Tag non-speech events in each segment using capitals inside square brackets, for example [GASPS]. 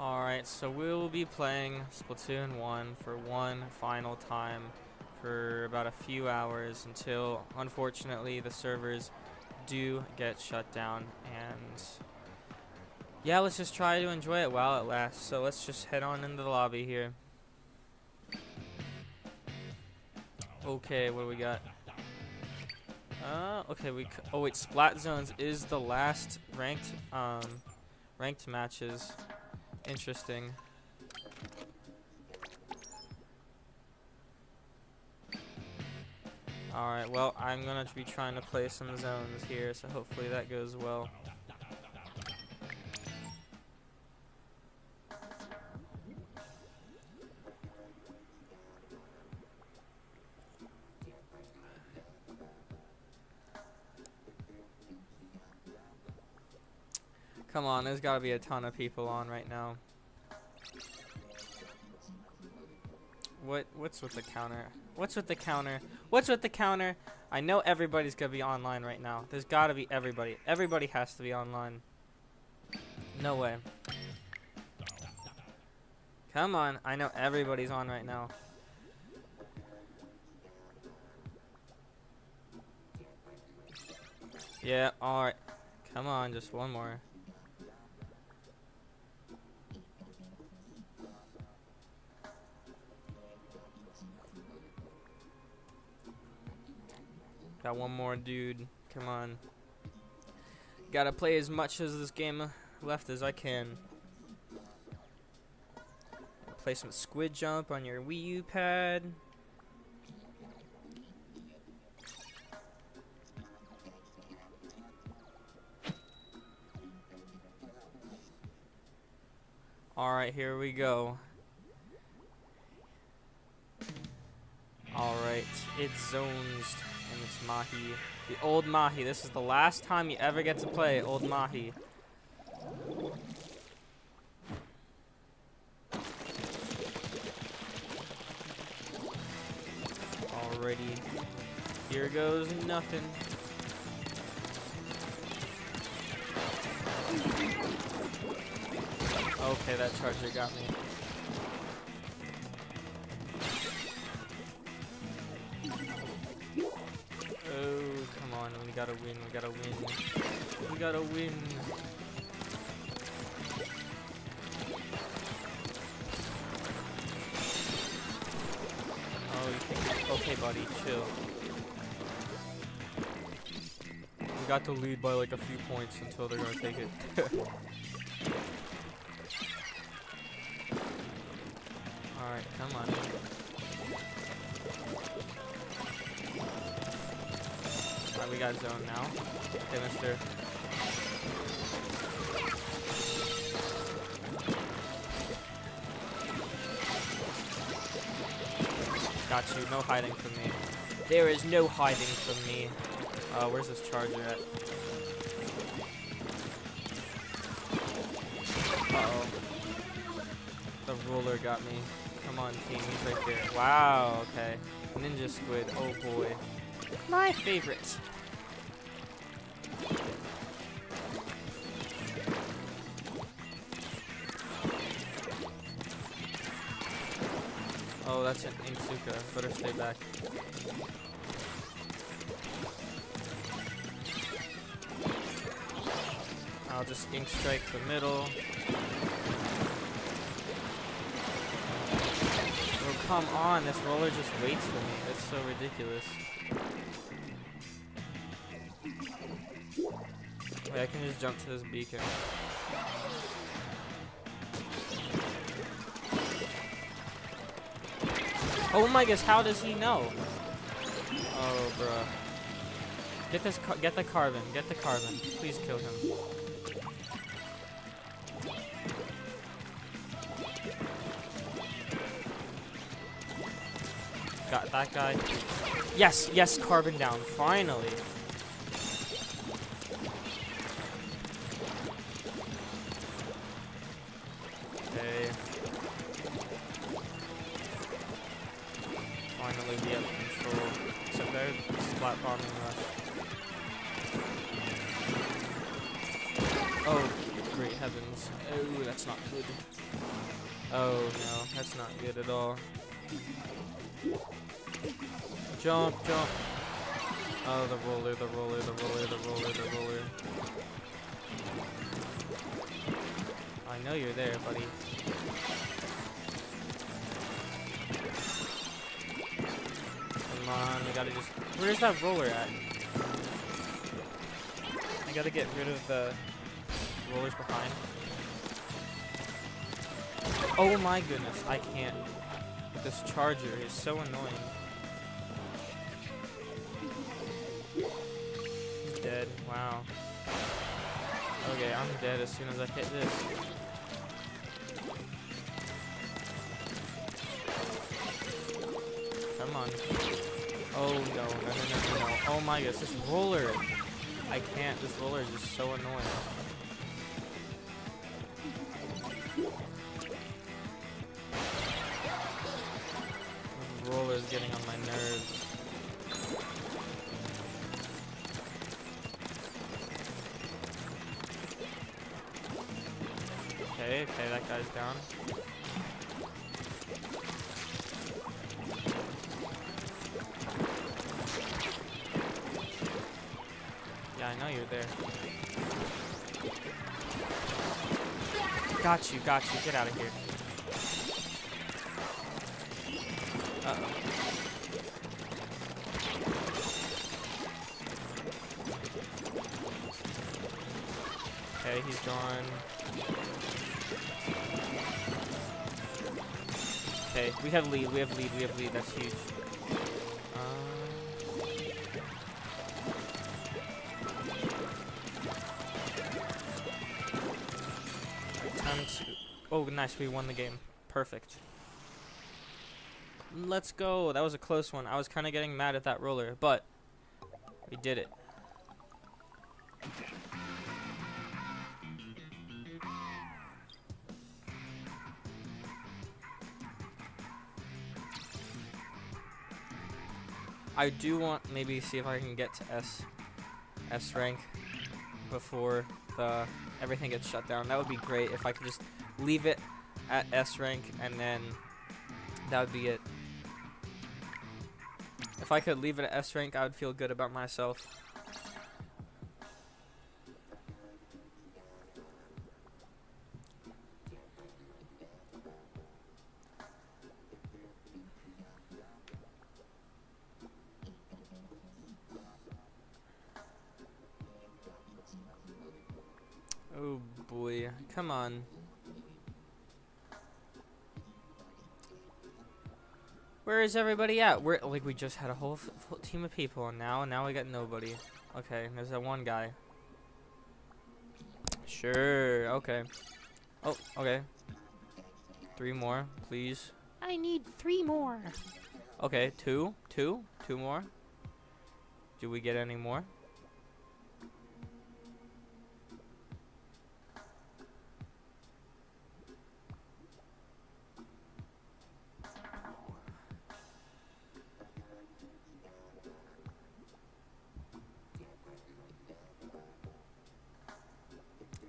Alright, so we'll be playing Splatoon 1 for one final time for about a few hours until, unfortunately, the servers do get shut down. And yeah, let's just try to enjoy it while it lasts. So let's just head on into the lobby here. Okay, what do we got? Uh, okay, we. oh wait, Splat Zones is the last ranked um ranked matches. Interesting. Alright, well, I'm gonna be trying to play some zones here, so hopefully that goes well. On, there's gotta be a ton of people on right now. What what's with the counter? What's with the counter? What's with the counter? I know everybody's gonna be online right now. There's gotta be everybody. Everybody has to be online. No way. Come on, I know everybody's on right now. Yeah, alright. Come on, just one more. Got one more dude. Come on. Gotta play as much as this game left as I can. Play some squid jump on your Wii U pad. Alright, here we go. Alright, it's zones it's Mahi. The old Mahi. This is the last time you ever get to play old Mahi. Alrighty. Here goes nothing. Okay, that charger got me. We gotta win. We gotta win. We gotta win. Oh, you think okay, buddy, chill. We got to lead by like a few points until they're gonna take it. [LAUGHS] Alright, come on. Got zone now. Okay, mister. Got you. No hiding from me. There is no hiding from me. Uh, where's this charger at? Uh-oh. The ruler got me. Come on, team. He's right there. Wow, okay. Ninja squid. Oh, boy. My favorite. That's an Inkzooka. Better stay back. I'll just Ink Strike the middle. Oh, come on. This roller just waits for me. That's so ridiculous. Wait, I can just jump to this beacon. Oh my gosh, how does he know? Oh, bro. Get this, get the carbon, get the carbon. Please kill him. Got that guy. Yes, yes, carbon down, finally. finally Jump. Oh, the roller, the roller, the roller, the roller, the roller. I know you're there, buddy. Come on, we gotta just... Where's that roller at? I gotta get rid of the rollers behind. Oh my goodness, I can't. This charger is so annoying. Wow. Okay, I'm dead as soon as I hit this. Come on. Oh no, no, no, no, no. Oh my gosh, this roller. I can't, this roller is just so annoying. Down. Yeah, I know you're there. Got you, got you. Get out of here. Uh-oh. Okay, he's gone. We have lead, we have lead, we have lead. That's huge. Uh, to. Oh, nice. We won the game. Perfect. Let's go. That was a close one. I was kind of getting mad at that roller, but we did it. I do want maybe see if I can get to S S rank before the everything gets shut down. That would be great if I could just leave it at S rank and then that would be it. If I could leave it at S rank, I would feel good about myself. On. Where is everybody at? We're like we just had a whole full team of people, and now now we got nobody. Okay, there's that one guy. Sure. Okay. Oh, okay. Three more, please. I need three more. Okay, two, two, two more. Do we get any more?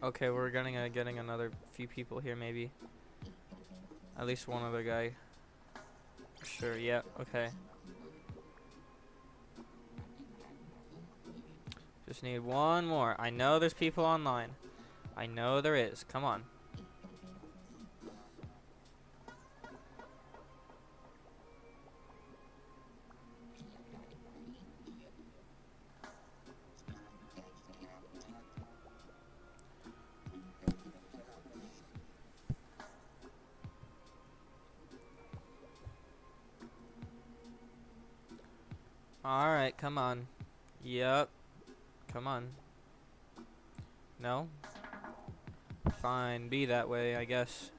Okay, we're getting uh, getting another few people here, maybe. At least one other guy. Sure. Yeah. Okay. Just need one more. I know there's people online. I know there is. Come on. Alright, come on. Yep. Come on. No? Fine, be that way, I guess.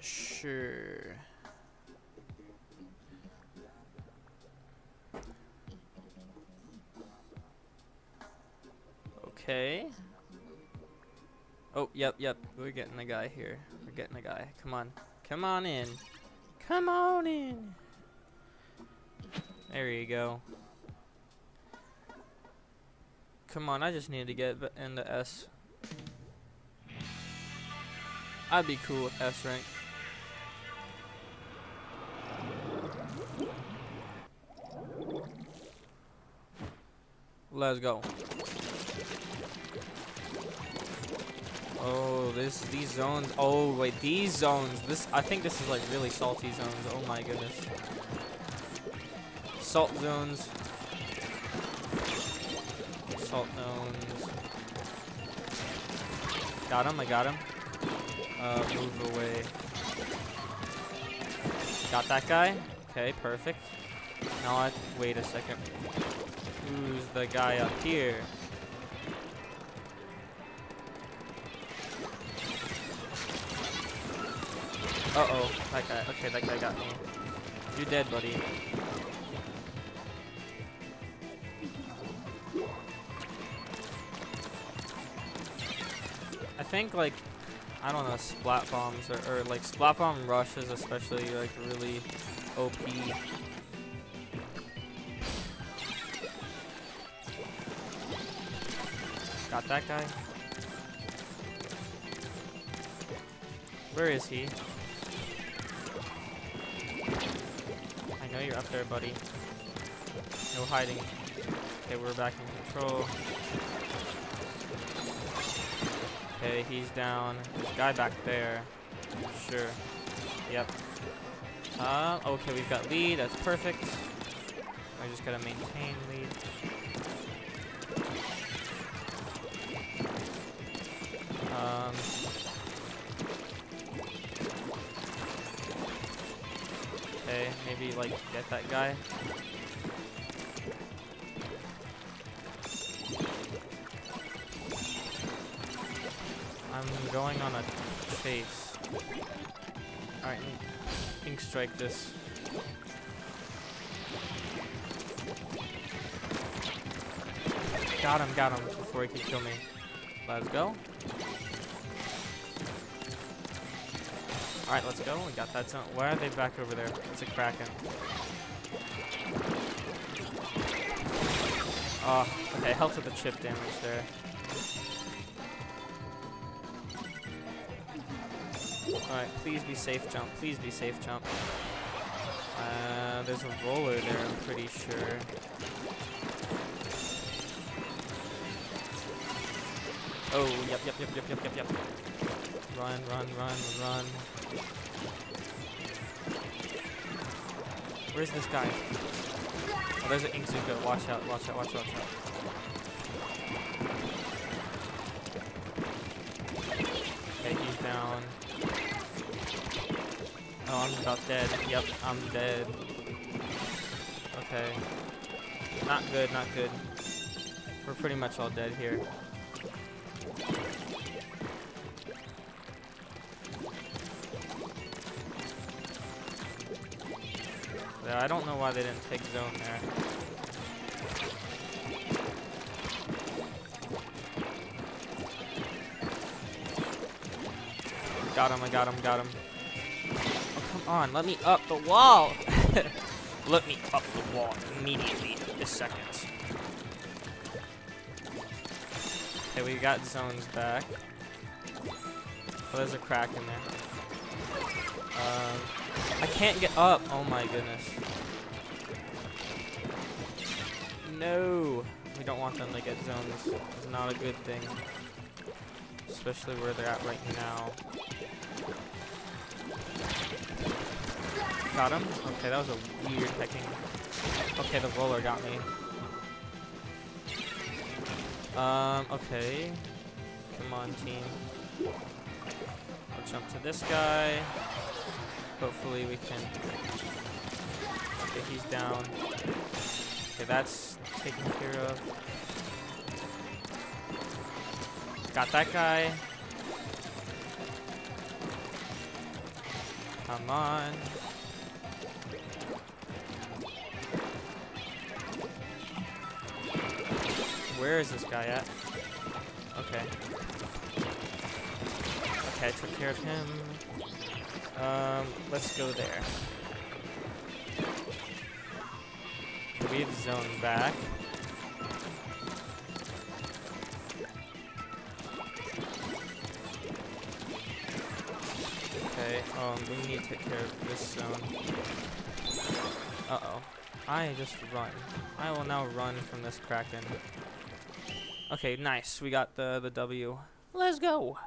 Sure. Okay. Oh, yep, yep. We're getting the guy here. We're getting the guy. Come on. Come on in. Come on in. There you go. Come on, I just need to get b- into S. I'd be cool with S rank. Let's go. Oh, this these zones. Oh wait, these zones. This I think this is like really salty zones. Oh my goodness. Salt zones. Salt zones. Got him. I got him. Uh, move away. Got that guy. Okay, perfect. Now I wait a second. Who's the guy up here? Uh oh, that guy. Okay, that guy got me. You dead, buddy. I think like I don't know splat bombs or, or like splat bomb rushes especially like really OP. Got that guy. Where is he? Know you're up there, buddy. No hiding. Okay, we're back in control. Okay, he's down. There's guy back there. Sure. Yep. Uh, okay, we've got lead. That's perfect. I just gotta maintain lead. Um, maybe like get that guy. I'm going on a chase. Alright, Ink Strike this. Got him, got him before he can kill me. Let's go. Alright, let's go. We got that zone. Why are they back over there? It's a Kraken. Oh, okay, helped with the chip damage there. Alright, please be safe jump. Please be safe jump. Uh, there's a roller there, I'm pretty sure. Oh, yep, yep, yep, yep, yep, yep, yep. Run, run, run, run. Where's this guy? Oh, there's an Inkzooka. Watch out, watch out, watch out, watch out. Okay, he's down. Oh, I'm about dead. Yep, I'm dead. Okay. Not good, not good. We're pretty much all dead here. I don't know why they didn't take zone there. Got him, I got him, got him. Oh, come on, let me up the wall! [LAUGHS] let me up the wall immediately, this second. Okay, we got zones back. Oh, there's a crack in there. Um, I can't get up. Oh my goodness. No. We don't want them to get zones. It's not a good thing. Especially where they're at right now. Got him? Okay, that was a weird hacking. Okay, the roller got me. Um, okay. Come on, team. I'll jump to this guy. Hopefully we can... Okay, he's down. Okay, that's taken care of. Got that guy. Come on. Where is this guy at? Okay. Okay, I took care of him. Um, let's go there. We have zoned back. We need to take care of this zone. Uh-oh. I just run. I will now run from this Kraken. Okay, nice. We got the, the W. Let's go.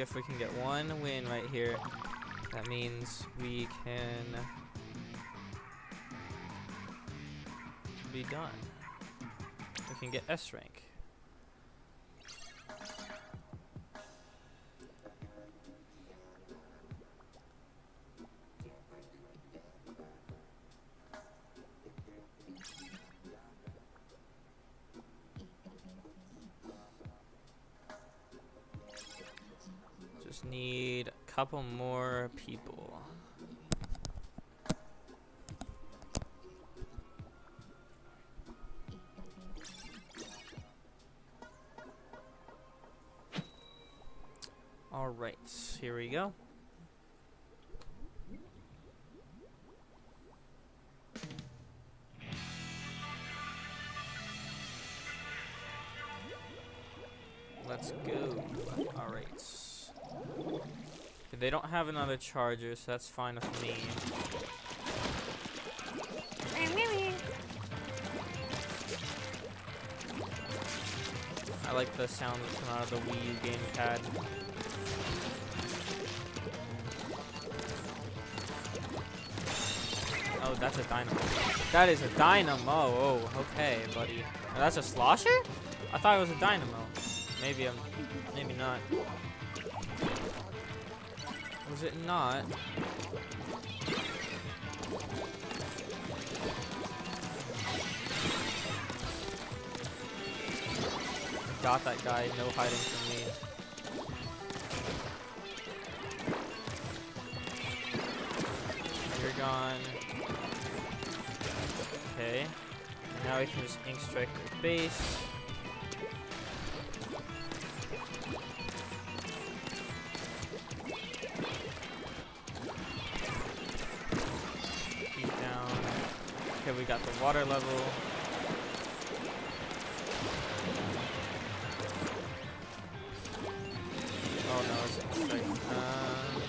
If we can get one win right here, that means we can be done. We can get S rank. Couple more people. Alright, here we go. Let's go. Alright. They don't have another charger, so that's fine with me. I like the sound that come out of the Wii U gamepad. Oh, that's a dynamo. That is a dynamo. Oh, okay, buddy. Oh, that's a slosher? I thought it was a dynamo. Maybe I'm, maybe not. Was it not? Got that guy, no hiding from me. You're gone. Okay. Now we can just ink strike the base. Water level. Oh no, it's strike. Um,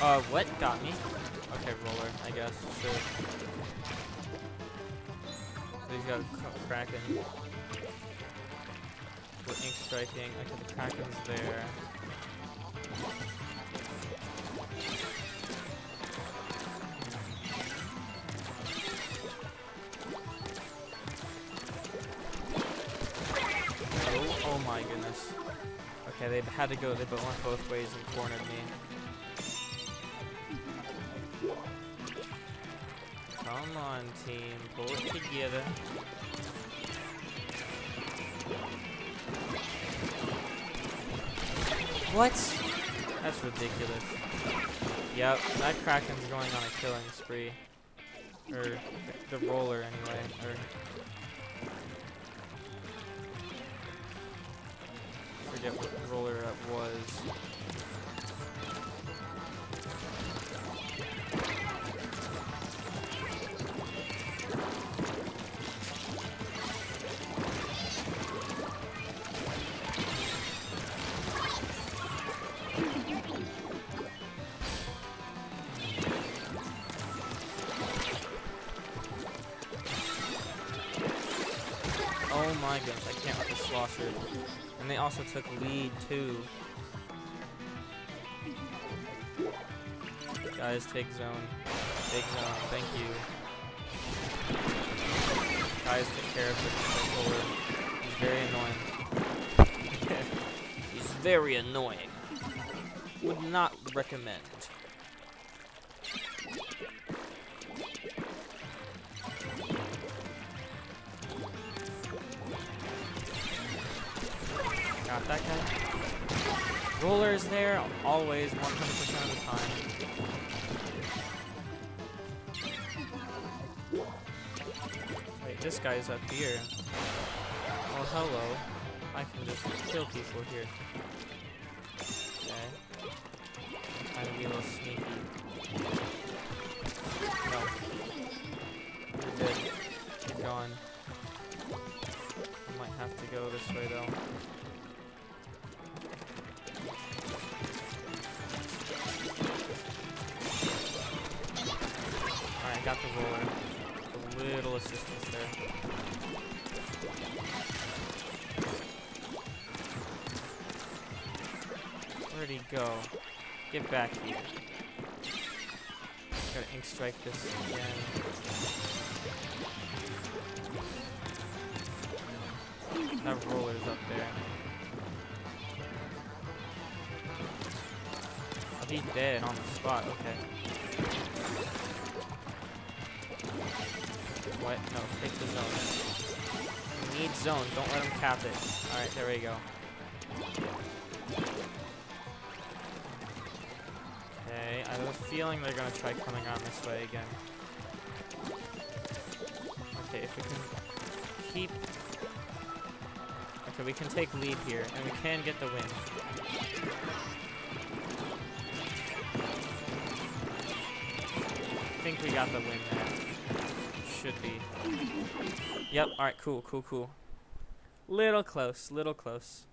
uh, what got me? Okay, roller, I guess. Sure. He's got a Kraken. Ink striking. I Okay, the Kraken's there. Had to go, they both went both ways and cornered me. Come on, team. Pull it together. What? That's ridiculous. Yep, that Kraken's going on a killing spree. Or the, the roller, anyway. Or forget what roller that was. Oh my goodness, I can't with the slosher. And they also took lead too. Guys, take zone. Take zone, thank you. Guys, take care of the controller. He's very annoying. [LAUGHS] He's very annoying. Would not recommend. Is there always 100% of the time. Wait, this guy's up here. Well, hello. I can just kill people here. Okay. Trying to be a little sneaky. Go? Get back here. Gotta ink strike this again. That roller's up there. Oh, he's dead on the spot, okay. What? No, take the zone. Need zone, don't let him cap it. Alright, there we go. Feeling they're gonna try coming around this way again. Okay, if we can keep... Okay, we can take lead here, and we can get the win. I think we got the win there. Should be. Yep, alright, cool, cool, cool. Little close, little close.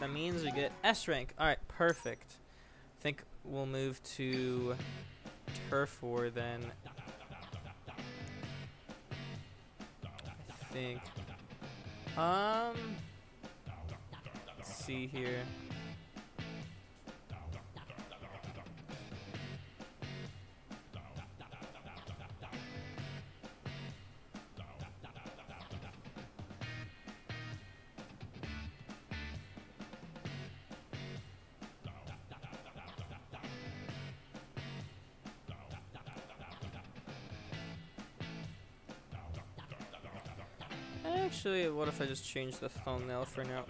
That means we get S rank. Alright, perfect. I think we'll move to Turf War then. I think. Um. See here. Actually, what if I just change the thumbnail for now?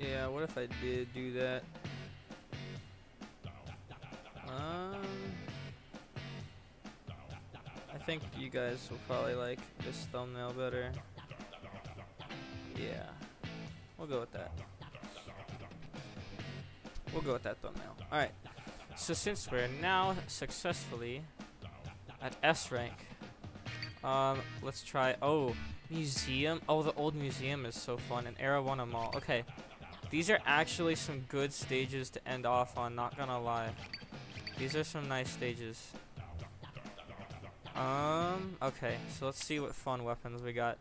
Yeah, what if I did do that? Um, I think you guys will probably like this thumbnail better. Yeah, we'll go with that. We'll go with that thumbnail. Alright, so since we're now successfully at S rank, um, let's try, oh, museum. Oh, the old museum is so fun, and Arowana Mall. Okay, these are actually some good stages to end off on, not gonna lie. These are some nice stages. Um, okay, so let's see what fun weapons we got.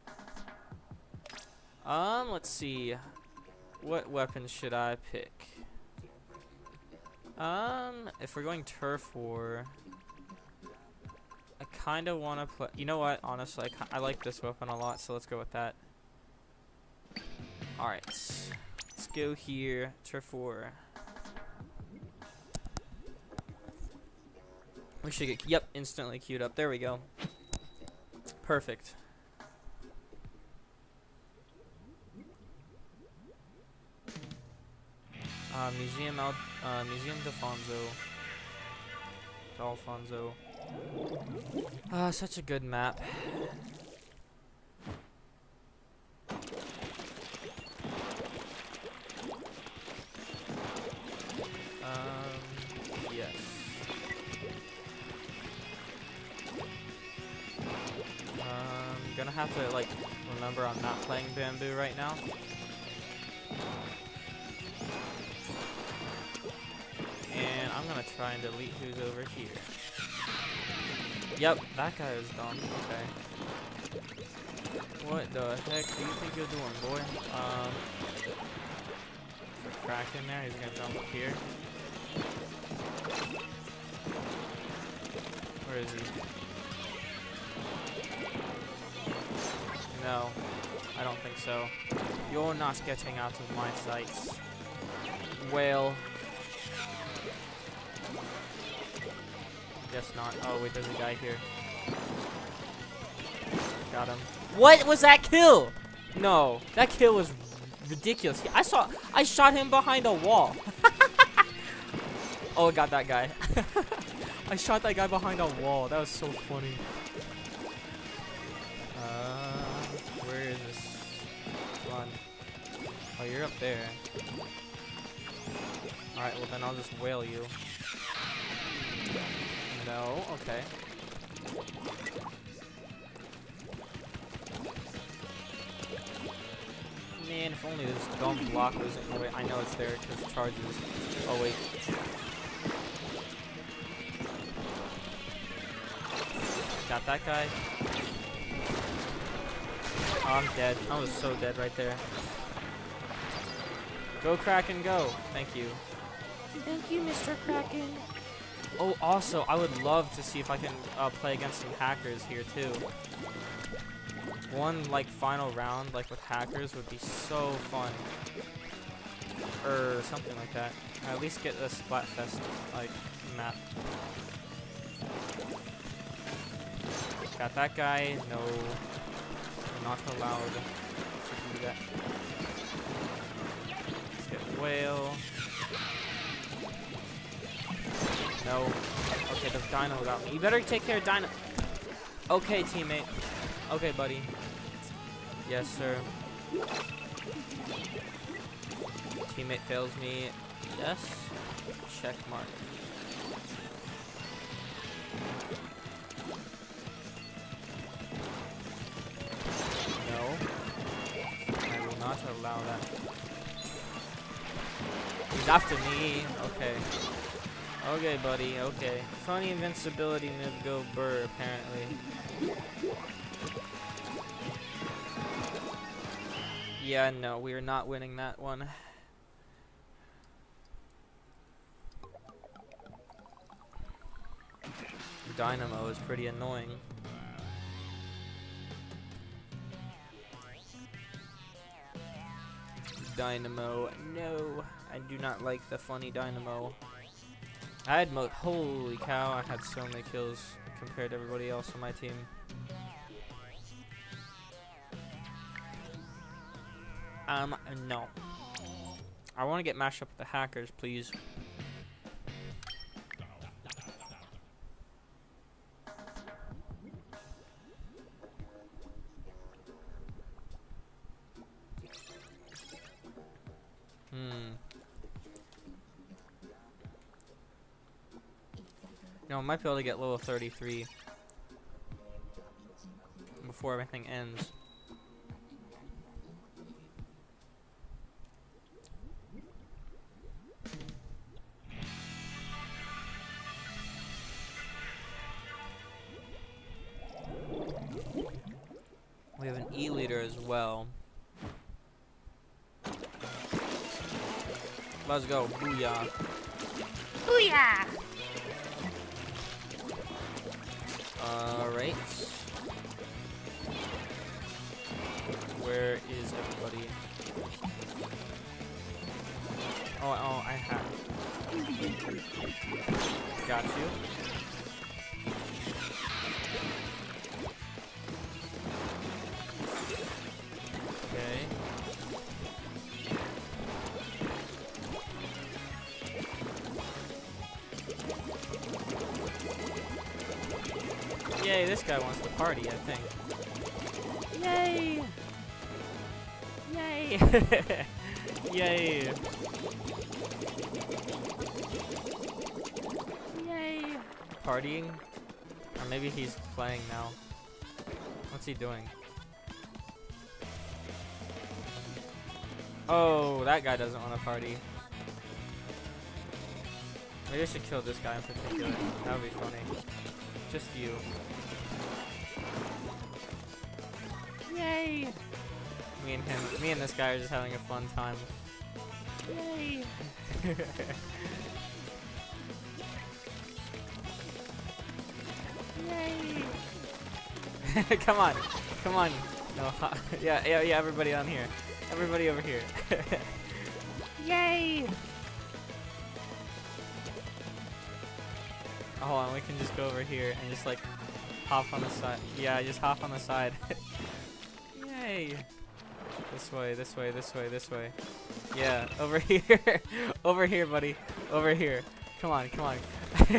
Um, let's see. What weapons should I pick? Um, if we're going turf war, I kind of want to play. You know what? Honestly, I, I like this weapon a lot, so let's go with that. All right, let's go here. Turf war. We should get yep instantly queued up. There we go. Perfect. Uh, Museum Al uh, Museum D'Alfonso. D'Alfonso. Ah, uh, such a good map. Um, yes. Um, gonna have to like remember I'm not playing bamboo right now. I'm gonna try and delete who's over here. Yep, that guy is done. Okay. What the heck do you think you're doing, boy? Um, crack in there. He's gonna jump up here. Where is he? No, I don't think so. You're not getting out of my sights. Whale. Guess not. Oh, wait, there's a guy here. Got him. What was that kill? No, that kill was ridiculous. I saw, I shot him behind a wall. [LAUGHS] oh, I got that guy. [LAUGHS] I shot that guy behind a wall. That was so funny. Uh, where is this? Come on. Oh, you're up there. Alright, well then I'll just whale you. No, okay. Man, if only this dumb block was in the way. I know it's there because charges. Oh wait. Got that guy. Oh, I'm dead. I was so dead right there. Go Kraken, go. Thank you. Thank you, Mr. Kraken. Oh, also, I would love to see if I can uh, play against some hackers here too. One like final round, like with hackers, would be so fun. Or something like that. At least get a Splatfest like map. Got that guy. No, We're not allowed to do that. Let's get whale. No. Okay, the dino got me. You better take care of dino. Okay, teammate. Okay, buddy. Yes, sir. Teammate fails me. Yes. Check mark. No. I will not allow that. He's after me. Okay. Okay, buddy, okay. Funny invincibility move go burr, apparently. Yeah, no, we are not winning that one. Dynamo is pretty annoying. Dynamo, no. I do not like the funny Dynamo. I had mo- holy cow, I had so many kills compared to everybody else on my team. Um, no. I want to get mashed up with the hackers, please. Hmm. Know, I might be able to get level 33 before everything ends. We have an E-liter as well. Let's go, booyah. Booyah! Alright. Where is everybody? Oh, oh, I have. Got you. Yay, this guy wants to party, I think. Yay! Yay! [LAUGHS] Yay! Yay! Partying? Or maybe he's playing now. What's he doing? Oh, that guy doesn't want to party. Maybe I should kill this guy in particular. That would be funny. Just you. Yay! Me and him, me and this guy are just having a fun time. Yay! Yay! [LAUGHS] come on, come on. No, [LAUGHS] yeah, yeah, yeah. Everybody on here. Everybody over here. [LAUGHS] Yay! Oh, Hold on, we can just go over here and just like hop on the side. Yeah, just hop on the side. Yay! This way, this way, this way, this way. Yeah, over [LAUGHS] here. over here, buddy. Over here. Come on, come on. [LAUGHS]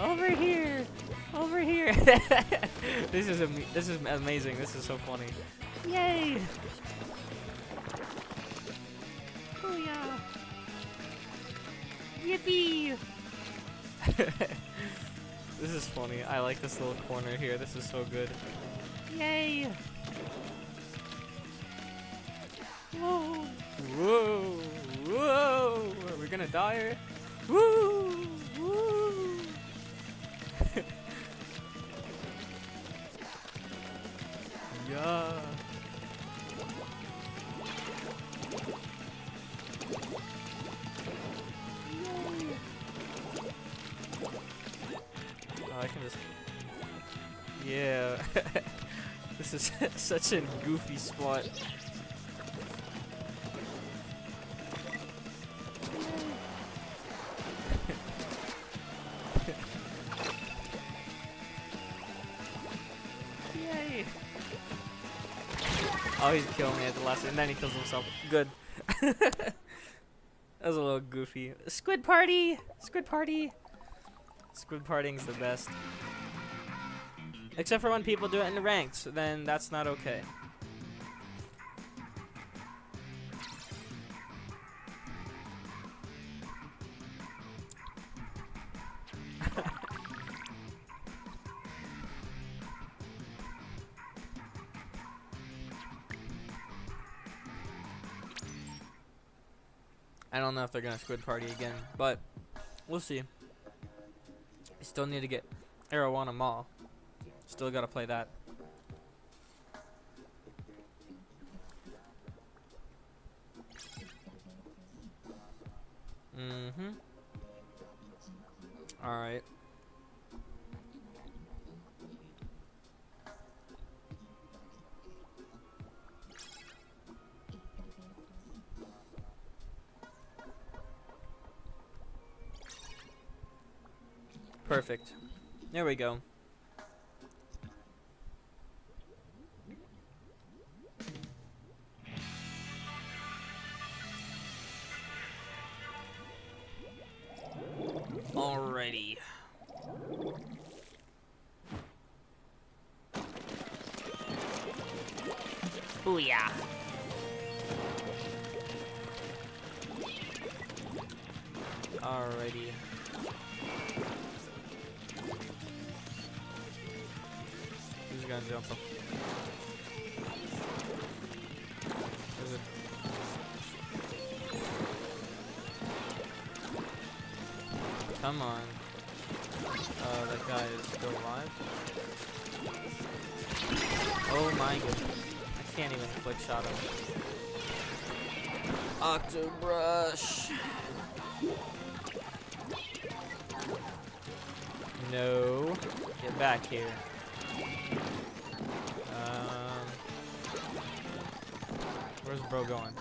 over here. Over here. [LAUGHS] this is this is amazing. This is so funny. Yay! Booyah! Yippee! this is funny. I like this little corner here. This is so good. Yay! Whoa! Whoa! Whoa! Are we gonna die here? Woo! Woo! [LAUGHS] yeah! Oh, I can just. Yeah. [LAUGHS] this is [LAUGHS] such a goofy spot. [LAUGHS] Yay! Oh, he's killing me at the last, and then he kills himself. Good. [LAUGHS] that was a little goofy. Squid party! Squid party! Squid partying's the best. Except for when people do it in the ranks, then that's not okay. [LAUGHS] I don't know if they're gonna squid party again, but we'll see. I still need to get Arowana Mall. Still gotta play that. Mm-hmm. Alright. Perfect. There we go. Alrighty. Booyah. Alrighty. Who's gonna jump up? Come on. Uh, that guy is still alive. Oh my goodness. I can't even flick shot him. Octobrush. No. Get back here. Um, where's bro going?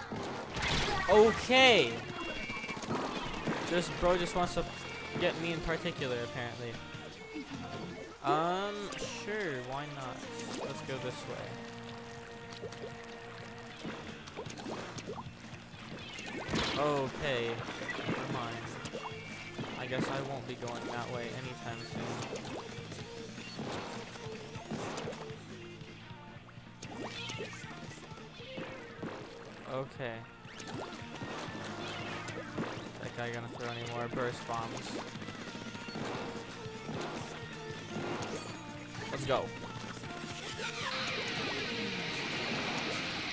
Okay. Just bro just wants to get me in particular apparently. Um, sure, why not? Let's go this way. Okay, never mind. I guess I won't be going that way anytime soon. Okay. Guy gonna throw any more burst bombs? Let's go.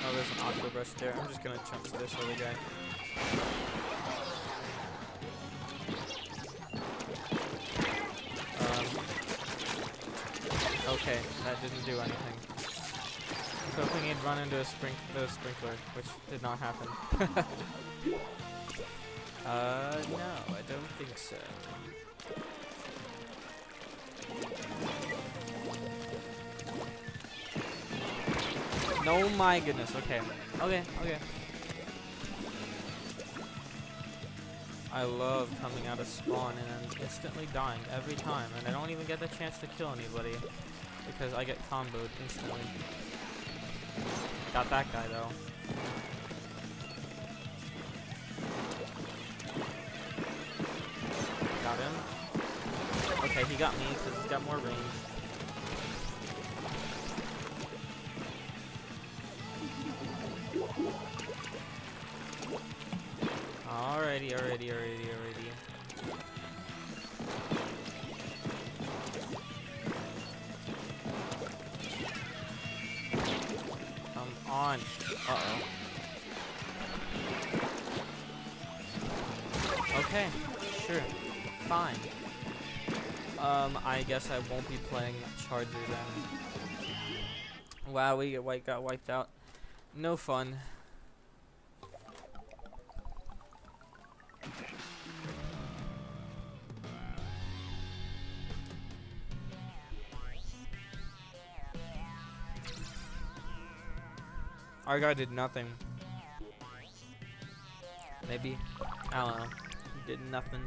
Oh, there's an octobrush there. I'm just gonna jump to this other guy. Um, okay, that didn't do anything. I was hoping he'd run into a sprink the sprinkler, which did not happen. [LAUGHS] uh, no, I don't think so. No, my goodness. Okay. Okay, okay. I love coming out of spawn and then instantly dying every time, and I don't even get the chance to kill anybody because I get comboed instantly. Got that guy though. Okay, he got me because he's got more range. Alrighty, alrighty, alrighty, alrighty. Come on. Uh-oh. Okay, sure. Fine. Um, I guess I won't be playing Charger then. Wow, we get white got wiped out. No fun. Our guy did nothing. Maybe. I don't know. He did nothing.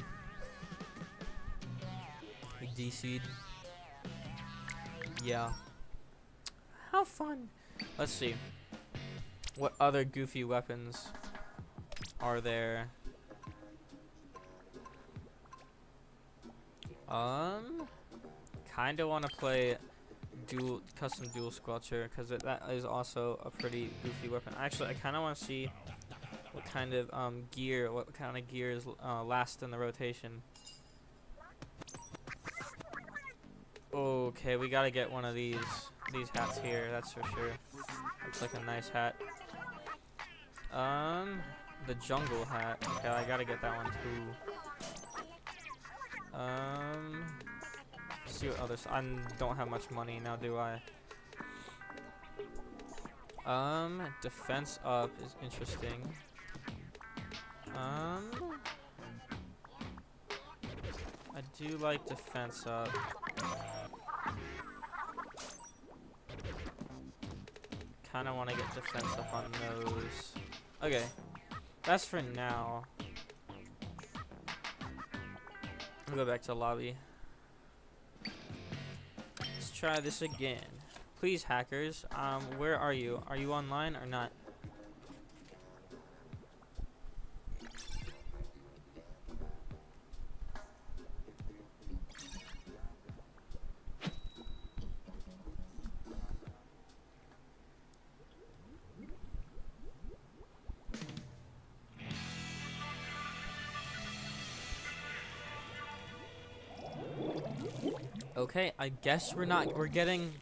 DC'd. Yeah. How fun. Let's see. What other goofy weapons are there? Um, kind of want to play dual custom dual squelcher because that is also a pretty goofy weapon. Actually, I kind of want to see what kind of um, gear, what kind of gears uh, last in the rotation. Okay, we gotta get one of these these hats here. That's for sure. Looks like a nice hat. Um, the jungle hat. Okay, I gotta get that one too. Um, see what others. I don't have much money now, do I? Um, defense up is interesting. Um, I do like defense up. Kind of want to get defense up on those. Okay, that's for now. I'll go back to lobby. Let's try this again. Please, hackers. Um, where are you? Are you online or not? Okay, I guess we're not. We're getting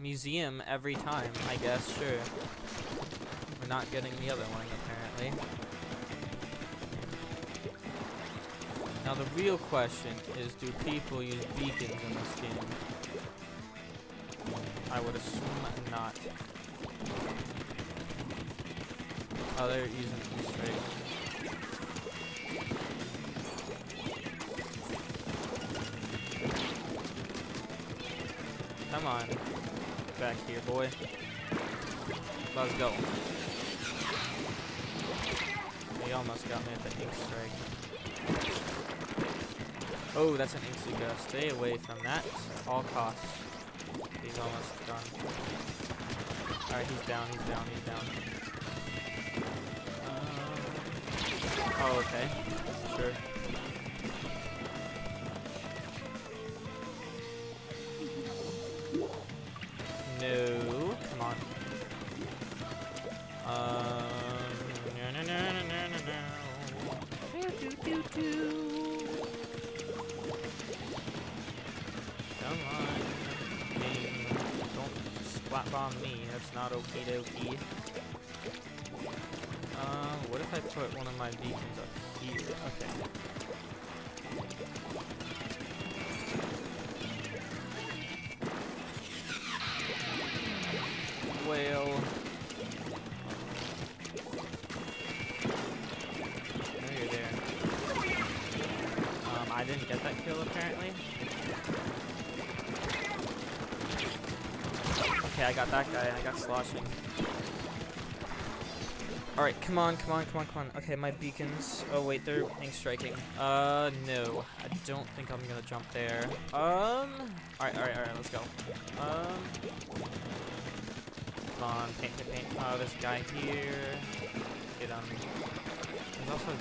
museum every time. I guess sure. We're not getting the other one apparently. Now the real question is, do people use beacons in this game? I would assume not. Oh, they're using Easter eggs. On. Back here, boy. Let's go. He almost got me at the ink strike. Oh, that's an Inkzooka. Stay away from that at all costs. He's almost done. Alright, he's down, he's down, he's down. Um, oh, okay. Sure. put one of my beacons up here. Okay. Whale. No, you're there. Um, I didn't get that kill apparently. Okay, I got that guy. I got sloshing. Alright, come on, come on, come on, come on. Okay, my beacons. Oh, wait, they're ink striking. Uh, no. I don't think I'm gonna jump there. Um, alright, alright, alright, let's go. Um, come on, paint, paint, paint. Oh, there's a guy here. Get on. There's also.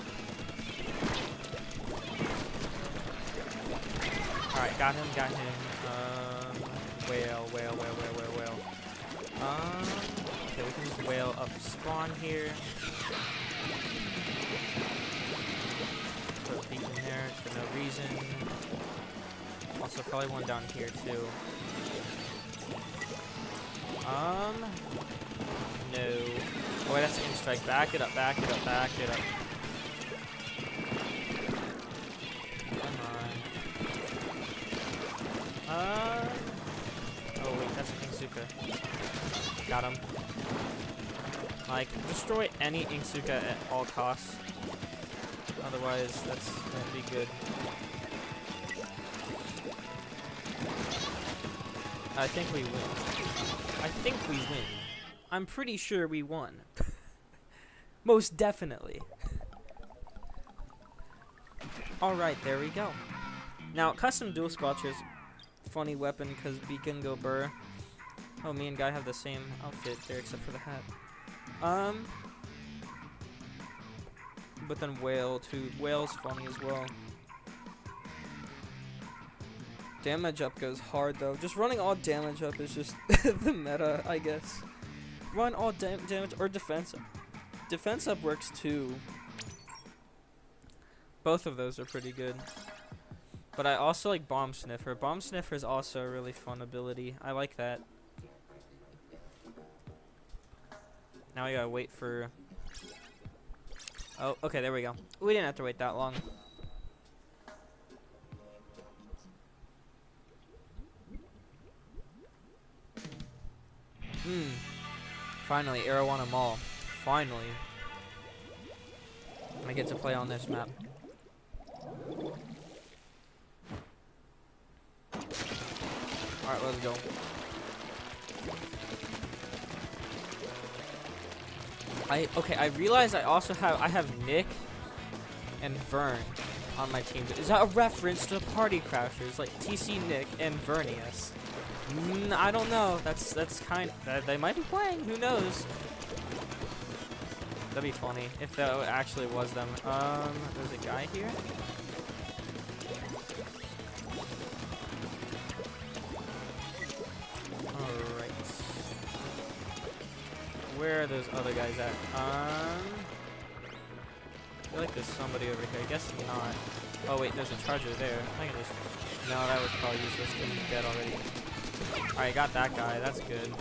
Alright, got him, got him. Um, whale, whale, whale, whale, whale, whale. Um, okay, we can just whale up spawn here. Put a beacon there for no reason. Also, probably one down here too. Um, no. Oh, wait, that's an strike. Back it up, back it up, back it up. Come on. Um. Oh wait, that's an Inkzooka. Got him. Like, destroy any Inkzooka at all costs. Otherwise, that's won't be good. I think we win. I think we win. I'm pretty sure we won. [LAUGHS] Most definitely. Alright, there we go. Now, custom dual squelchers, funny weapon because Beacon go burr. Oh, me and Guy have the same outfit there except for the hat. Um, but then Whale too. Whale's funny as well. Damage up goes hard though. Just running all damage up is just [LAUGHS] the meta, I guess. Run all dam damage or defense up. Defense up works too. Both of those are pretty good. But I also like Bomb Sniffer. Bomb Sniffer is also a really fun ability. I like that. Now I gotta wait for... Oh, okay, there we go. We didn't have to wait that long. Hmm. Finally, Arowana Mall. Finally. I get to play on this map. Alright, let's go. I okay, I realize I also have I have Nick and Vern on my team. Is that a reference to Party Crashers like TC Nick and Vernius? Mm, I don't know. That's that's kind. That they might be playing. Who knows? That'd be funny if that actually was them. Um, there's a guy here. Where are those other guys at? Um, I feel like there's somebody over here. I guess not. Oh wait, there's a charger there. I can just. No, that was probably useless because he's dead already. Alright, got that guy. That's good.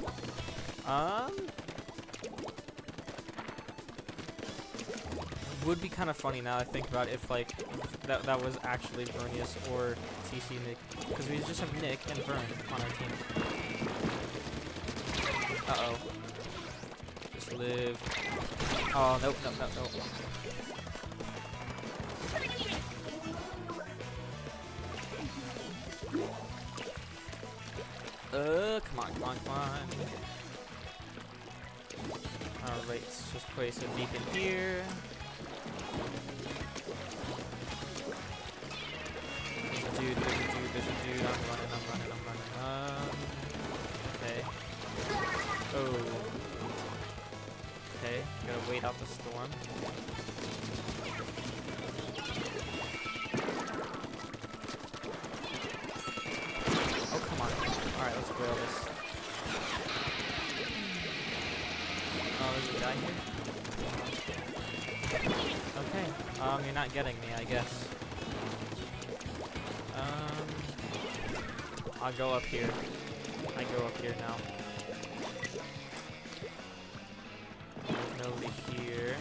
Um. Would be kind of funny now I think about if like that that was actually Vernius or TC Nick because we just have Nick and Vern on our team. Uh oh. Live. Oh nope nope nope nope. Uh, come on, come on, come on. Alright, let's just place a beacon here. There's a dude, there's a dude, there's a dude. I'm running, I'm running, I'm running. Um, okay. Oh. Okay, gotta wait out the storm. Oh, come on. Alright, let's whale this. Oh, there's a guy here? Okay. Um, you're not getting me, I guess. Um, I'll go up here. I go up here now. Here.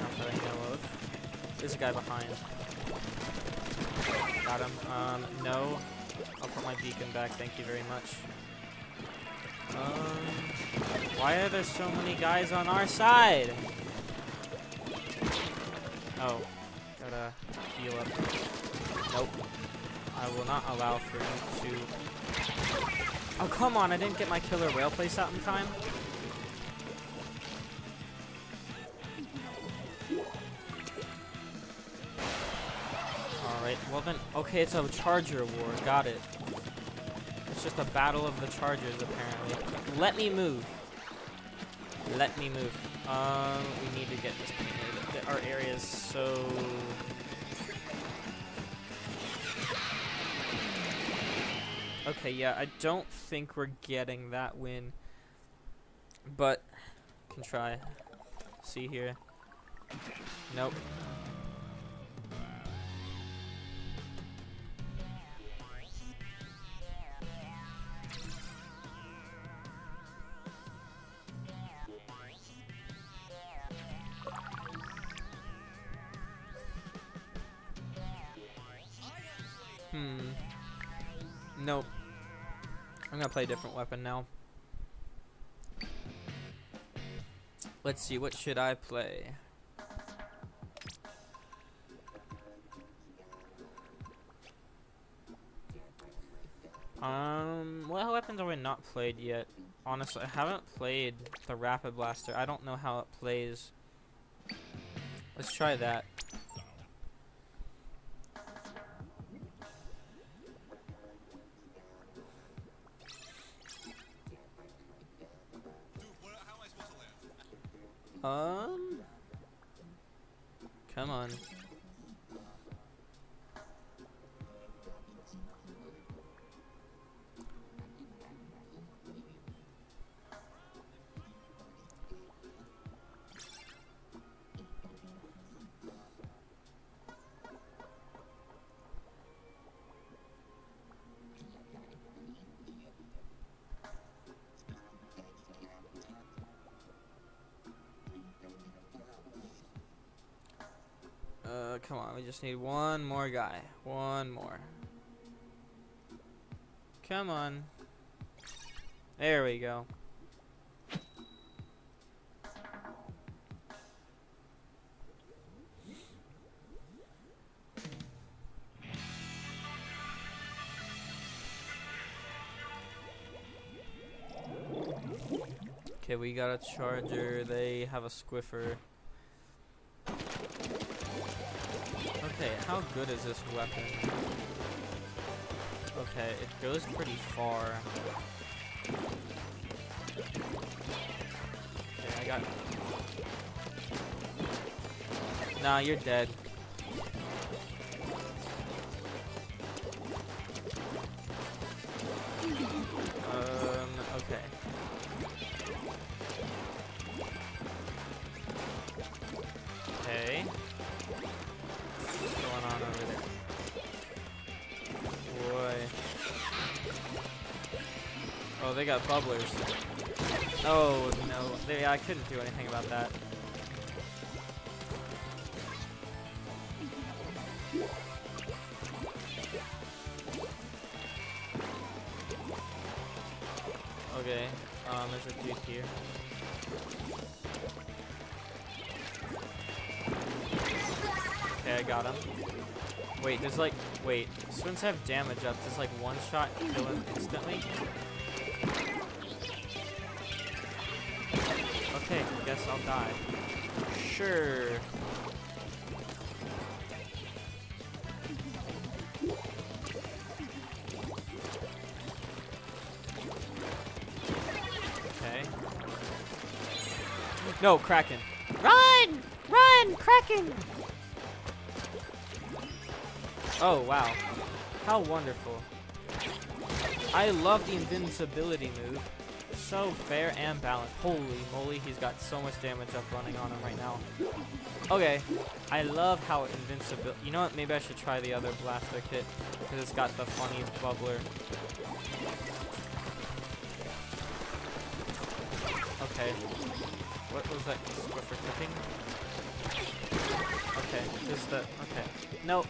Not that I know of. There's a guy behind. Got him. Um, no. I'll put my beacon back, thank you very much. Um, why are there so many guys on our side? Oh, gotta heal up. Nope. I will not allow for you to Oh, come on, I didn't get my killer whale place out in time. Okay, it's a charger war, got it. It's just a battle of the chargers, apparently. Let me move. Let me move. Um, we need to get this painted. Our area is so... Okay, yeah, I don't think we're getting that win. But, can try. See here. Nope. Play a different weapon now. Let's see, what should I play? Um, what weapons have I not played yet? Honestly, I haven't played the Rapid Blaster. I don't know how it plays. Let's try that. Um, come on. Come on, we just need one more guy. One more. Come on. There we go. Okay, we got a charger. They have a squiffer. Okay, how good is this weapon? Okay, it goes pretty far. Okay, I got... Nah, you're dead. Um, okay. Oh, they got bubblers. Oh, no. They, I couldn't do anything about that. Okay, um, there's a dude here. Okay, I got him. Wait, there's like, wait, swings have damage up. Does like one shot kill him instantly? Guess I'll die. Sure. Okay. No, Kraken. Run! Run! Kraken! Oh, wow. How wonderful. I love the invincibility move. So fair and balanced. Holy moly, he's got so much damage up running on him right now. Okay, I love how invincible. You know what, maybe I should try the other blaster kit. Because it's got the funny bubbler. Okay. What was that squiffer cooking? Okay, just the... Okay. Nope.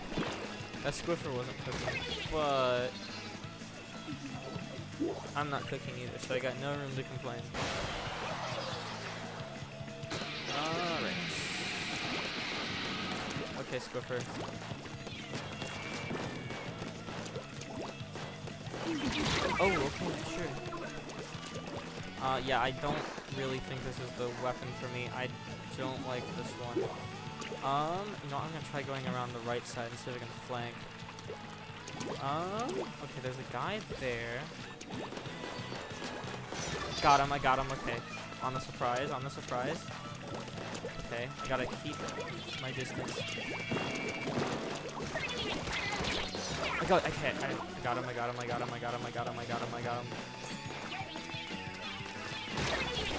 That squiffer wasn't cooking, but I'm not cooking either, so I got no room to complain. Alright. Okay, squiffer. Oh, okay, sure. Uh, yeah, I don't really think this is the weapon for me. I don't like this one. Um, you know, I'm gonna try going around the right side and see if I can flank. Um, okay, there's a guy there. Got him, I got him, okay. On the surprise, on the surprise. Okay, I gotta keep my distance. I got, okay, I got him, I got him, I got him, I got him, I got him, I got him, I got him.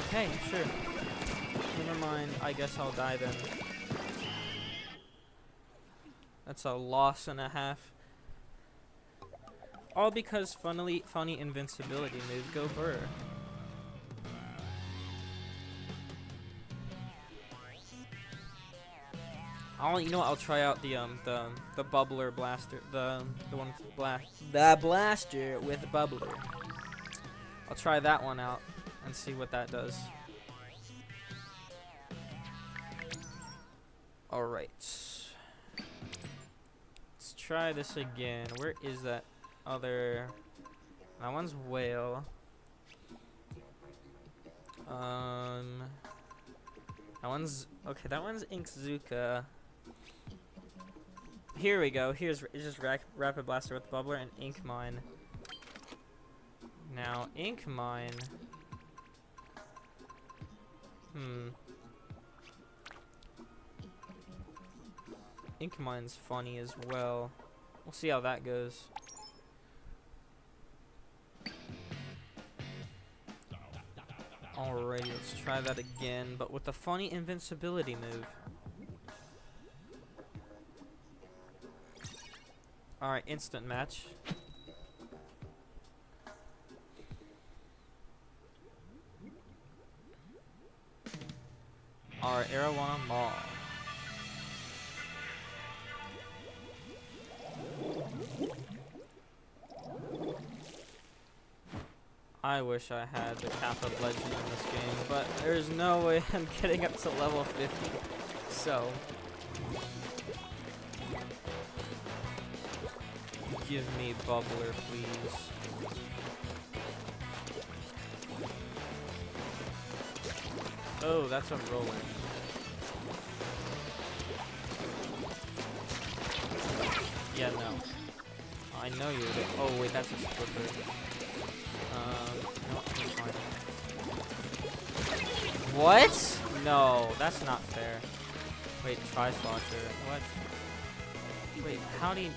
Okay, sure. Never mind, I guess I'll die then. That's a loss and a half. All because funnily, funny invincibility move go burr. I'll, you know, what, I'll try out the um the the bubbler blaster, the the one with blast, the blaster with bubbler. I'll try that one out and see what that does. All right, let's try this again. Where is that other? That one's whale. Um, that one's okay. That one's Inkzooka. Here we go. Here's just Rapid Blaster with Bubbler and Ink Mine. Now, Ink Mine. Hmm. Ink Mine's funny as well. We'll see how that goes. Alrighty, let's try that again, but with the funny invincibility move. Alright, instant match. Alright, Arowana Mall. I wish I had the Kappa Legend in this game, but there's no way [LAUGHS] I'm getting up to level 50. So, give me Bubbler, please. Oh, that's a roller. Yeah, no. I know you. Oh wait, that's a splitter. Fine. What? No, that's not fair. Wait, Tri-Slosher. What? Wait, how do you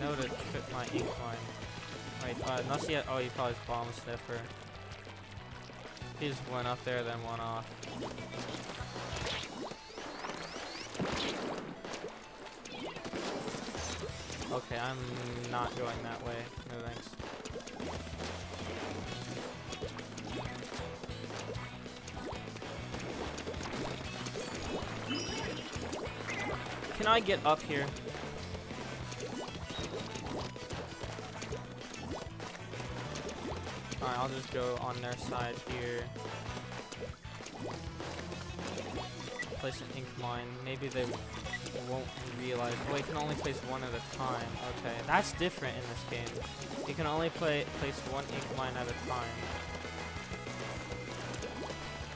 know to trip my ink mine? Wait, uh, unless he had, oh, he probably bomb sniffer. He just went up there, then went off. Okay, I'm not going that way. No thanks. Can I get up here? Alright, I'll just go on their side here. Place an ink mine. Maybe they won't realize. Oh, you can only place one at a time. Okay, that's different in this game. You can only play place one ink mine at a time.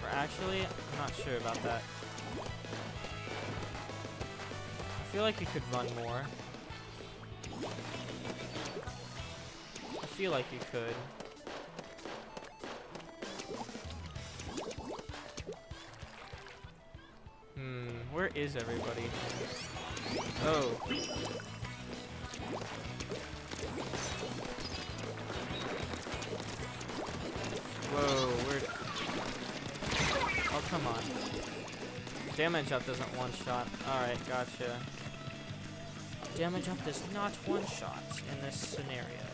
Or actually, I'm not sure about that. Feel like you could run more. I feel like you could. Hmm, where is everybody? Oh. Whoa, where? Oh, come on. Damage up doesn't one shot. Alright, gotcha. Damage up does not one shot in this scenario.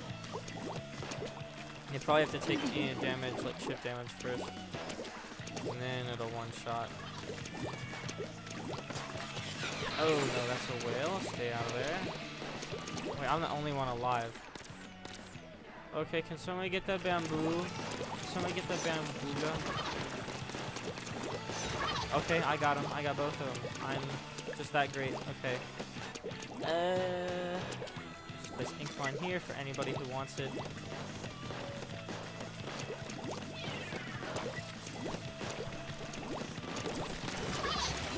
You probably have to take any damage, like chip damage first. And then it'll one shot. Oh no, that's a whale. Stay out of there. Wait, I'm the only one alive. Okay, can somebody get that bamboo? Can somebody get that bamboo? Okay, I got him. I got both of them. I'm just that great. Okay. Uh, place Ink Mine here for anybody who wants it.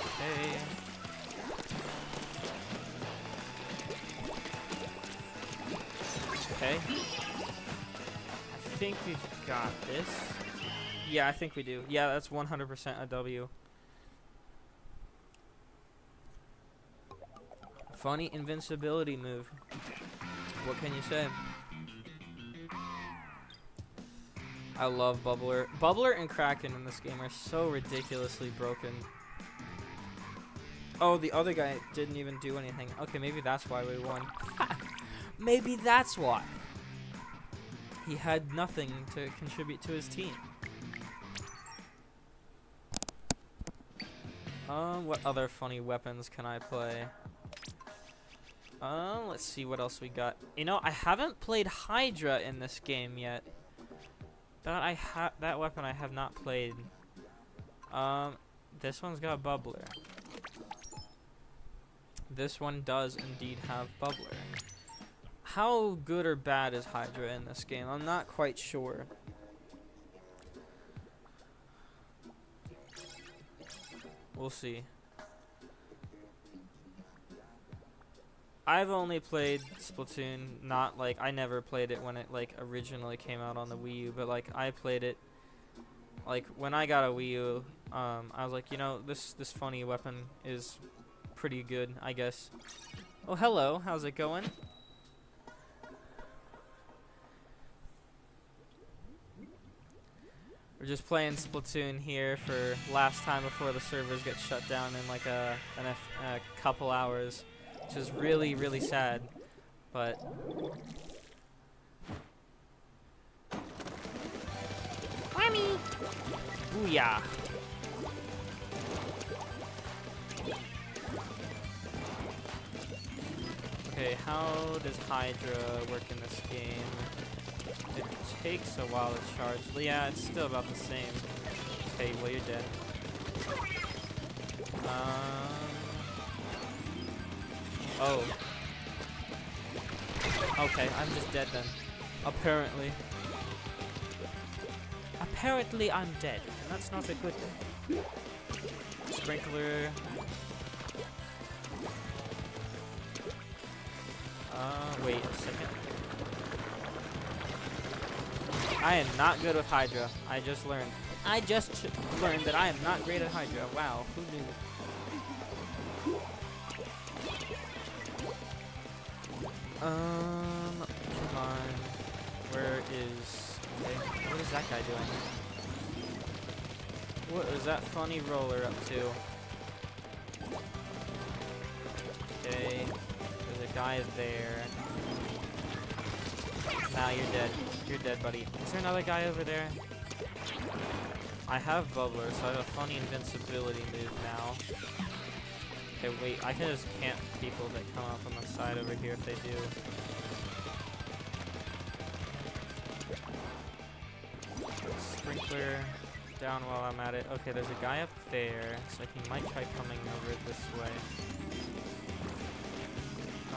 Okay. Okay. I think we've got this. Yeah, I think we do. Yeah, that's 100% a W. Funny invincibility move. What can you say? I love Bubbler. Bubbler and Kraken in this game are so ridiculously broken. Oh, the other guy didn't even do anything. Okay, maybe that's why we won. [LAUGHS] maybe that's why. He had nothing to contribute to his team. Um, what other funny weapons can I play? Uh, let's see what else we got. You know, I haven't played Hydra in this game yet. That I have that weapon I have not played. Um, this one's got bubbler. This one does indeed have bubbler. How good or bad is Hydra in this game? I'm not quite sure. We'll see. I've only played Splatoon, not like I never played it when it like originally came out on the Wii U, but like I played it like when I got a Wii U, um, I was like, you know, this this funny weapon is pretty good, I guess. Oh, hello, how's it going? We're just playing Splatoon here for last time before the servers get shut down in like a, a couple hours, which is really, really sad. But Whammy! booyah! Okay, how does Hydra work in this game? It takes a while to charge. Yeah, it's still about the same. Okay, well you're dead. Um. Oh. Okay, I'm just dead then. Apparently. Apparently I'm dead, and that's not a good thing. Sprinkler. Uh, wait a second. I am not good with Hydra. I just learned. I just learned that I am not great at Hydra. Wow, who knew? Um, come on. Where is... Okay, what is that guy doing? What is that funny roller up to? Okay, there's a guy there. Now you're dead. You're dead, buddy. Is there another guy over there? I have Bubbler, so I have a funny invincibility move now. Okay, wait, I can just camp people that come up on the side over here if they do. Sprinkler down while I'm at it. Okay, there's a guy up there, so he might try coming over this way.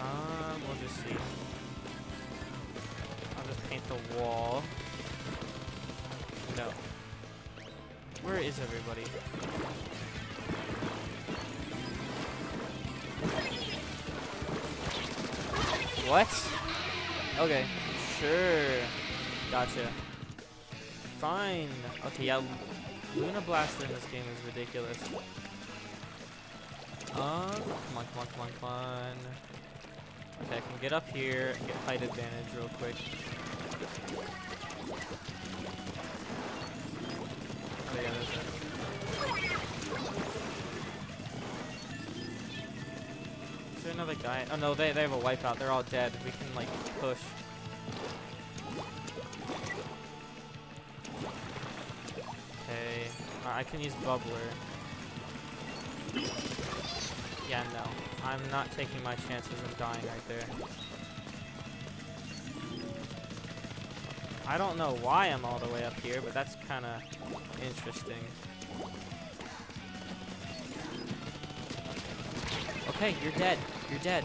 Um, we'll just see. I'll just paint the wall. No. Where is everybody? What? Okay. Sure. Gotcha. Fine. Okay, yeah. Luna Blaster in this game is ridiculous. Um, come on, come on, come on, come on. Okay, I can get up here and get height advantage real quick. Guy? Oh no, they, they have a wipeout. They're all dead. We can, like, push. Okay. Uh, I can use Bubbler. Yeah, no. I'm not taking my chances of dying right there. I don't know why I'm all the way up here, but that's kind of interesting. Okay, you're dead. You're dead.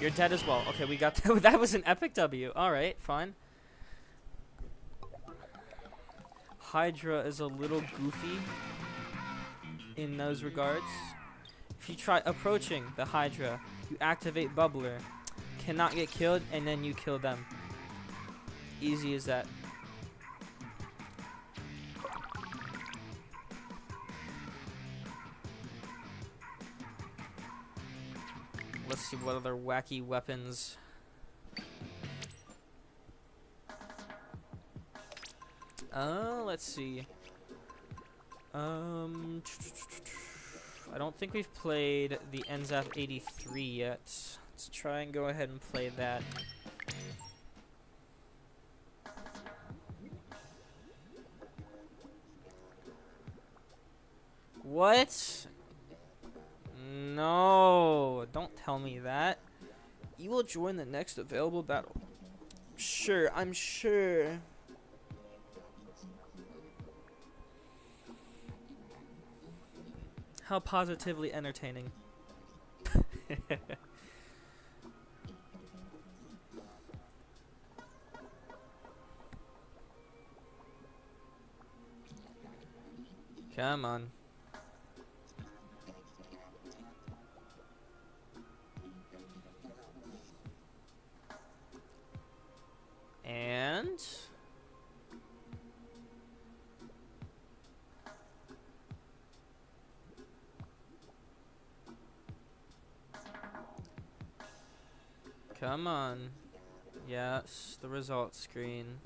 You're dead as well. Okay, we got [LAUGHS] that. that was an epic W. Alright, fine. Hydra is a little goofy in those regards. If you try approaching the Hydra, you activate Bubbler. Cannot get killed, and then you kill them. Easy as that. See what other wacky weapons. Uh, let's see. Um, I don't think we've played the NZAP 83 yet. Let's try and go ahead and play that. What? No, don't tell me that. You will join the next available battle. Sure, I'm sure. How positively entertaining. [LAUGHS] Come on. And Come on. Yes, the results screen.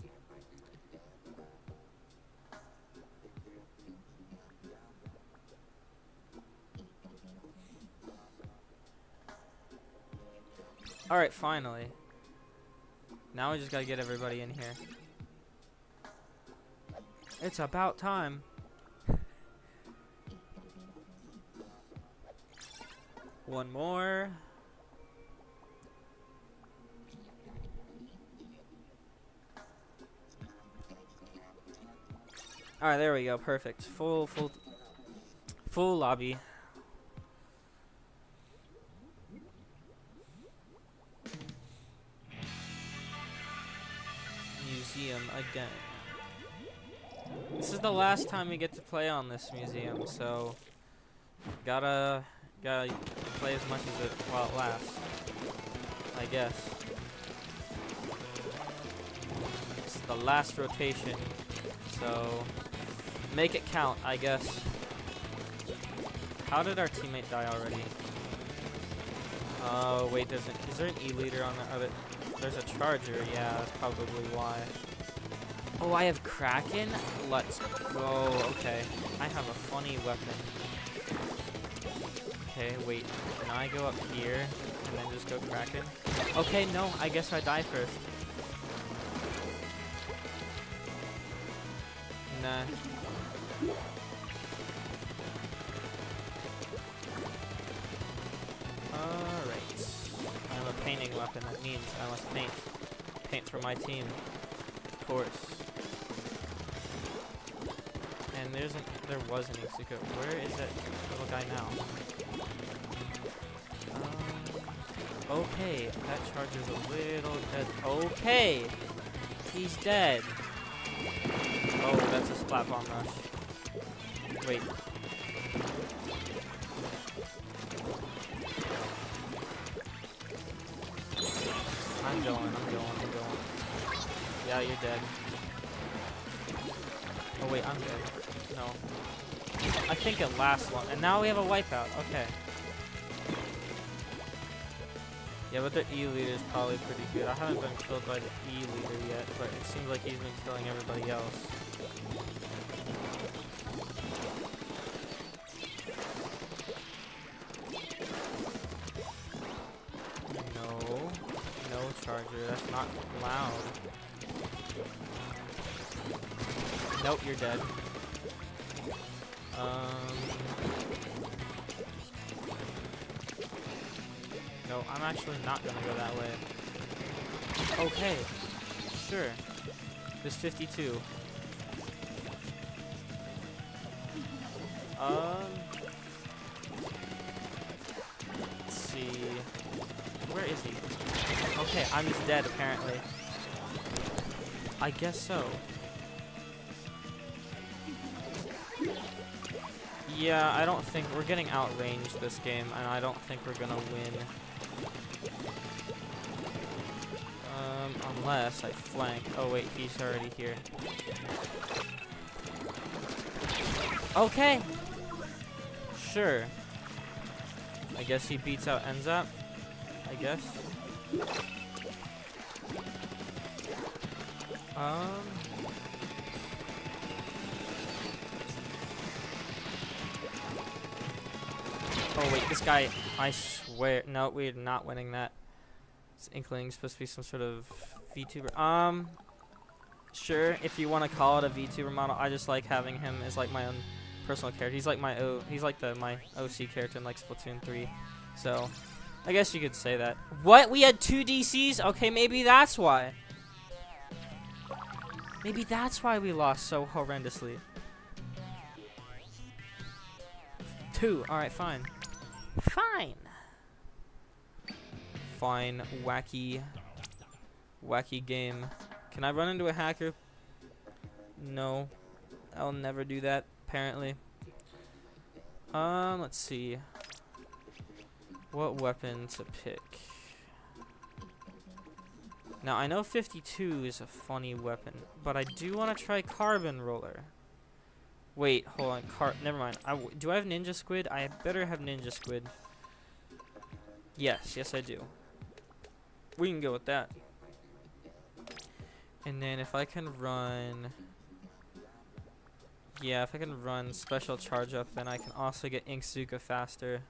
Alright, finally. Now we just gotta get everybody in here. It's about time. [LAUGHS] One more. Alright, there we go. Perfect. Full, full, full lobby. Museum again. This is the last time we get to play on this museum, so gotta gotta play as much as it while it lasts. I guess. Is the last rotation, so make it count, I guess. How did our teammate die already? Oh, wait, there's an, is there an E-liter on the other? There's a charger, yeah, that's probably why. Oh, I have Kraken? Let's go, okay. I have a funny weapon. Okay, wait, can I go up here and then just go Kraken? Okay, no, I guess I die first. Nah. Painting weapon. That means I must paint. Paint for my team. Of course. And there's an there was an Inkzooka. Where is that little guy now? Um, okay, that charger's a little dead. Okay! He's dead. Oh, that's a splat bomb rush. Wait. Think it lasts long. And now we have a wipeout. Okay. Yeah, but the E-liter is probably pretty good. I haven't been killed by the E-liter yet, but it seems like he's been killing everybody else. No. No charger. That's not loud. Nope, you're dead. Actually not gonna go that way. Okay. Sure. There's 52. Um... Let's see... Where is he? Okay, I'm just dead, apparently. I guess so. Yeah, I don't think we're getting outranged this game, and I don't think we're gonna win. Unless I flank. Oh wait, he's already here. Okay. Sure. I guess he beats out N-ZAP. I guess. Um. Oh wait, this guy, I swear, no, we're not winning that. This Inkling's supposed to be some sort of VTuber. Um, sure, if you want to call it a VTuber model, I just like having him as like my own personal character. He's like my O, he's like the my OC character in like Splatoon 3. So, I guess you could say that. What? We had two DCs? Okay, maybe that's why. Maybe that's why we lost so horrendously. Two. Alright, fine. Fine. Fine. Wacky. Wacky game. Can I run into a hacker? No. I'll never do that, apparently. Um, let's see. What weapon to pick? Now, I know 52 is a funny weapon, but I do want to try Carbon Roller. Wait, hold on. Car Never mind. I w do I have Ninja Squid? I better have Ninja Squid. Yes, yes I do. We can go with that. And then if I can run... Yeah, if I can run Special Charge Up, then I can also get Inkzooka faster.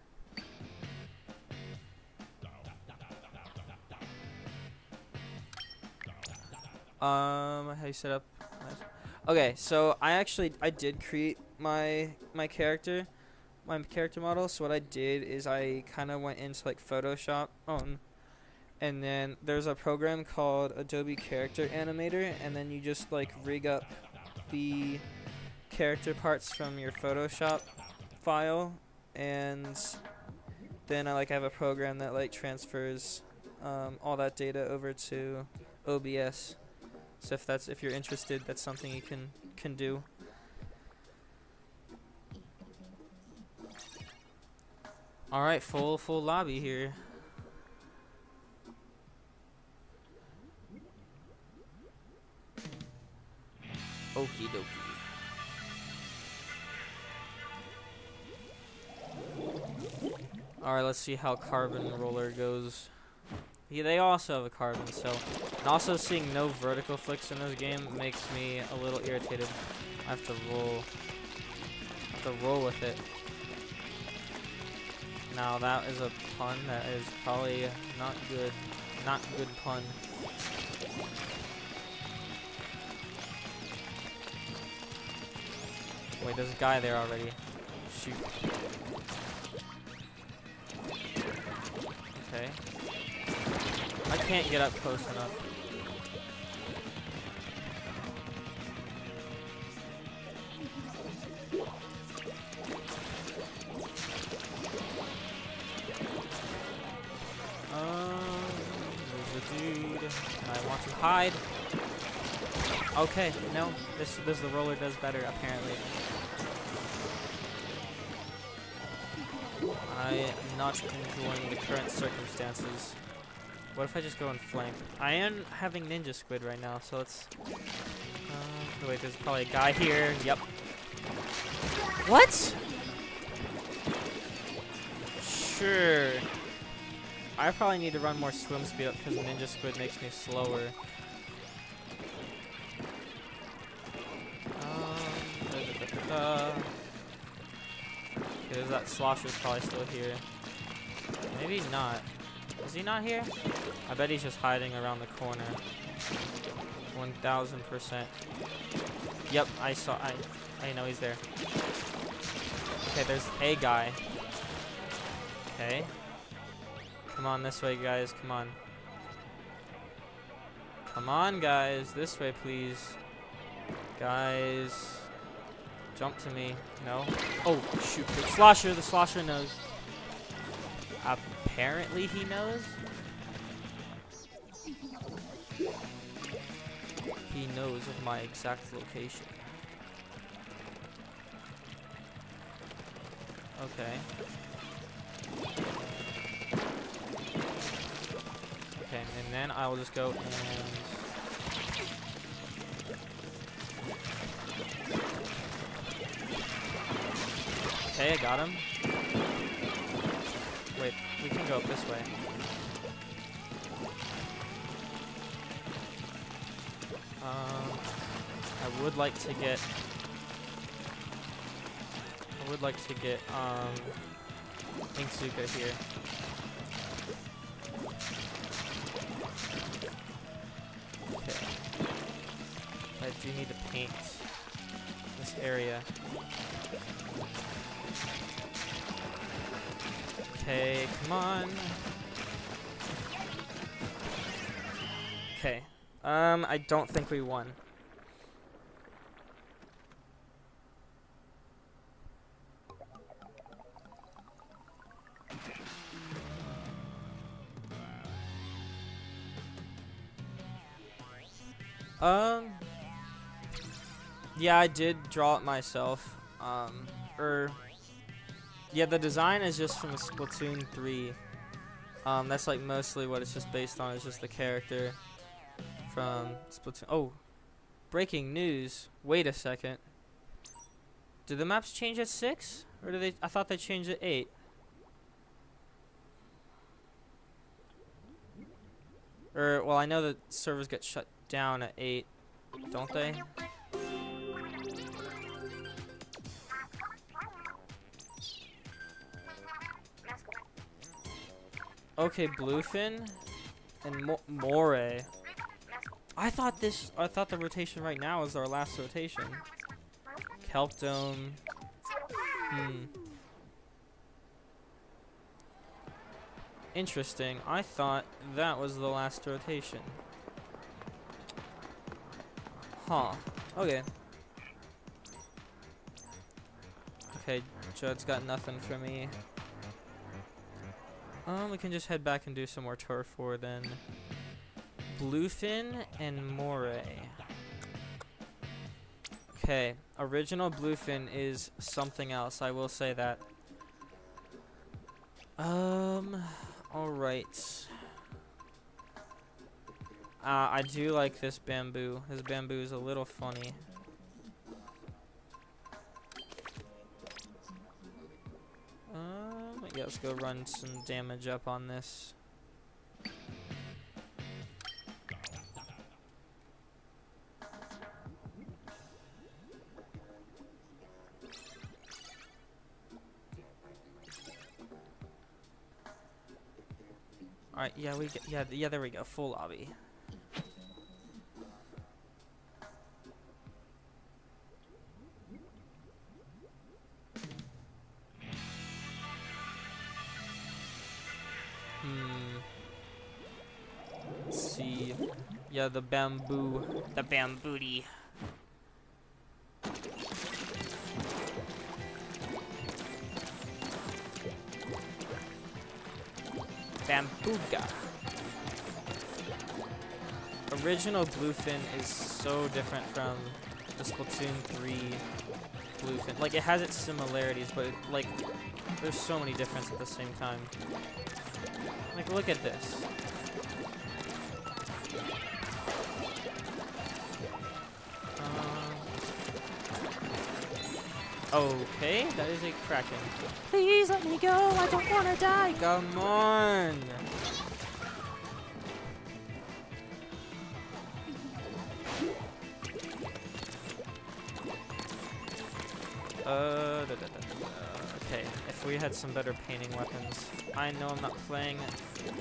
Um, how you set up? Okay, so I actually I did create my my character, my character model. So what I did is I kind of went into like Photoshop, um, and then there's a program called Adobe Character Animator, and then you just like rig up the character parts from your Photoshop file, and then I like have a program that like transfers um, all that data over to OBS. So if that's if you're interested, that's something you can can do. All right, full full lobby here. Okie dokie. All right, let's see how Carbon Roller goes. Yeah, they also have a carbon, so... And also seeing no vertical flicks in this game makes me a little irritated. I have to roll... I have to roll with it. Now that is a pun that is probably not good. Not good pun. Wait, there's a guy there already. Shoot. Okay. I can't get up close enough. Um, there's a dude. I want to hide. Okay, no, this this the roller does better apparently. I am not enjoying the current circumstances. What if I just go and flank? I am having Ninja Squid right now, so let's... Uh, wait, there's probably a guy here. Yep. What? Sure. I probably need to run more swim speed up because Ninja Squid makes me slower. Okay, there's that Slosher's probably still here. Maybe not. Is he not here? I bet he's just hiding around the corner. 1000%. Yep, I saw, I, I know he's there. Okay, there's a guy. Okay. Come on this way, guys, come on. Come on, guys, this way, please. Guys. Jump to me. No. Oh, shoot. The slosher. The slosher knows. Apparently he knows. He knows of my exact location. Okay. Okay, and then I will just go and... Okay, I got him. Wait, we can go up this way. Um, I would like to get. I would like to get um, Inkzooka here. Okay. I do need to paint this area. Come on. Okay. Um, I don't think we won. Um. Yeah, I did draw it myself. Um, er. Yeah, the design is just from Splatoon 3. Um, that's like mostly what it's just based on. Is just the character from Splatoon. Oh, breaking news! Wait a second. Did the maps change at six, or do they? I thought they changed at eight. Or well, I know the servers get shut down at eight, don't they? Okay, Bluefin and Mo Moray. I thought this. I thought the rotation right now is our last rotation. Kelp Dome. Hmm. Interesting. I thought that was the last rotation. Huh. Okay. Okay, Judd's got nothing for me. Um, we can just head back and do some more turf war then. Bluefin and Moray. Okay, original Bluefin is something else, I will say that. Um, alright. Uh, I do like this bamboo. This bamboo is a little funny. Yeah, let's go run some damage up on this. Alright, yeah, we get, yeah, yeah, there we go, full lobby. Yeah, the bamboo. The bambooty. Bambooga. Original Bluefin is so different from the Splatoon 3 Bluefin. Like, it has its similarities, but, it, like, there's so many differences at the same time. Like, look at this. Okay, that is a Kraken. Please let me go, I don't want to die. Come on. Uh, da, da, da, okay, if we had some better painting weapons. I know I'm not playing,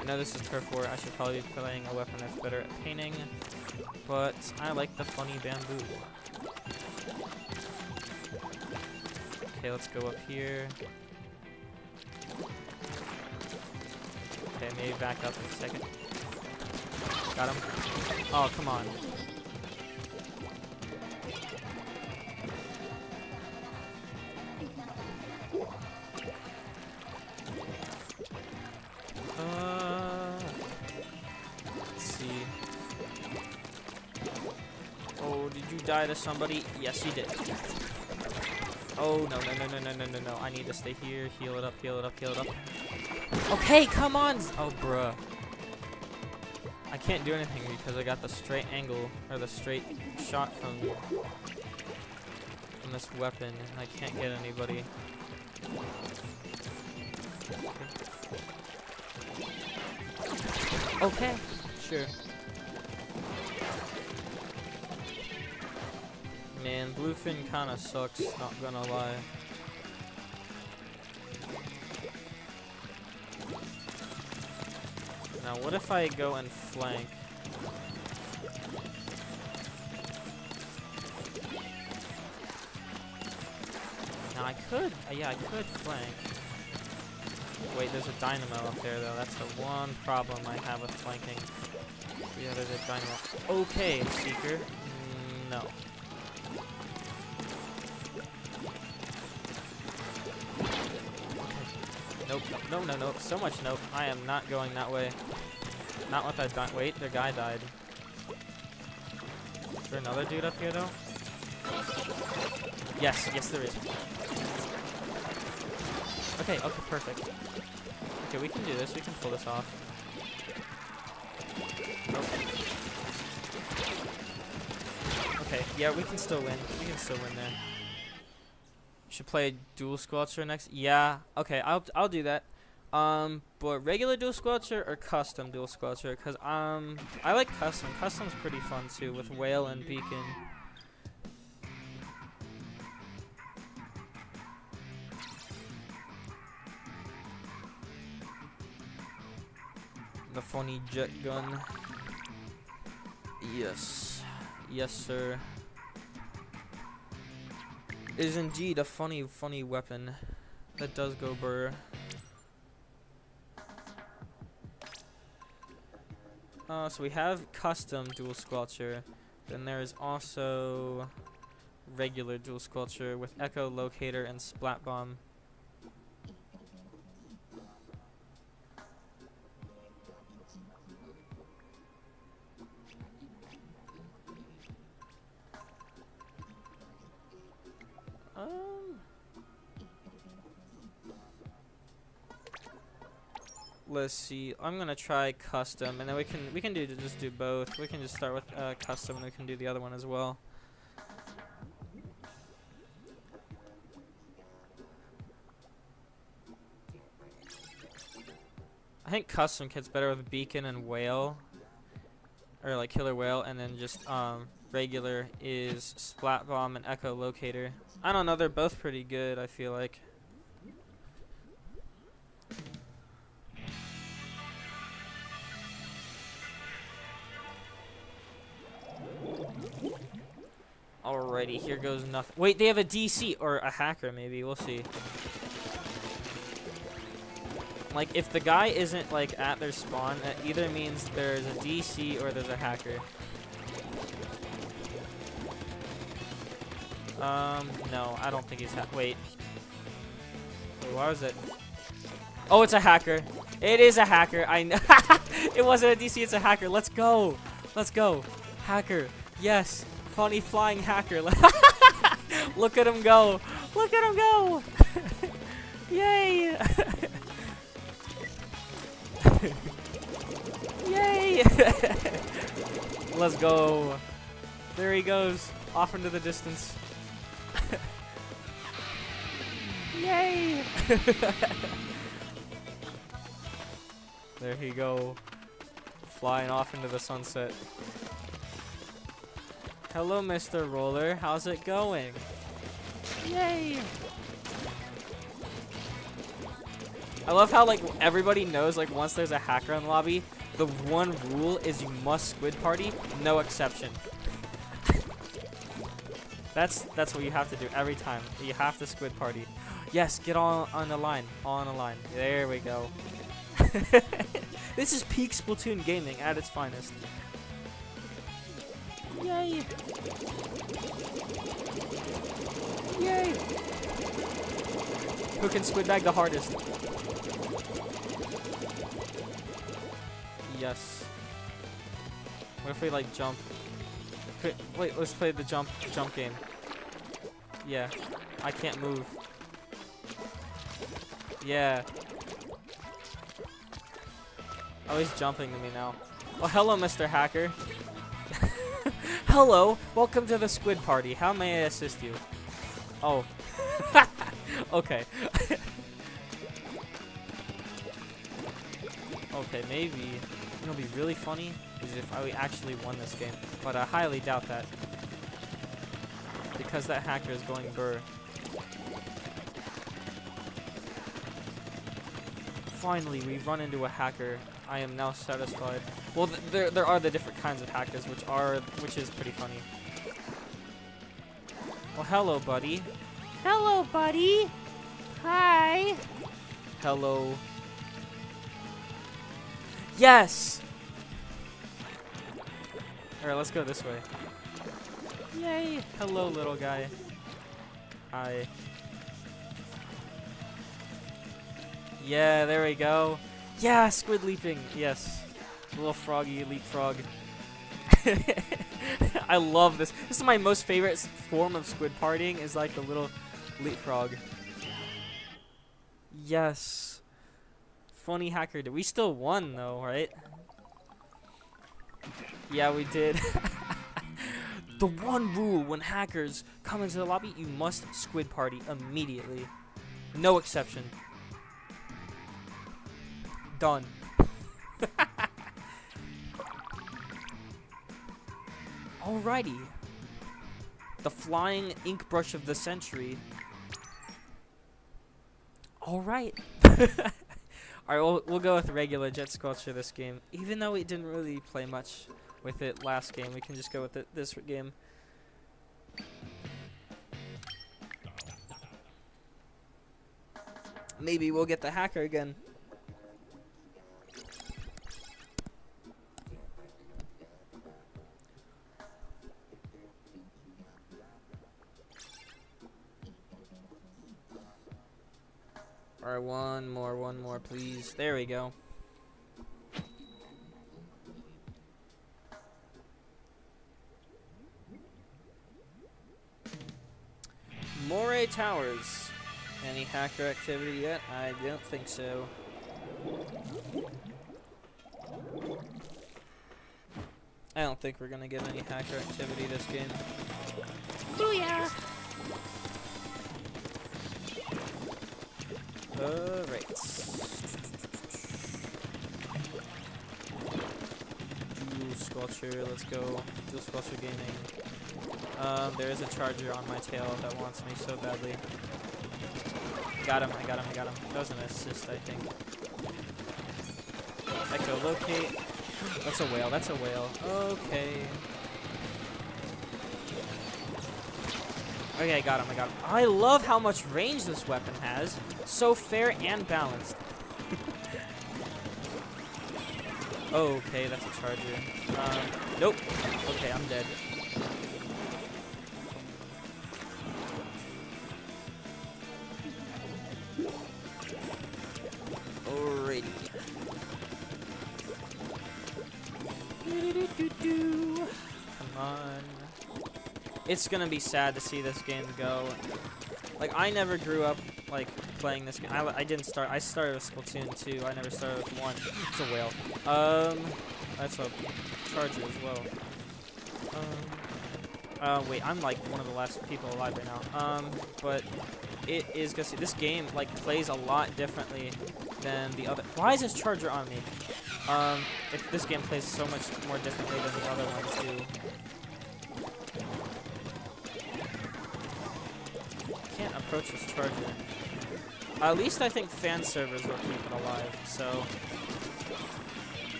I know this is Turf War, I should probably be playing a weapon that's better at painting, but I like the funny bamboo. Okay, let's go up here. Okay, maybe back up in a second. Got him. Oh, come on. Uh, let's see. Oh, did you die to somebody? Yes, you did. Oh, no, no, no, no, no, no, no, no. I need to stay here. Heal it up, heal it up, heal it up. Okay, come on! Oh, bruh. I can't do anything because I got the straight angle, or the straight shot from, from this weapon. I can't get anybody. Okay, sure. Man, Bluefin kinda sucks, not gonna lie. Now, what if I go and flank? Now, I could, uh, yeah, I could flank. Wait, there's a dynamo up there, though. That's the one problem I have with flanking. Yeah, there's a dynamo. Okay, Seeker. No. Nope, no, no, no, so much nope. I am not going that way. Not with that guy. Wait, the guy died. Is there another dude up here, though? Yes, yes there is. Okay, okay, perfect. Okay, we can do this. We can pull this off. Nope. Okay, yeah, we can still win. We can still win there. Should play dual squelcher next. Yeah. Okay. I'll I'll do that. Um, but regular dual squelcher or custom dual squelcher? Cause um, I like custom. Custom's pretty fun too with whale and beacon. The funny jet gun. Yes. Yes, sir is indeed a funny, funny weapon that does go burr. Uh, so we have custom dual squelcher. Then there's also regular dual squelcher with echo locator and splat bomb. Let's see. I'm gonna try custom, and then we can we can do just do both. We can just start with uh, custom, and we can do the other one as well. I think custom gets better with beacon and whale, or like killer wail, and then just um, regular is splat bomb and echo locator. I don't know. They're both pretty good. I feel like. Alrighty, here goes nothing. Wait, they have a DC or a hacker maybe. We'll see. Like, if the guy isn't, like, at their spawn, that either means there's a DC or there's a hacker. Um, no, I don't think he's ha- wait. Wait, why was it? Oh, it's a hacker. It is a hacker. I know. [LAUGHS] it wasn't a DC, it's a hacker. Let's go. Let's go. Hacker. Yes funny flying hacker. [LAUGHS] Look at him go. Look at him go. [LAUGHS] Yay. Yay. Let's go. There he goes. Off into the distance. Yay. there he go. Flying off into the sunset. Hello, Mr. Roller. How's it going? Yay! I love how, like, everybody knows, like, once there's a hacker in the lobby, the one rule is you must squid party, no exception. [LAUGHS] that's that's what you have to do every time. You have to squid party. Yes, get on on the line. On the line. There we go. [LAUGHS] this is peak Splatoon gaming at its finest. Yay! Yay! Who can squid bag the hardest? Yes. What if we like jump? Wait, wait, let's play the jump jump game. Yeah, I can't move. Yeah. Oh, he's jumping to me now. Well, hello, Mr. Hacker. [LAUGHS] hello, welcome to the Squid Party. How may I assist you? Oh. [LAUGHS] okay. [LAUGHS] okay, maybe it'll be really funny is if I actually won this game, but I highly doubt that because that hacker is going burr. Finally, we run into a hacker. I am now satisfied. Well, th there there are the different kinds of hackers, which are which is pretty funny. Well, hello, buddy. Hello, buddy. Hi. Hello. Yes. All right, let's go this way. Yay! Hello, little guy. Hi. Yeah, there we go. Yeah, squid leaping. Yes. Little froggy leapfrog. [LAUGHS] I love this. This is my most favorite form of squid partying is like the little leapfrog. Yes. Funny hacker. Did we still won though, right? Yeah, we did. [LAUGHS] the one rule when hackers come into the lobby, you must squid party immediately. No exception. Done. [LAUGHS] Alrighty. The flying ink brush of the century. Alright. [LAUGHS] Alright, we'll, we'll go with regular Jet Squelcher this game. Even though we didn't really play much with it last game, we can just go with it this game. Maybe we'll get the hacker again. Alright, one more, one more, please. There we go. Moray Towers. Any hacker activity yet? I don't think so. I don't think we're gonna get any hacker activity this game. Booyah. Alright. Dual let's go. Dual Squelcher Gaming. Um, there is a charger on my tail that wants me so badly. Got him, I got him, I got him. That was an assist, I think. Echo locate. That's a whale, that's a whale. Okay. Okay, I got him, I got him. I love how much range this weapon has. So fair and balanced. [LAUGHS] okay, that's a charger. Um, nope. Okay, I'm dead. It's gonna be sad to see this game go. Like, I never grew up, like, playing this game. I, I didn't start, I started with Splatoon 2. I never started with 1. It's a whale. Um, that's a charger as well. Um, uh, wait, I'm like one of the last people alive right now. Um, but it is gonna see this game like plays a lot differently than the other. Why is this charger on me? Um, if this game plays so much more differently than the other ones do. Approach this charger. At least I think fan servers will keep it alive. So,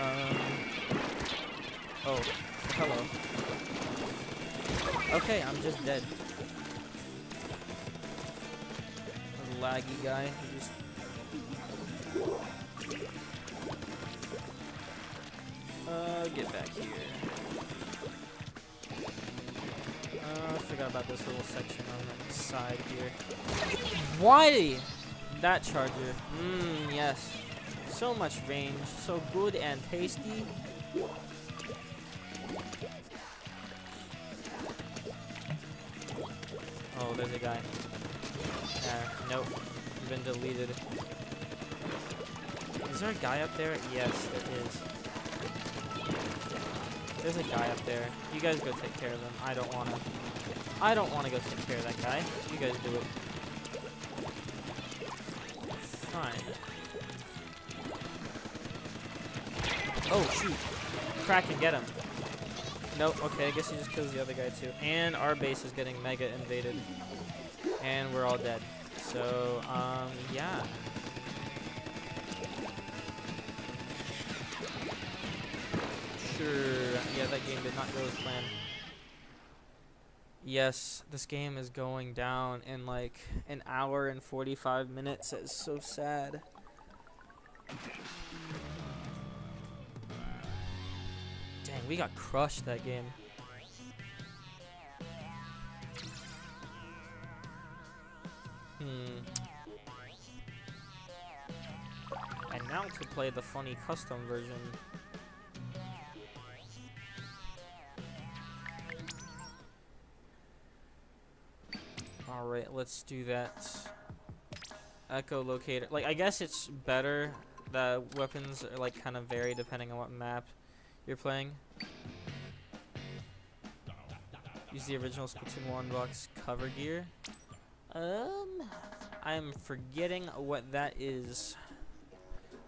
um, oh, hello. Okay, I'm just dead. Laggy guy just Uh, get back here. Uh, I forgot about this little section side here. Why? That charger. Mmm, yes. So much range, so good and tasty. Oh, there's a guy. Uh, nope. Been deleted. Is there a guy up there? Yes, there is. There's a guy up there. You guys go take care of him. I don't want to. I don't wanna go take care of that guy. You guys do it. Fine. Oh shoot! Crack and get him. Nope. Okay, I guess he just kills the other guy too. And our base is getting mega invaded, and we're all dead. So um yeah. Sure. Yeah, that game did not go as planned. Yes, this game is going down in like an hour and 45 minutes. It's so sad. Dang, we got crushed that game. Hmm. And now to play the funny custom version. Alright, let's do that. Echo locator. Like, I guess it's better that weapons are, like, kind of vary depending on what map you're playing. Use the original Splatoon 1 box cover gear. Um, I'm forgetting what that is.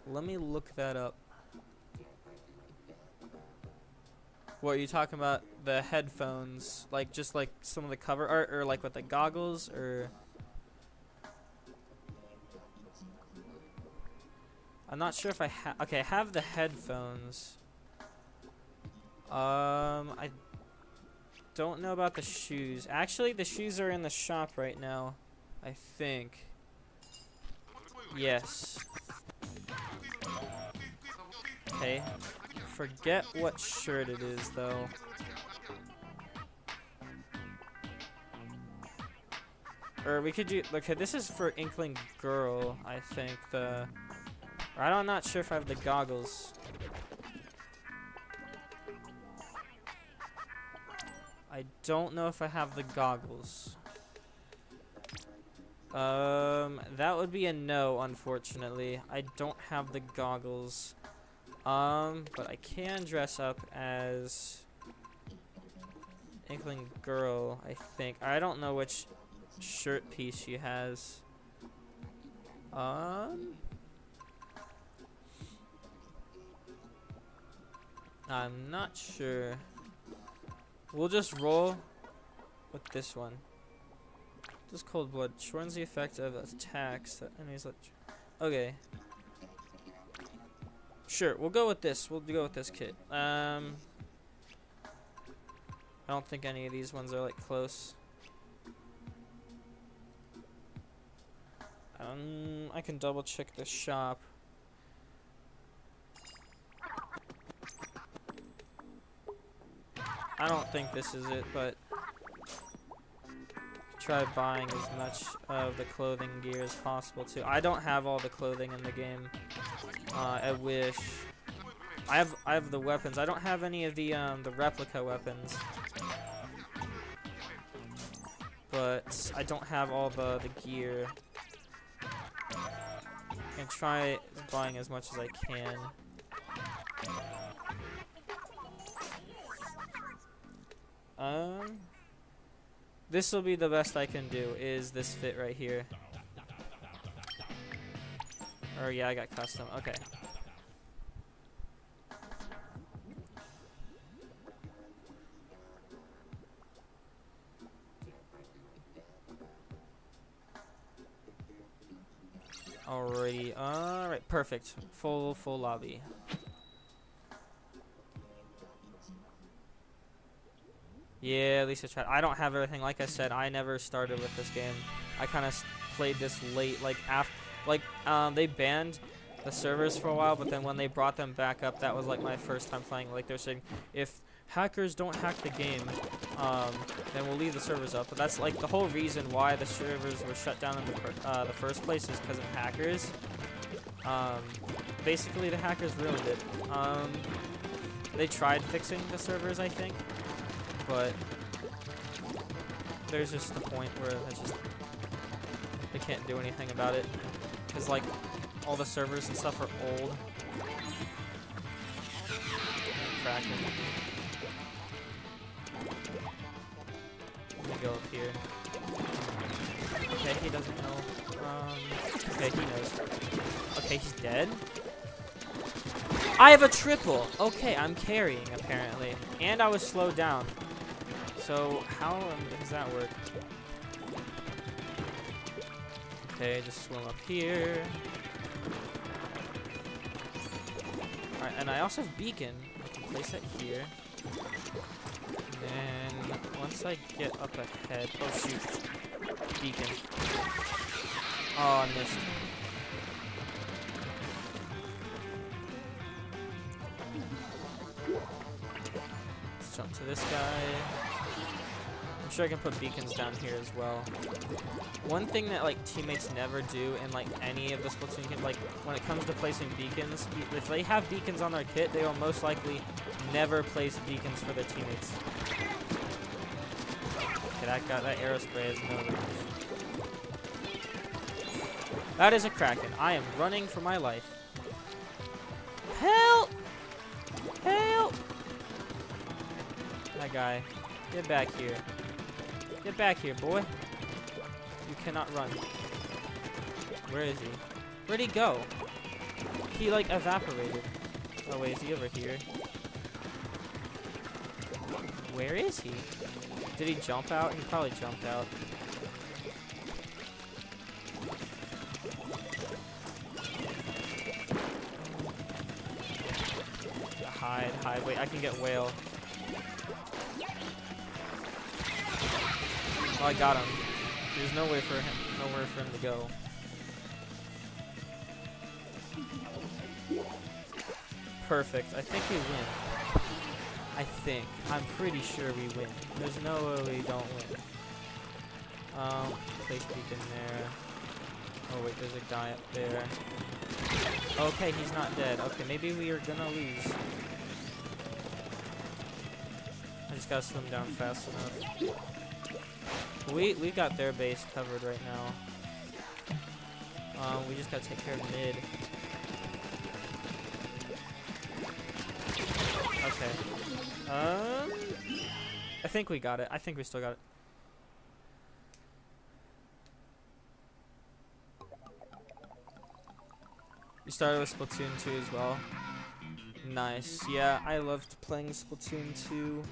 Let me look that up. What are you talking about? The headphones, like just like some of the cover art, or like with the goggles, or I'm not sure if I have. Okay, I have the headphones. Um, I don't know about the shoes. Actually, the shoes are in the shop right now. I think. Yes. Okay. Forget what shirt it is, though. Or we could do. Okay, this is for Inkling Girl, I think. The. I'm not sure if I have the goggles. I don't know if I have the goggles. Um, that would be a no, unfortunately. I don't have the goggles. Um, but I can dress up as Inkling Girl, I think. I don't know which shirt piece she has. Um, I'm not sure. We'll just roll with this one. This cold blood shortens the effect of attacks that enemies let. Okay. Sure, we'll go with this. We'll go with this kit. Um, I don't think any of these ones are like close. Um, I can double check the shop. I don't think this is it, but try buying as much of the clothing gear as possible too. I don't have all the clothing in the game. Uh, I wish. I have I have the weapons. I don't have any of the um, the replica weapons. But I don't have all the, the gear. And try buying as much as I can. Um, this will be the best I can do, is this fit right here. Or yeah, I got custom, okay. Alrighty, alright, perfect. Full, full lobby. Yeah, at least I tried. I don't have everything. Like I said, I never started with this game. I kind of played this late, like after, like um, they banned the servers for a while, but then when they brought them back up, that was like my first time playing. Like they're saying, if hackers don't hack the game, um, then we'll leave the servers up. But that's like the whole reason why the servers were shut down in the, uh, the first place is because of hackers. Um, basically, the hackers ruined it. Um, they tried fixing the servers, I think, but there's just the point where it's just they can't do anything about it because like all the servers and stuff are old. Let me go up here. Okay, he doesn't know. Um, okay, he knows. Okay, he's dead. I have a triple. Okay, I'm carrying apparently, and I was slowed down. So how um, does that work? Okay, just swim up here. Alright, and I also have beacon. I can place it here. And once I get up ahead, oh shoot, beacon. Oh, I missed. Let's jump to this guy. Sure I can put beacons down here as well. One thing that like teammates never do in like any of the Splatoon games, like when it comes to placing beacons, if they have beacons on their kit, they will most likely never place beacons for their teammates. Okay, that guy, that Aerospray has no range. That is a Kraken. I am running for my life. Help! Help! That guy. Get back here. Get back here, boy. You cannot run. Where is he? Where'd he go? He, like, evaporated. Oh, wait, is he over here? Where is he? Did he jump out? He probably jumped out. Hide, hide. Wait, I can get wail. Oh, I got him. There's no way for him, nowhere for him to go. Perfect. I think we win. I think. I'm pretty sure we win. There's no way we don't win. Um, place beacon there. Oh wait, there's a guy up there. Okay, he's not dead. Okay, maybe we are gonna lose. I just gotta swim down fast enough. We we got their base covered right now. Um, we just gotta take care of mid. Okay. Um, I think we got it. I think we still got it. We started with Splatoon 2 as well. Nice. Yeah, I loved playing Splatoon 2.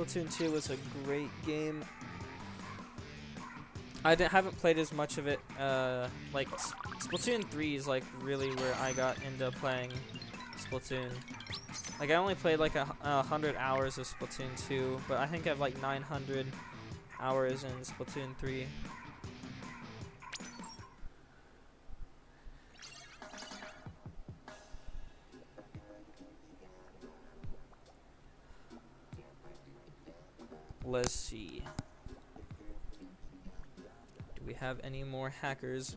Splatoon 2 was a great game. I haven't played as much of it. Uh, like Splatoon 3 is like really where I got into playing Splatoon. Like I only played like a, a hundred hours of Splatoon 2, but I think I have like 900 hours in Splatoon 3. Let's see. Do we have any more hackers?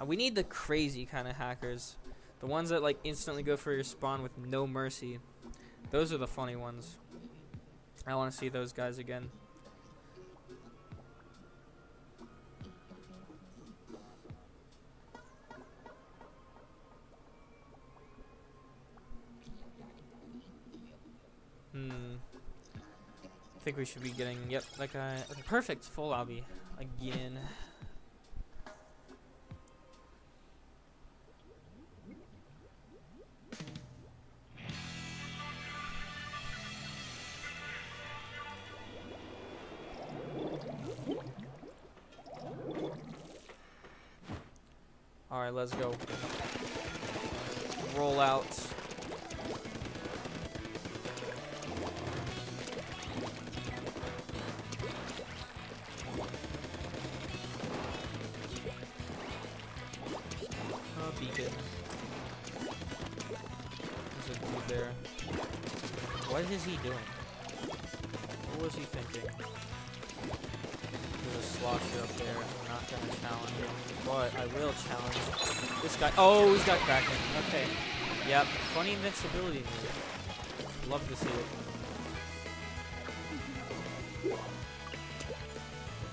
Uh, we need the crazy kind of hackers. The ones that like instantly go for your spawn with no mercy. Those are the funny ones. I want to see those guys again. Hmm. I think we should be getting, yep, that guy. Okay, perfect, full lobby. Again. Alright, let's go. Roll out. What is he doing? What was he thinking? There's a slosher up there. I'm not gonna challenge him, but I will challenge this guy. Oh, he's got Kraken. Okay. Yep. Funny invincibility move. Love to see it.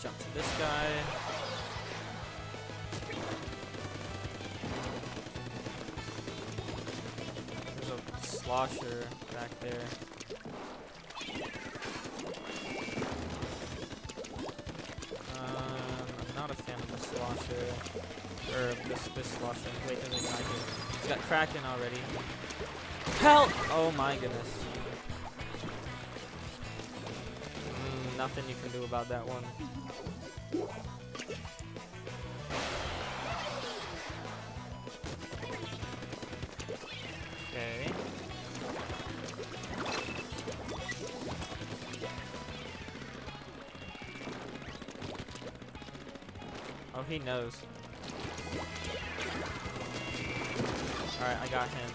Jump to this guy. There's a slosher back there. He's got Kraken already. Help! Oh my goodness. Mm, nothing you can do about that one. He knows. Alright, I got him.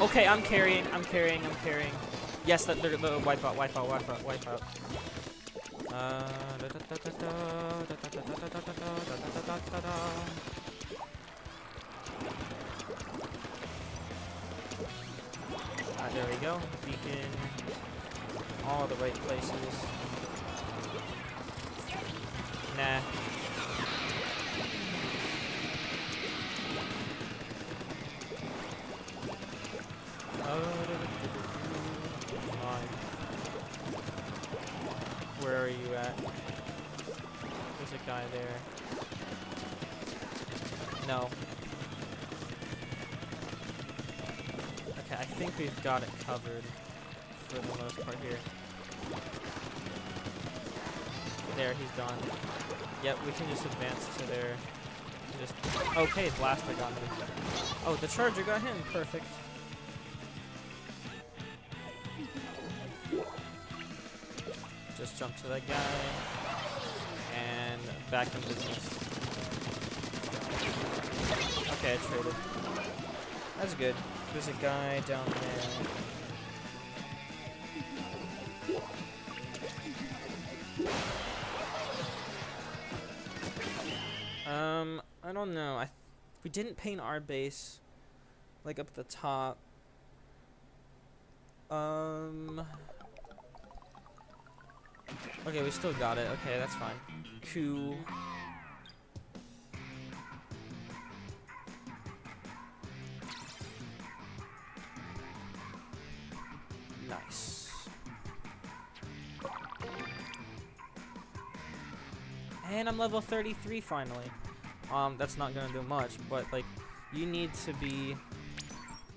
Okay, I'm carrying, I'm carrying, I'm carrying. Yes, the they're, they're wipe out, wipe out, wipe out, wipe out. Uh, ah, there we go. Beacon. All the right places. Covered for the most part here. There, he's done. Yep, we can just advance to there. Just okay, blaster got me. Oh, the charger got him. Perfect. Just jump to that guy and back in business. Okay, I traded. That's good. There's a guy down there. We didn't paint our base like up at the top. Um. Okay, we still got it. Okay, that's fine. Cool. Nice. And I'm level 33 finally. Um, that's not gonna do much, but like, you need to be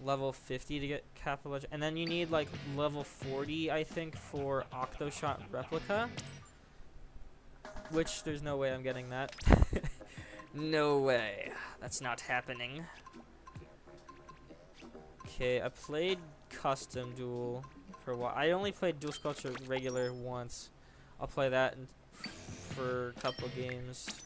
level 50 to get capital Legend, and then you need like level 40, I think, for Octoshot Replica. Which there's no way I'm getting that. [LAUGHS] no way. That's not happening. Okay, I played custom dual for a while. I only played dual squelcher regular once. I'll play that for a couple games.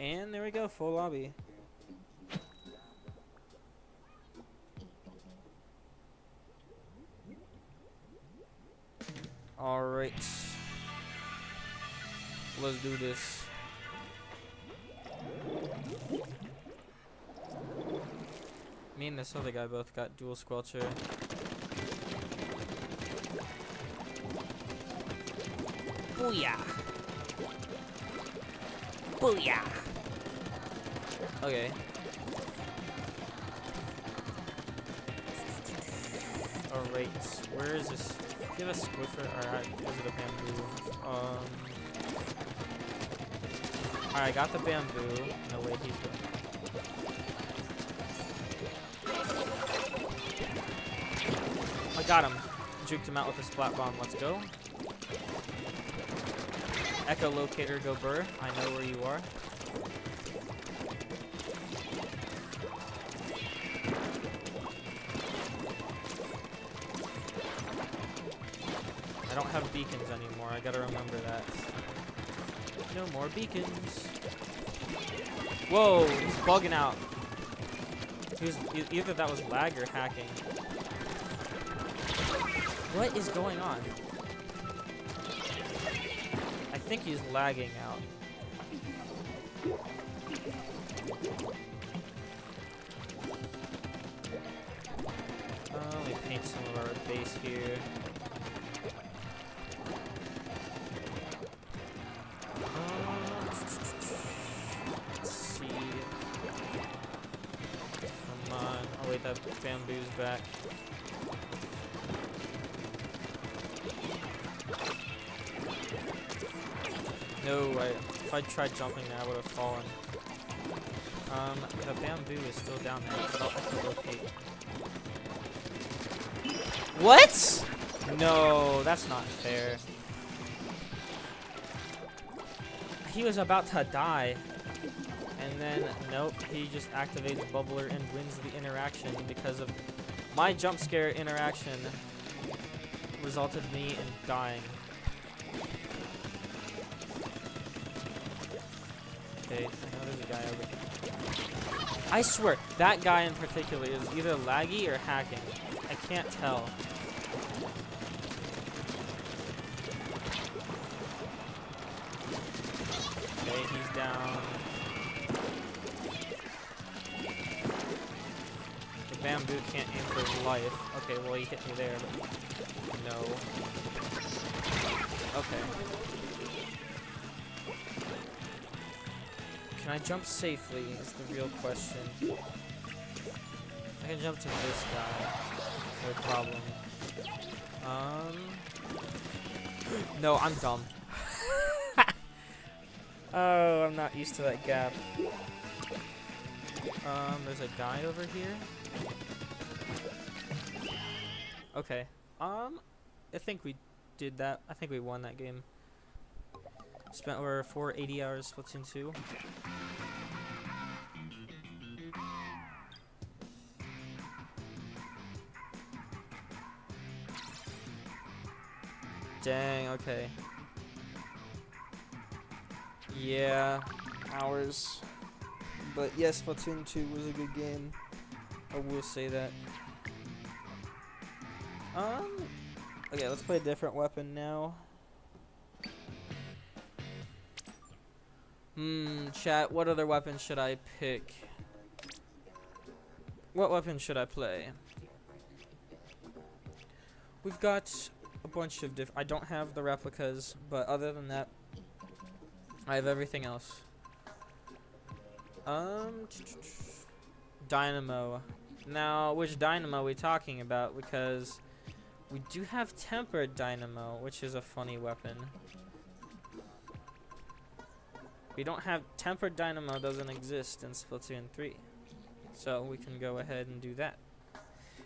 And there we go, full lobby. Alright. Let's do this. Me and this other guy both got dual squelcher. Booyah! Booyah! Okay. Alright, where is this? Do you have a squiffer? Alright, is it a bamboo? Um. Alright, I got the bamboo. No way, he's. I got him. Juked him out with a splat bomb. Let's go. Echolocator, go burr. I know where you are. I gotta remember that. No more beacons. Whoa, he's bugging out. He was, either that was lag or hacking. What is going on? I think he's lagging out. Uh, let me paint some of our base here. If I tried jumping there, I would have fallen. Um, the bamboo is still down there, but I'll have to locate. What? No, that's not fair. He was about to die. And then, nope, he just activates Bubbler and wins the interaction because of my jump scare interaction resulted me in dying. Guy over here. I swear, that guy in particular is either laggy or hacking. I can't tell. Okay, he's down. The bamboo can't aim for his life. Okay, well he hit me there, but no. Okay. Can I jump safely is the real question. I can jump to this guy. No problem. Um. [GASPS] No, I'm dumb. [LAUGHS] oh, I'm not used to that gap. Um, there's a guy over here. Okay. Um, I think we did that. I think we won that game. Spent over 480 hours Splatoon 2. Dang, okay. Yeah, hours. But yes, Splatoon 2 was a good game. I will say that. Um, okay, let's play a different weapon now. Hmm, chat, what other weapon should I pick? What weapon should I play? We've got a bunch of diff- I don't have the replicas, but other than that, I have everything else. Um, Dynamo. Now, which Dynamo are we talking about? Because we do have Tempered Dynamo, which is a funny weapon. We don't have Tempered Dynamo doesn't exist in Splatoon 3. So we can go ahead and do that.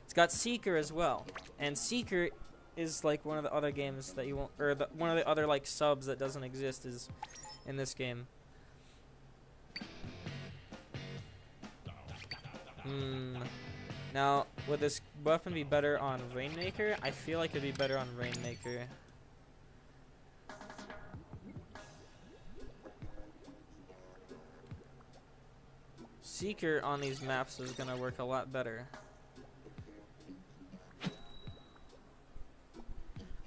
It's got Seeker as well. And Seeker is like one of the other games that you won't, or the, one of the other like subs that doesn't exist is in this game. Hmm. Now, would this weapon be better on Rainmaker? I feel like it'd be better on Rainmaker. Seeker on these maps is gonna work a lot better.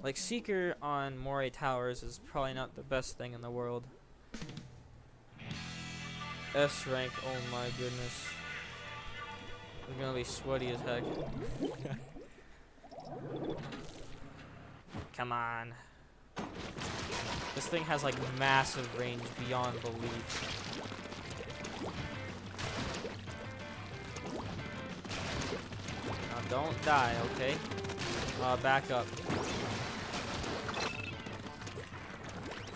Like Seeker on Moray Towers is probably not the best thing in the world. S rank, oh my goodness. We're gonna be sweaty as heck. [LAUGHS] Come on. This thing has like massive range beyond belief. Now don't die, okay? Uh, back up.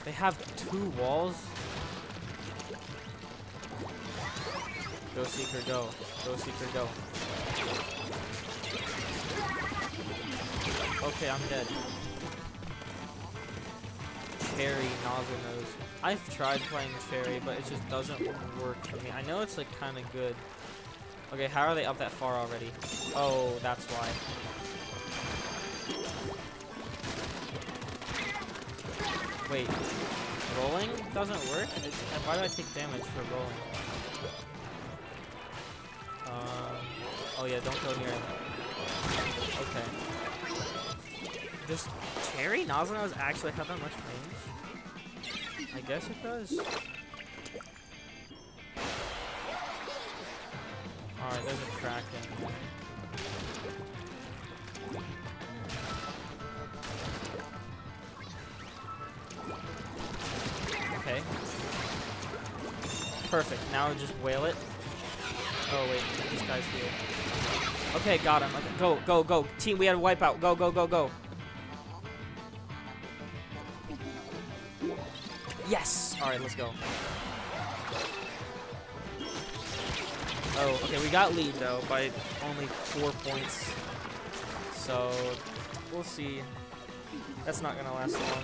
They have two walls? Go Seeker, go. Go Seeker, go. Okay, I'm dead. Cherry nozzle nose. I've tried playing Cherry, but it just doesn't work for me. I know it's like kind of good. Okay, how are they up that far already? Oh, that's why. Wait, rolling doesn't work? It's, why do I take damage for rolling? Um, oh yeah, don't go near him. Okay. Does Cherry Nozzlenose actually have that much range? I guess it does. Alright, there's a Kraken. Perfect. Now just wail it. Oh wait, this guy's here. Okay, got him. Okay, go, go, go. Team, we had a wipeout. Go, go, go, go. Yes! Alright, let's go. Oh, okay, we got lead though by only four points. So, we'll see. That's not gonna last long.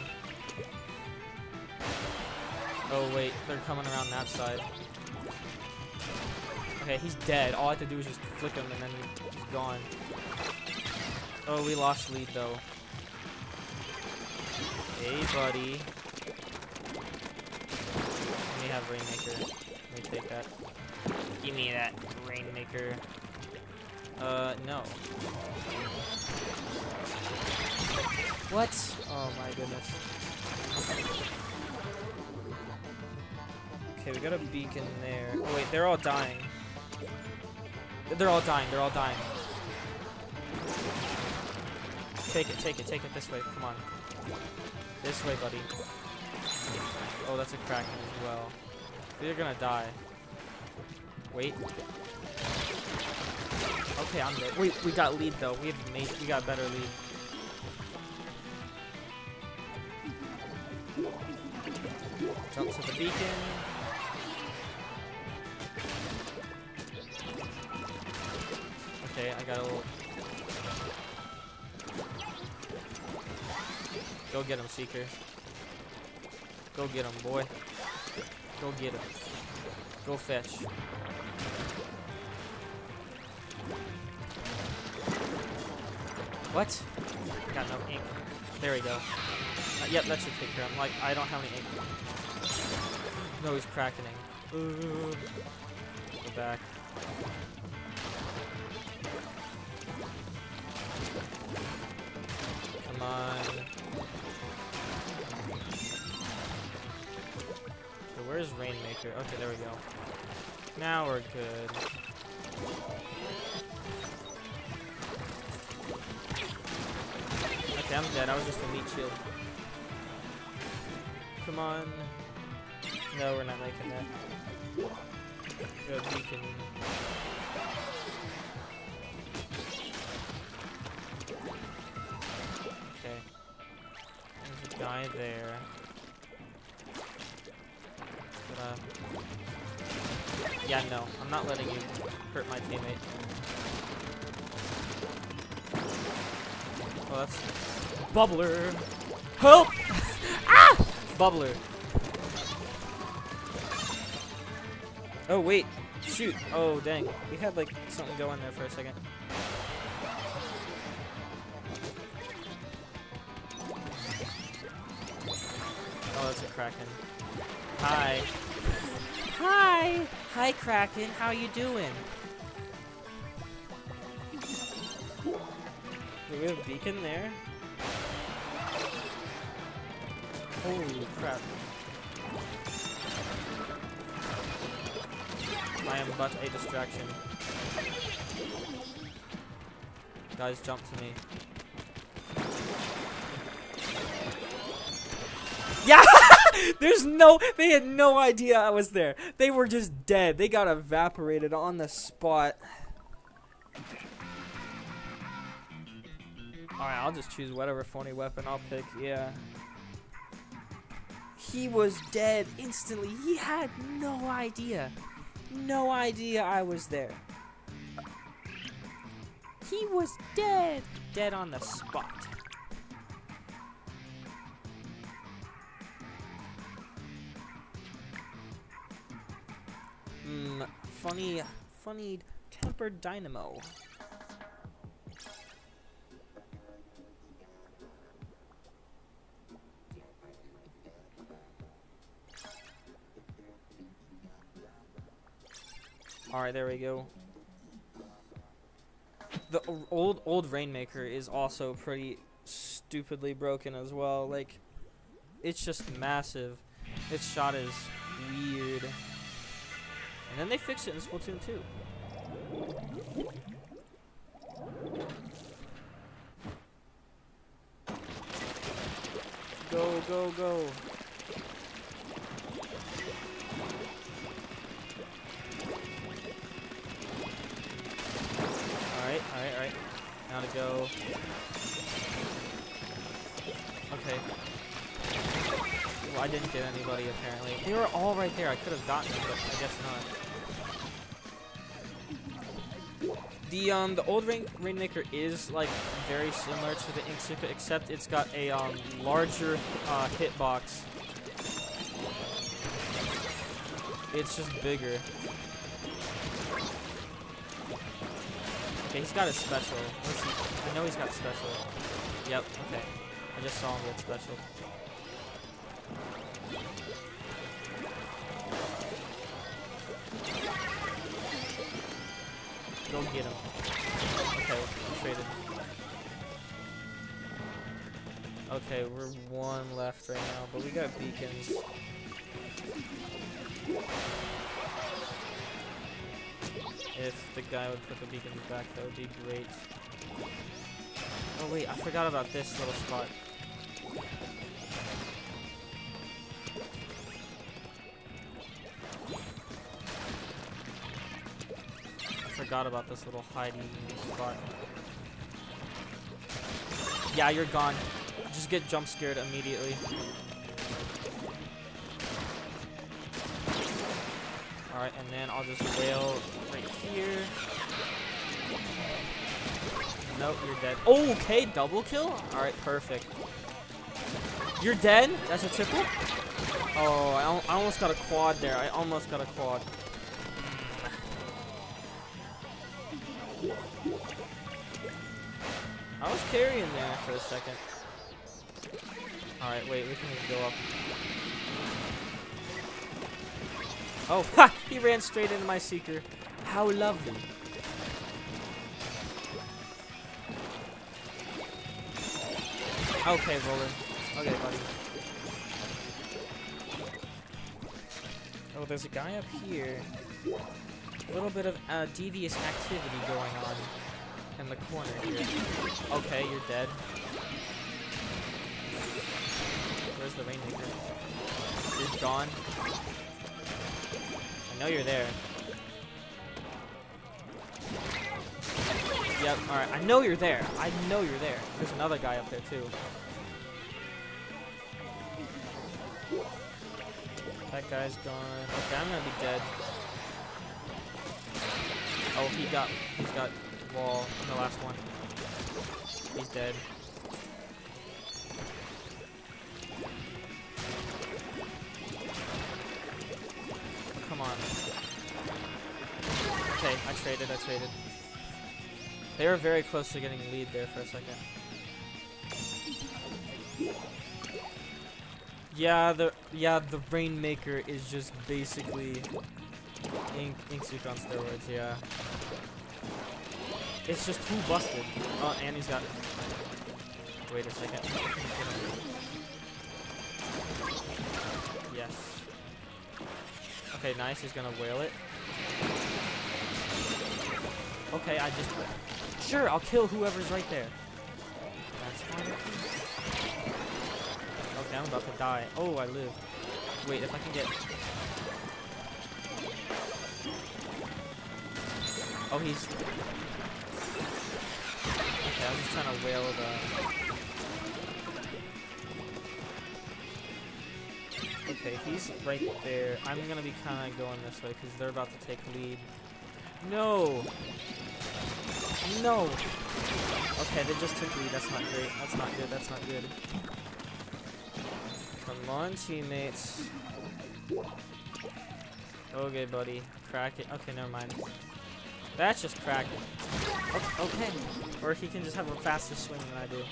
Oh wait, they're coming around that side. Okay, he's dead. All I have to do is just flick him and then he's gone. Oh, we lost lead though. Hey, buddy. Let me have Rainmaker. Let me take that. Give me that Rainmaker. Uh, no. What? Oh my goodness. Okay, we got a beacon there. Oh wait, they're all dying. They're all dying, they're all dying. Take it, take it, take it this way, come on. This way, buddy. Oh, that's a Kraken as well. They're gonna die. Wait. Okay, I'm dead. Wait, we got lead though. We have made we got better lead. Jump to the beacon. Okay, I got a little. Go get him, Seeker. Go get him, boy. Go get him. Go fetch. What? Got no ink. There we go. Uh, yep, that should take care of him. Like, I don't have any ink. No, he's cracking. Ooh. Go back. Come on. Okay, where's Rainmaker? Okay, there we go. Now we're good. Okay, I'm dead. I was just a meat shield. Come on. No, we're not making that. Good beacon. Guy there. Gonna... Yeah, no. I'm not letting you hurt my teammate. Oh, that's... Bubbler! Help! [LAUGHS] ah! Bubbler. Oh, wait. Shoot. Oh, dang. We had, like, something going there for a second. Kraken. Hi. Hi! Hi, Kraken. How you doing? Do we have a beacon there? Holy crap. I am but a distraction. Guys, jump to me. Yeah! [LAUGHS] [LAUGHS] There's no, they had no idea I was there. They were just dead. They got evaporated on the spot. Alright, I'll just choose whatever phony weapon I'll pick, yeah. He was dead instantly. He had no idea. No idea I was there. He was dead. Dead on the spot. Hmm, funny, funny tempered dynamo. Alright, there we go. The old old Rainmaker is also pretty stupidly broken as well. Like, it's just massive. Its shot is weird. And then they fix it in Splatoon 2. Go, go, go. Alright, alright, alright. Now to go. Okay. Well, I didn't get anybody apparently. They were all right there. I could have gotten them, but I guess not. The um the old Rain Rainmaker is like very similar to the Inkzooka, except it's got a um larger uh, hitbox. It's just bigger. Okay, he's got a special. I know he's got special. Yep, okay. I just saw him get special. Go get him. Okay, traded. Okay, we're one left right now, but we got beacons. If the guy would put the beacons back, that would be great. Oh wait, I forgot about this little spot. Forgot about this little hiding spot. Yeah, you're gone. Just get jump scared immediately. Alright, and then I'll just wail right here. Nope, you're dead. Oh, okay, double kill? Alright, perfect. You're dead? That's a triple? Oh, I, I almost got a quad there. I almost got a quad. I was carrying there for a second. Alright, wait, we can just go up. Oh, [LAUGHS] ha! He ran straight into my seeker. How lovely. Okay, Roller. Okay, buddy. Oh, there's a guy up here. A little bit of uh, devious activity going on in the corner here. Okay, you're dead. Where's the Rainmaker? You're gone. I know you're there. Yep, alright. I know you're there. I know you're there. There's another guy up there, too. That guy's gone. Okay, I'm gonna be dead. Oh, he got, he's got wall in the last one. He's dead. Come on. Okay, I traded, I traded. They were very close to getting lead there for a second. Yeah, the yeah the Rainmaker is just basically Ink Inkzooka on steroids. Yeah, it's just too busted. Oh, and he's got. Wait a second. Yes. Okay, nice. He's gonna wail it. Okay, I just. Sure, I'll kill whoever's right there. That's fine. Okay, I'm about to die. Oh, I lived. Wait, if I can get... Oh, he's... Okay, I was just trying to wail the... Okay, he's right there. I'm gonna be kind of going this way because they're about to take lead. No! No! Okay, they just took lead. That's not great. That's not good. That's not good. Come on, teammates. Okay, buddy. Crack it. Okay, never mind. That's just crack it. Okay. Or he can just have a faster swing than I do.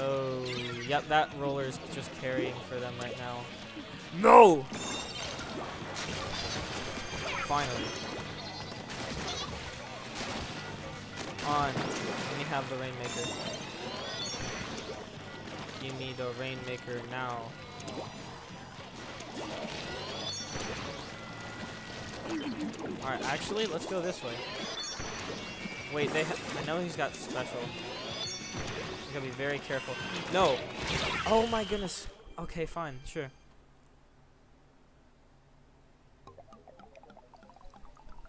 Oh, yep, that roller is just carrying for them right now. No! Finally. On. Let me have the Rainmaker. Give me the Rainmaker now. Alright, actually, let's go this way. Wait, they I know he's got special. You gotta be very careful. No! Oh my goodness. Okay, fine, sure.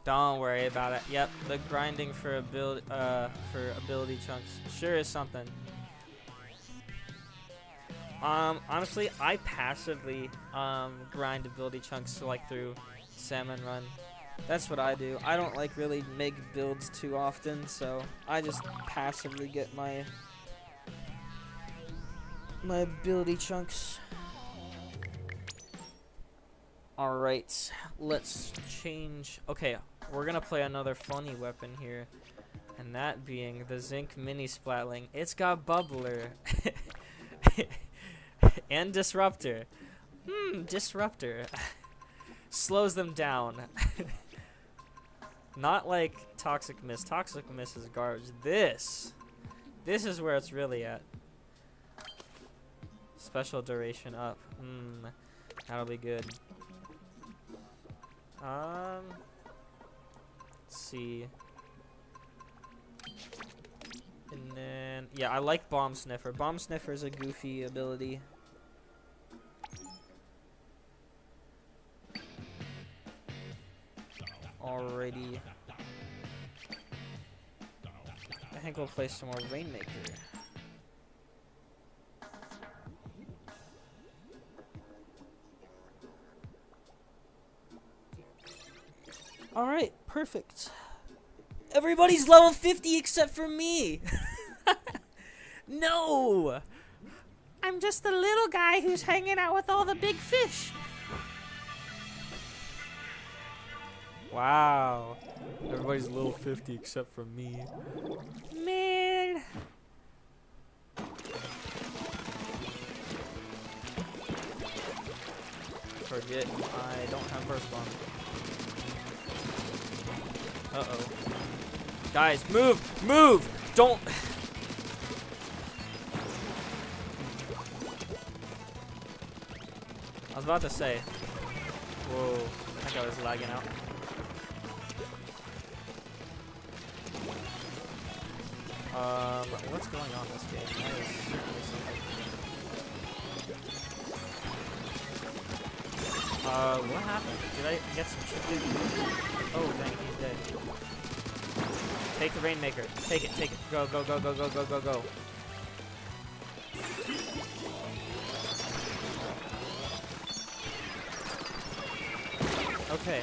Don't worry about it. Yep, the grinding for ability uh for ability chunks sure is something. Um, honestly, I passively um grind ability chunks like through salmon run. That's what I do. I don't like really make builds too often, so I just passively get my my ability chunks. Alright, let's change. Okay, we're gonna play another funny weapon here. And that being the Zink Mini Splatling. It's got Bubbler. [LAUGHS] and Disruptor. Hmm, Disruptor. [LAUGHS] Slows them down. [LAUGHS] Not like Toxic Mist. Toxic Mist is garbage. This. This is where it's really at. Special duration up. Hmm. That'll be good. Um. Let's see. And then, yeah, I like Bomb Sniffer. Bomb Sniffer is a goofy ability. Alrighty. I think we'll play some more Rainmaker. Alright, perfect. Everybody's level 50 except for me! [LAUGHS] no! I'm just the little guy who's hanging out with all the big fish. Wow. Everybody's level 50 except for me. Man. Forget I don't have burst bomb. Uh-oh. Guys, move! Move! Don't... I was about to say. Whoa. I think I was lagging out. Um, what's going on this game? That is certainly something. Uh, what happened? Did I get some shit? Oh, dang, he's dead. Take the Rainmaker. Take it, take it. Go, go, go, go, go, go, go, go. Okay.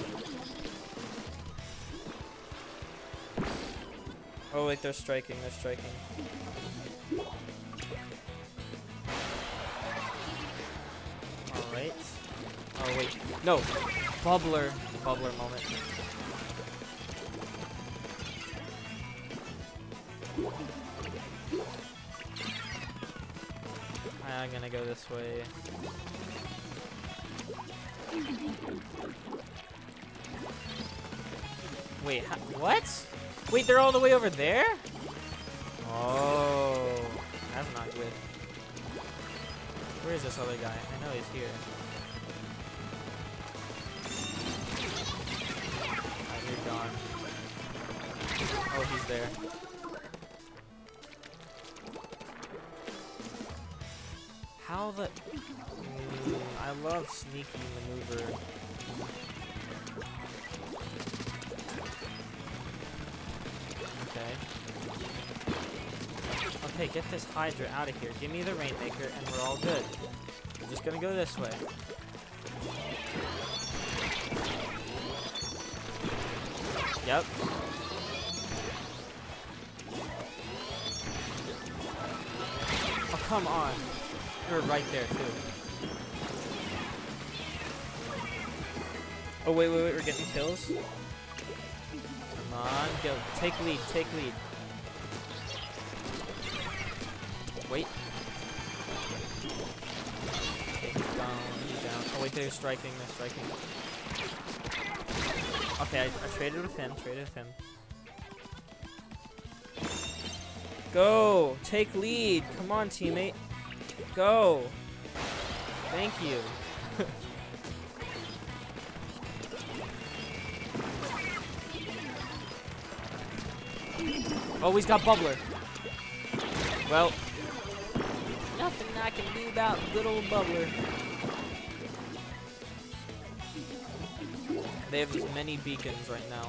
Oh wait, they're striking, they're striking. Alright. Oh wait, no! Bubbler, bubbler moment. I'm gonna go this way. Wait, what? Wait, they're all the way over there? Oh, that's not good. Where is this other guy? I know he's here. Ah, you're gone. Oh, he's there. How the... Mm, I love sneaky maneuver. Okay. Okay, get this Hydra out of here. Give me the Rainmaker and we're all good. We're just gonna go this way. Yep. Oh, come on. You're right there, too. Oh, wait, wait, wait. We're getting kills? On, go. Take lead, take lead. Wait. Okay, he's down, he's down. Oh wait, they're striking, they're striking. Okay, I, I traded with him, traded with him. Go! Take lead! Come on, teammate. Go! Thank you. [LAUGHS] Oh, he's got Bubbler. Well, nothing I can do about good old Bubbler. They have as many beacons right now.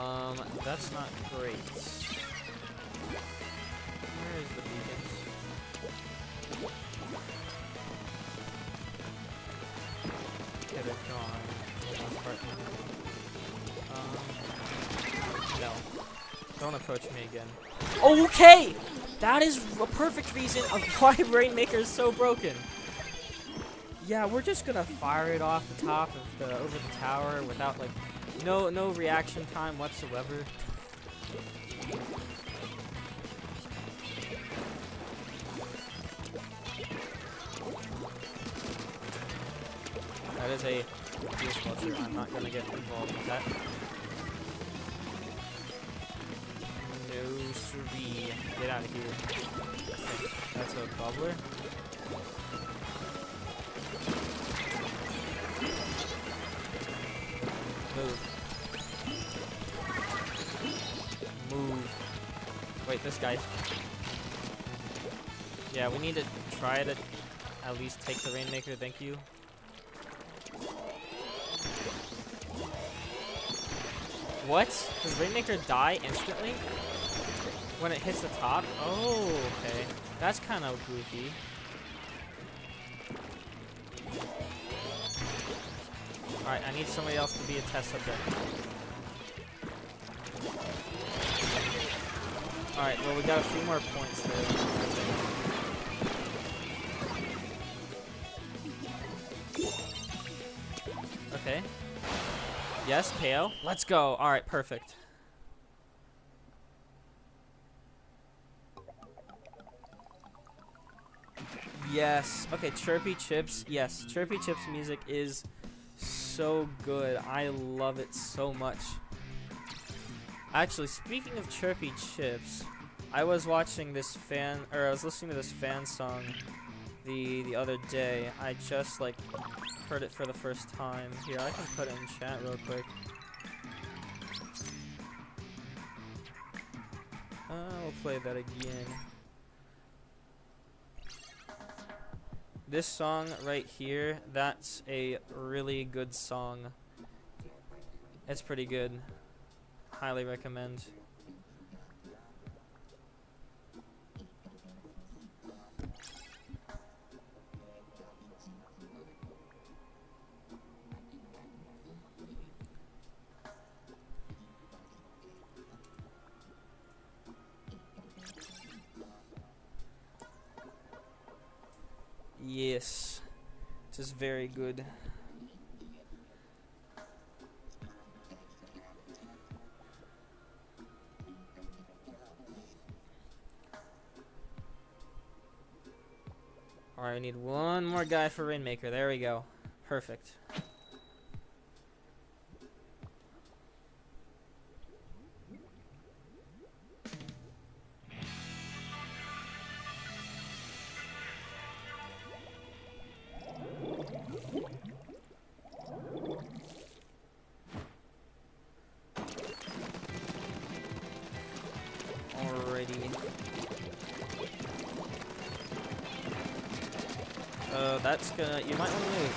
Um, that's not great. Where is the beacons? Okay, they're gone. for the most part. Um, no. Don't approach me again. Okay! That is a perfect reason of [LAUGHS] why Rainmaker is so broken. Yeah, we're just gonna fire it off the top of the over the tower without like no no reaction time whatsoever. That is a. I'm not gonna get involved with that. Siree. Get out of here. That's a bubbler. Move. Move. Wait, this guy. Yeah, we need to try to at least take the Rainmaker, thank you. What? Does Rainmaker die instantly? When it hits the top? Oh, okay. That's kind of goofy. Alright, I need somebody else to be a test subject. Alright, well we got a few more points there. Okay. Yes, KO. Let's go. Alright, perfect. Yes. Okay, Chirpy Chips. Yes, Chirpy Chips music is so good. I love it so much. Actually, speaking of Chirpy Chips, I was watching this fan, or I was listening to this fan song the the other day. I just like heard it for the first time. Here, I can put it in chat real quick. Uh, we'll play that again. This song right here, that's a really good song. It's pretty good. Highly recommend. Yes. It is just very good. Alright, I need one more guy for Rainmaker. There we go. Perfect. Gonna. You might want to move.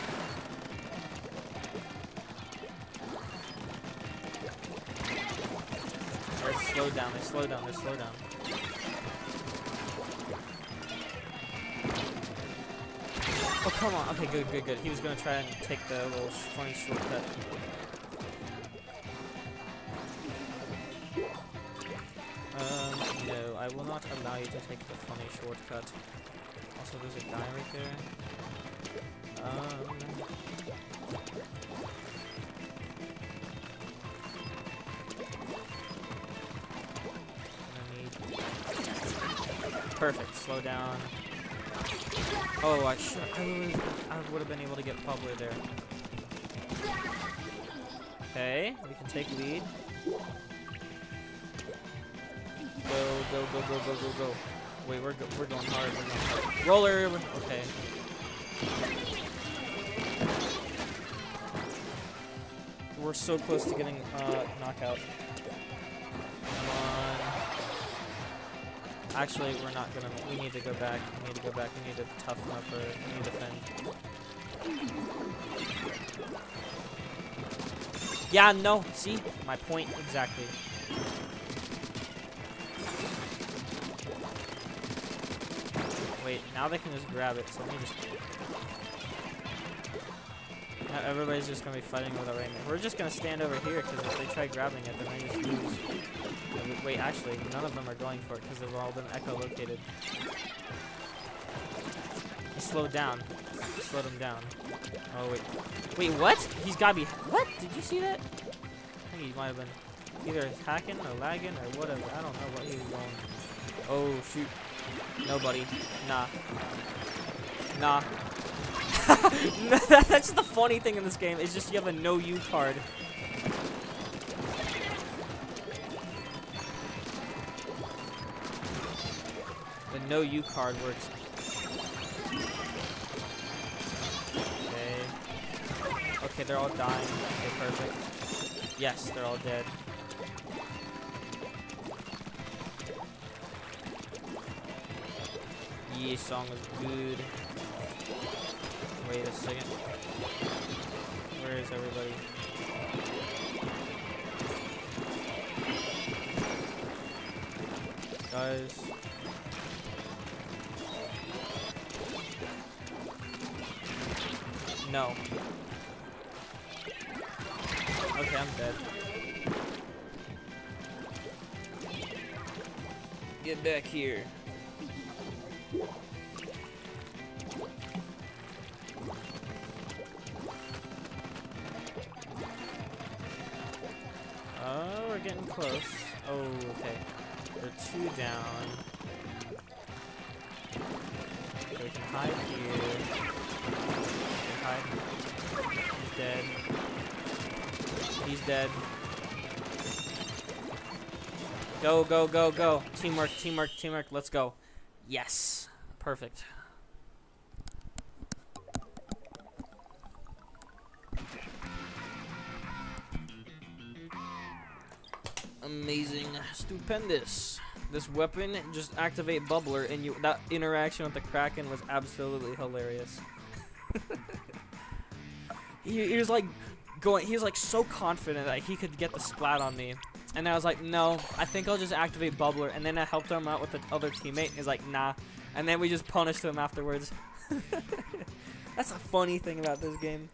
They slow down. They slow down. They slow down. Oh come on. Okay, good, good, good. He was gonna try and take the little funny shortcut. Um, no, I will not allow you to take the funny shortcut. Also, there's a guy right there. Um. Perfect. Slow down. Oh, I should. I would. I would have been able to get Bubbler there. Okay, we can take lead. Go, go, go, go, go, go, go. Wait, we're go we're going hard. We're going hard. Roller. Okay. We're so close to getting uh, knockout. Actually, we're not gonna. We need to go back. We need to go back. We need to toughen up or we need to defend. Yeah, no. See? My point exactly. Wait, now they can just grab it, so let me just... Everybody's just gonna be fighting with it right now. We're just gonna stand over here, because if they try grabbing it, then they just lose. Wait, actually, none of them are going for it, because they've all been echolocated. He slowed down. He slowed him down. Oh, wait. Wait, what? He's gotta be... What? Did you see that? I think he might have been either hacking or lagging or whatever. I don't know what he was doing. Oh, shoot. Nobody. Nah. Nah. [LAUGHS] That's the funny thing in this game. It's just you have a no U card. The no U card works. Okay. Okay, they're all dying. Okay, perfect. Yes, they're all dead. Yeah, song was good. Wait a second. Where is everybody? Guys. No. Okay, I'm dead. Get back here. Two down. We can hide here. Can hide. He's dead. He's dead. Go, go, go, go. Teamwork, teamwork, teamwork. Let's go. Yes. Perfect. Amazing. Stupendous. This weapon just activate bubbler and you that interaction with the Kraken was absolutely hilarious. [LAUGHS] he, he was like going he was like so confident that he could get the splat on me. And I was like, no, I think I'll just activate Bubbler. And then I helped him out with the other teammate. He's like, nah. And then we just punished him afterwards. [LAUGHS] That's a funny thing about this game.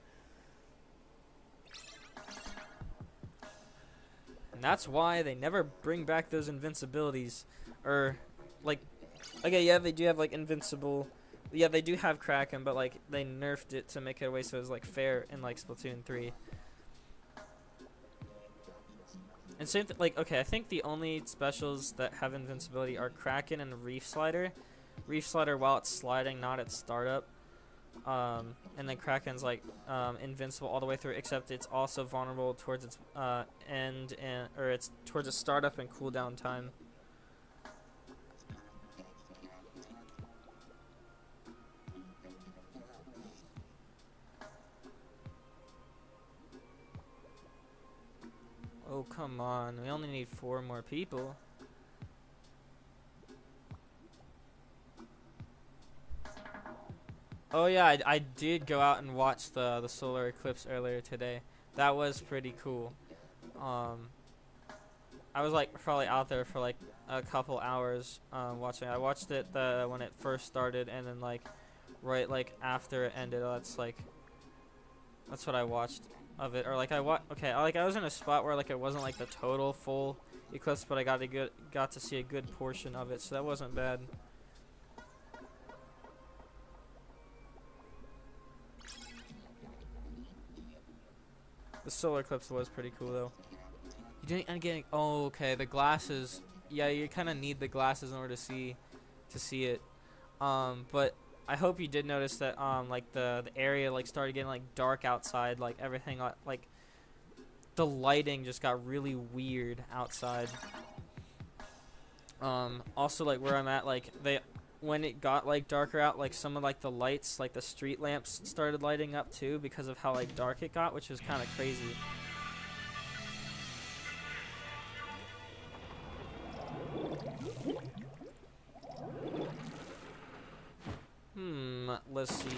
And that's why they never bring back those invincibilities. Or, like, okay, yeah, they do have, like, invincible. Yeah, they do have Kraken, but, like, they nerfed it to make it away so it was, like, fair in, like, Splatoon 3. And same thing, like okay, I think the only specials that have invincibility are Kraken and Reef Slider. Reef Slider while it's sliding, not at startup. Um, and then Kraken's like um, invincible all the way through, except it's also vulnerable towards its uh, end and or it's towards its startup and cooldown time. Oh, come on. We only need four more people. Oh yeah, I, I did go out and watch the the solar eclipse earlier today. That was pretty cool. Um, I was like probably out there for like a couple hours um, watching. I watched it the when it first started, and then like right like after it ended. That's like that's what I watched of it, or like I wa okay, like I was in a spot where like it wasn't like the total full eclipse, but I got a good got to see a good portion of it, so that wasn't bad. The solar eclipse was pretty cool though. You didn't end getting oh okay the glasses. Yeah you kind of need the glasses in order to see to see it. Um but I hope you did notice that um like the the area like started getting like dark outside like everything uh, like the lighting just got really weird outside. Um also like where I'm at like they when it got like darker out like some of like the lights like the street lamps started lighting up too because of how like dark it got which was kind of crazy Hmm, let's see.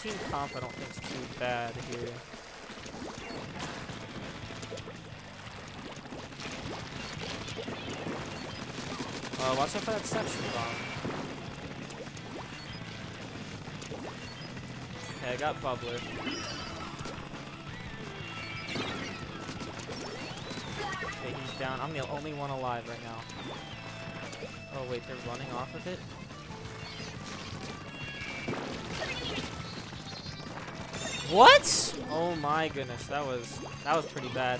Team comp I don't think is too bad here. Uh, watch out for that suction bomb. Okay, I got Bubbler. Okay, he's down. I'm the only one alive right now. Oh wait, they're running off of it? What? Oh my goodness, that was that was pretty bad.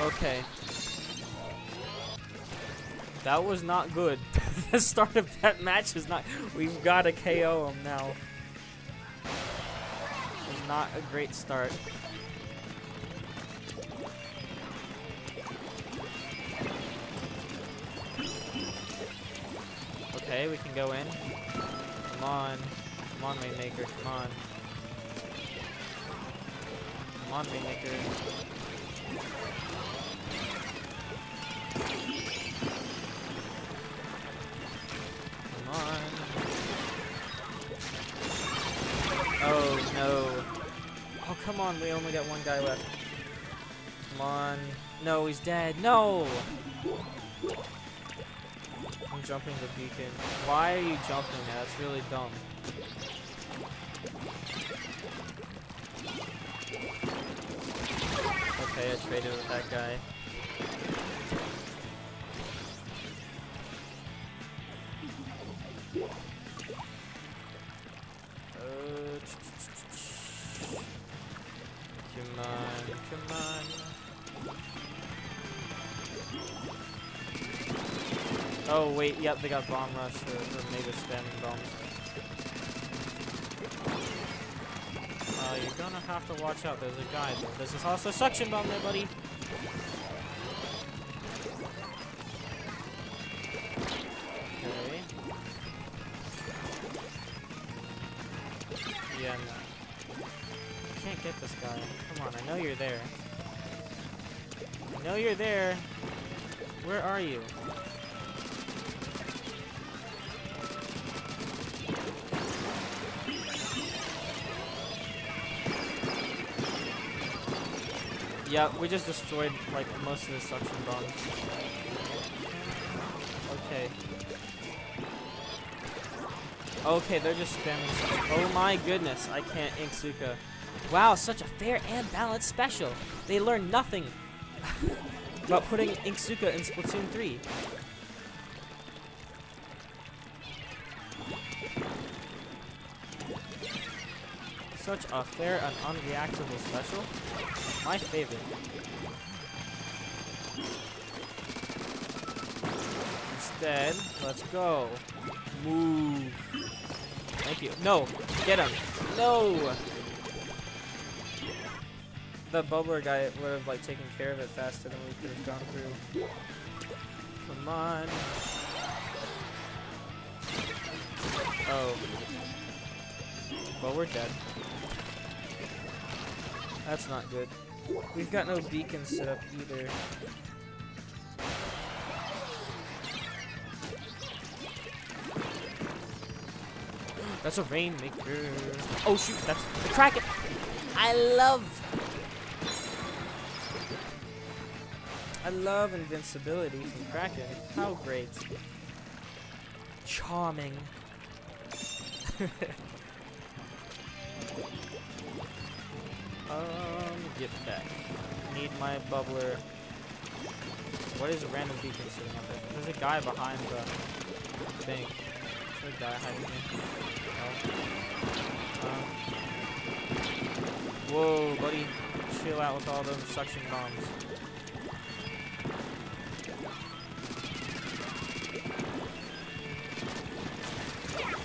Okay. That was not good. [LAUGHS] the start of that match is not we've gotta KO him now. It was not a great start. Okay, we can go in. Come on. Come on, Rainmaker, come on. Come on. Come on. Oh, no. Oh, come on, we only got one guy left. Come on. No, he's dead. No! I'm jumping the beacon. Why are you jumping that? That's really dumb. Okay, I traded with that guy. Come on, come on. Oh wait, yep, they got bomb rush or, or mega spamming bombs. Uh, you're gonna have to watch out. There's a guy there. This is also suction bomb there, buddy. Yeah, no. I can't get this guy. Come on, I know you're there. I know you're there. Where are you? Yeah, we just destroyed like most of the suction bombs. Okay. Okay, they're just spamming. Oh my goodness, I can't Inkzooka. Wow, such a fair and balanced special. They learned nothing [LAUGHS] about putting Inkzooka in Splatoon 3. Such a fair and unreactable special. My favorite. Instead, let's go. Move. Thank you. No! Get him! No! The bubbler guy would have like taken care of it faster than we could have gone through. Come on. Oh. Well, we're dead. That's not good. We've got no beacon set up either. That's a rainmaker. Oh shoot, that's the Kraken. I love I love invincibility from Kraken. How great. Charming. [LAUGHS] um, get back. Need my bubbler. What is a random beacon sitting up there? There's a guy behind the thing. Hiding here. Um, whoa, buddy. Chill out with all those suction bombs.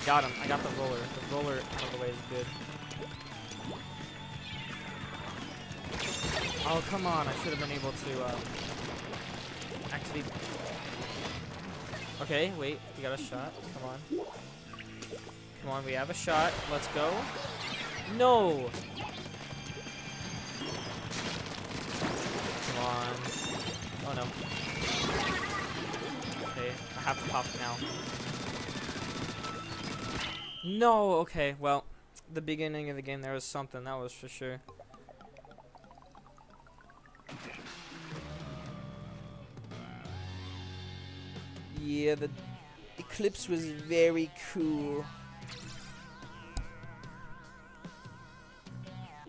Got him. I got the roller. The roller out of the way is good. Oh, come on. I should have been able to uh. Okay, wait. We got a shot. Come on. Come on, we have a shot. Let's go. No! Come on. Oh, no. Okay, I have to pop now. No, okay, well, the beginning of the game there was something, that was for sure. Yeah, the eclipse was very cool.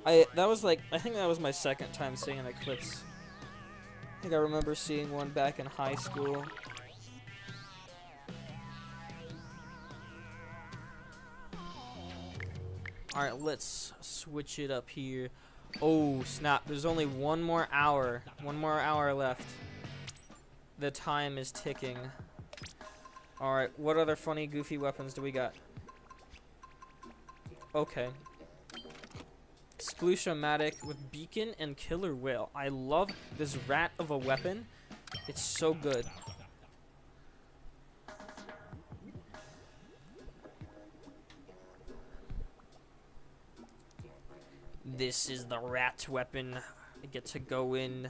I that was like I think that was my second time seeing an eclipse. I think I remember seeing one back in high school. Alright, let's switch it up here. Oh, snap. There's only one more hour. One more hour left. The time is ticking. Alright, what other funny, goofy weapons do we got? Okay. Sploosh-o-matic with beacon and killer wail. I love this rat of a weapon. It's so good. This is the rat weapon. I get to go in.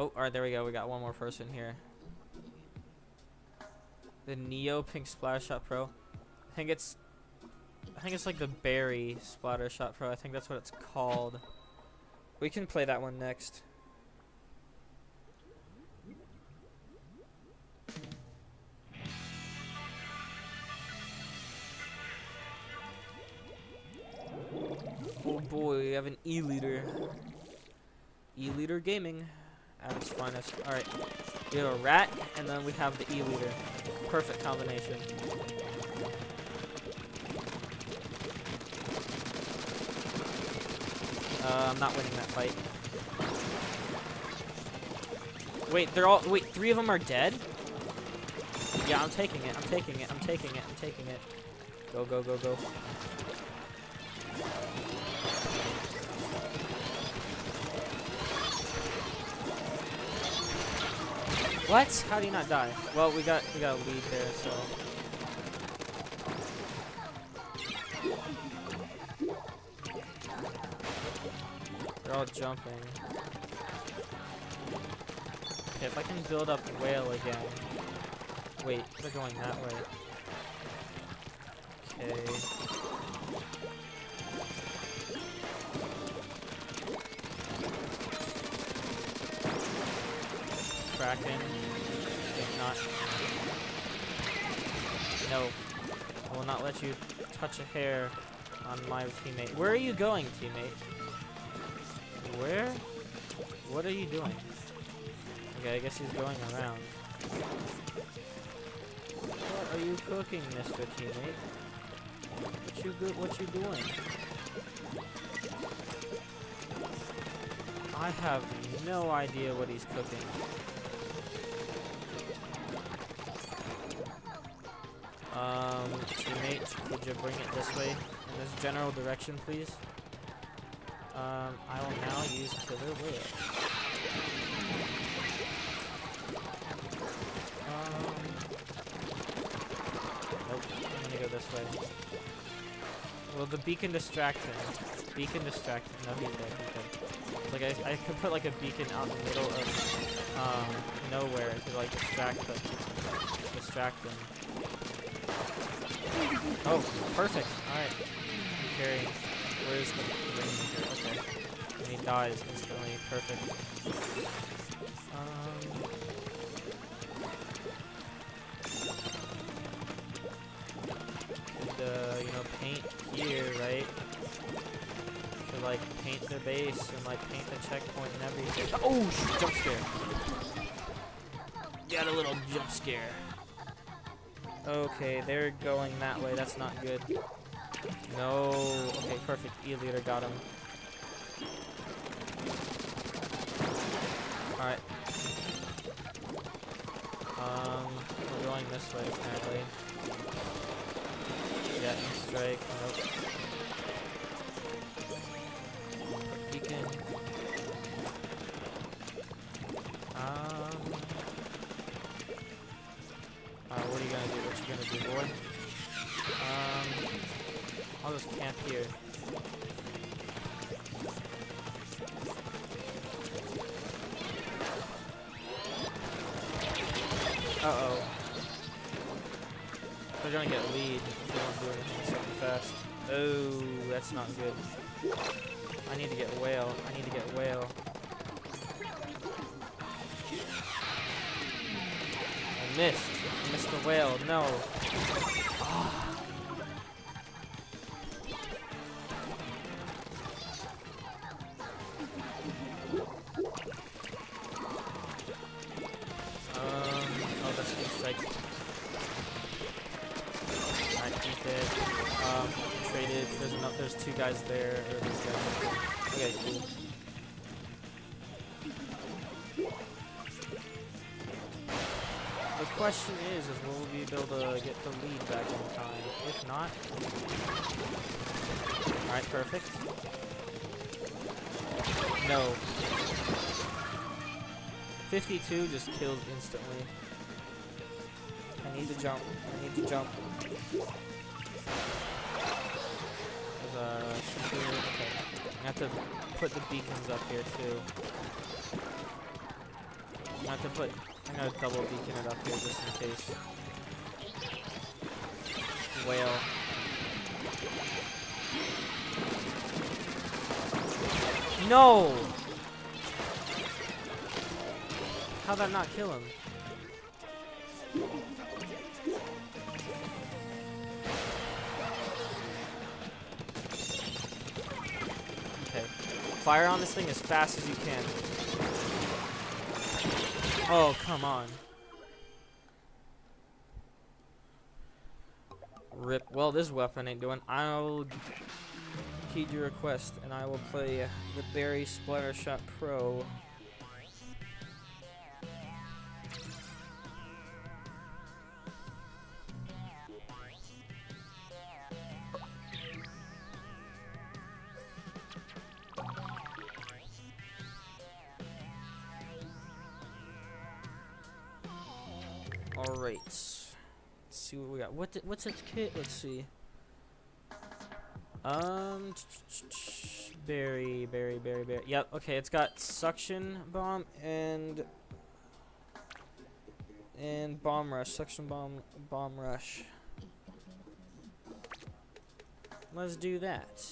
Oh, alright, there we go. We got one more person here. The Neo Pink Splatter Shot Pro. I think it's I think it's like the Berry Splatter Shot Pro. I think that's what it's called. We can play that one next. Oh boy, we have an E-liter. E-liter gaming at its finest. Alright, we have a rat, and then we have the E-liter. Perfect combination. Uh, I'm not winning that fight. Wait, they're all- wait, three of them are dead? Yeah, I'm taking it, I'm taking it, I'm taking it, I'm taking it. Go, go, go, go. What? How do you not die? Well, we got we got a lead there, so. They're all jumping. Okay, if I can build up wail again. Wait, they're going that way. Okay. Kraken. Think not. No. I will not let you touch a hair on my teammate. Where are you going, teammate? Where? What are you doing? Okay, I guess he's going around. What are you cooking, Mr. Teammate? What you good? What you doing? I have no idea what he's cooking. Um, teammate, could you bring it this way in this general direction, please? Um, I will now use Killer Wail. Um, nope, I'm gonna go this way. Will the beacon distract him? Beacon distract him. No, he's. He's. Like I, I could put like a beacon out in the middle of um, nowhere to like distract the distract them. Oh, perfect. Alright. Carry. Where's the? Okay. And he dies instantly. Perfect. Um. Could, uh, you know, paint here, right? To, like, paint the base and, like, paint the checkpoint and everything. Oh, shoot, jump scare. Got a little jump scare. Okay, they're going that way. That's not good. No. Okay, perfect. E-liter got him. Alright. Um, we're going this way apparently. Yeah, strike. Nope. Not good. I need to get wail. I need to get wail. I missed. I missed the wail. No. 52 just killed instantly. I need to jump. I need to jump. There's a. Okay. I have to put the beacons up here too. I have to put. I'm gonna double beacon it up here just in case. Wail. No! How'd that not kill him? Okay. Fire on this thing as fast as you can. Oh, come on. Rip. Well, this weapon ain't doing. I'll heed your request, and I will play the Berry Splatter Shot Pro. Got. What di- what's its kit? Let's see. Um, berry, berry, berry, berry. Yep. Okay, it's got suction bomb and and bomb rush. Suction bomb, bomb rush. Let's do that.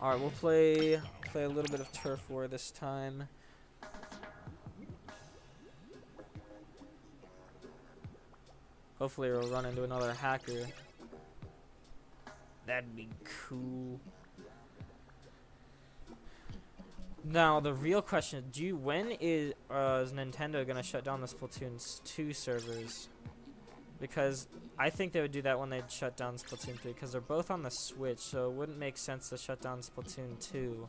All right, we'll play play a little bit of turf war this time. Hopefully, we'll run into another hacker. That'd be cool. Now, the real question: Do you, when is uh, is Nintendo gonna shut down the Splatoon 2 servers? Because I think they would do that when they shut down Splatoon 3, because they're both on the Switch, so it wouldn't make sense to shut down Splatoon 2.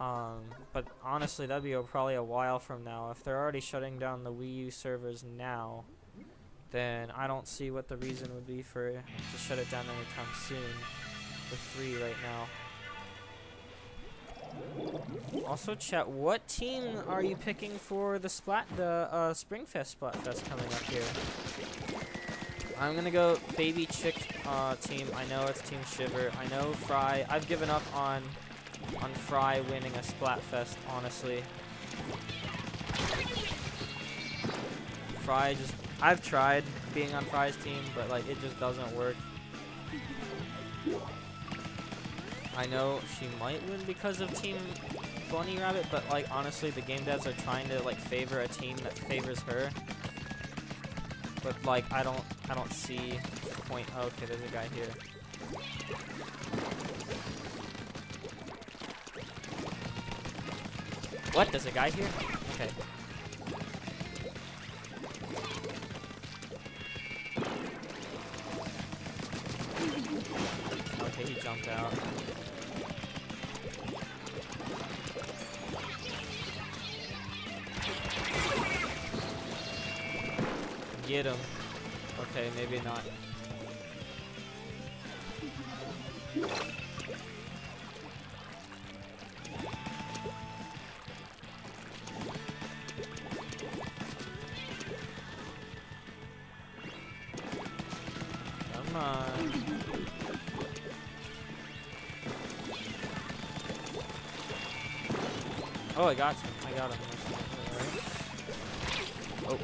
Um, but honestly, that'd be a, probably a while from now. If they're already shutting down the Wii U servers now, then I don't see what the reason would be for to shut it down anytime soon. With 3 right now. Also, chat. What team are you picking for the Splat, the uh, Springfest Splatfest coming up here? I'm gonna go Baby Chick uh, team. I know it's Team Shiver. I know Frye. I've given up on on Frye winning a Splatfest. Honestly, Frye just. I've tried being on Frye's team, but like it just doesn't work. I know she might win because of Team Bunny Rabbit, but like honestly, the game devs are trying to like favor a team that favors her. But like I don't, I don't see the point. Oh, okay, there's a guy here. What? There's a guy here? Okay. Okay, he jumped out. Get him. Okay, maybe not. Oh, I got him. I got him. Oh.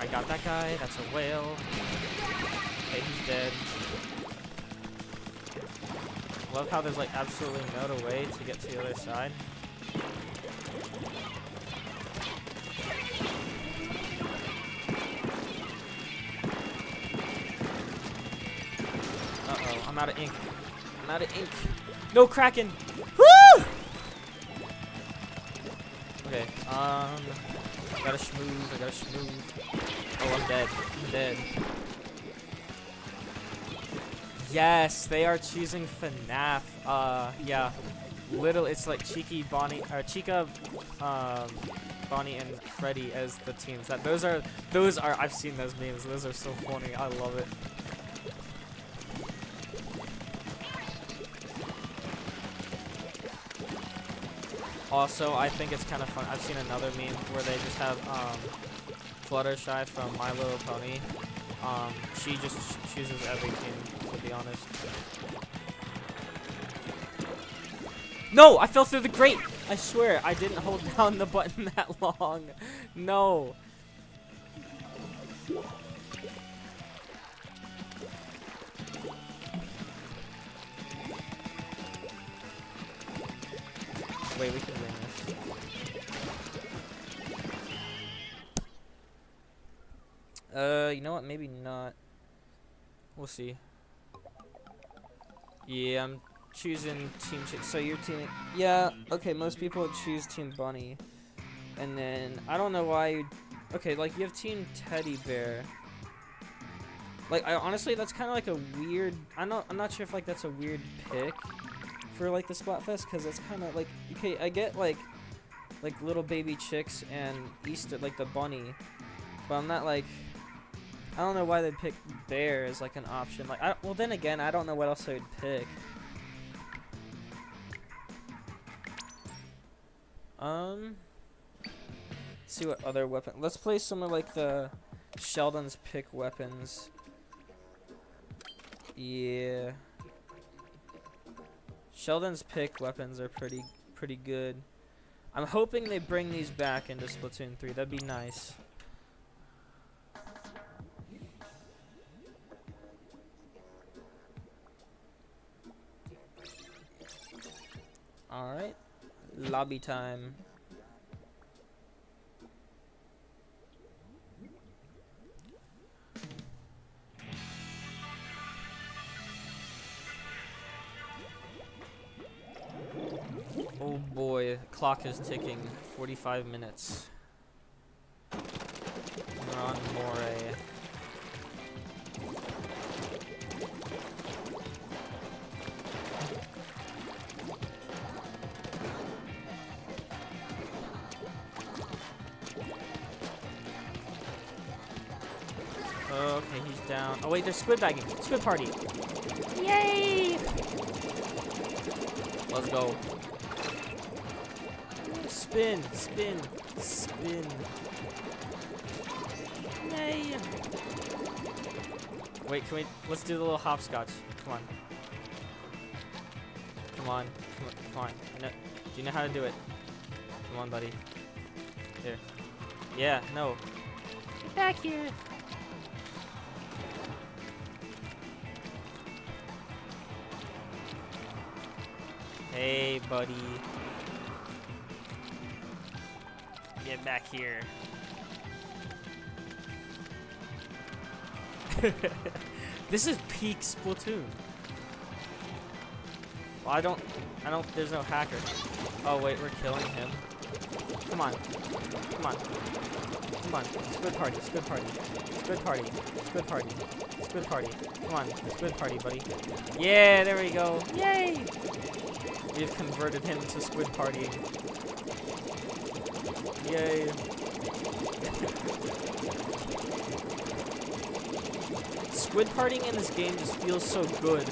I got that guy. That's a wail. Okay, he's dead. Love how there's like absolutely no way to get to the other side. Uh-oh, I'm out of ink. I'm out of ink. No Kraken! Okay, um, I gotta schmooze, I gotta schmooze. Oh, I'm dead. I'm dead. Yes, they are choosing FNAF. Uh, yeah. Little, it's like Cheeky, Bonnie, or Chica, um, Bonnie, and Freddy as the teams. That those are, those are. I've seen those memes. Those are so funny. I love it. Also, I think it's kind of fun. I've seen another meme where they just have um, Fluttershy from My Little Pony. Um, she just ch chooses every team, to be honest. No, I fell through the grate. I swear, I didn't hold [LAUGHS] down the button that long. No. Wait, we can win this. Uh, you know what? Maybe not. We'll see. Yeah, I'm choosing Team Chick. So you're team. Yeah, okay. Most people choose Team Bunny, and then I don't know why. You, okay, like you have Team Teddy Bear. Like I honestly, that's kind of like a weird. I'm not. I'm not sure if like that's a weird pick for like the Splatfest because it's kind of like okay. I get like like little baby chicks and Easter like the bunny, but I'm not like. I don't know why they picked bear as like an option. Like, I, well, then again, I don't know what else I would pick. Um, see what other weapon. Let's play some of like the Sheldon's pick weapons. Yeah. Sheldon's pick weapons are pretty pretty good. I'm hoping they bring these back into Splatoon 3. That'd be nice. Alright. Lobby time. Oh boy, clock is ticking. 45 minutes. We're on Moray. Okay, he's down. Oh wait, there's squid bagging. Squid party. Yay! Let's go. Spin, spin, spin. Yay! Wait, can we? Let's do the little hopscotch. Come on. Come on. Come on. Come on. I know, do you know how to do it? Come on, buddy. Here. Yeah. No. Get back here. Hey, buddy. Get back here. [LAUGHS] this is peak Splatoon. Well, I don't, I don't, there's no hacker. Oh wait, we're killing him. Come on. Come on. Come on. It's Squid party, It's squid party. It's Squid party. It's Squid party. It's Squid party. Come on. It's Squid party, buddy. Yeah, there we go. Yay! We've converted him to squid partying. Yay. squid partying in this game just feels so good.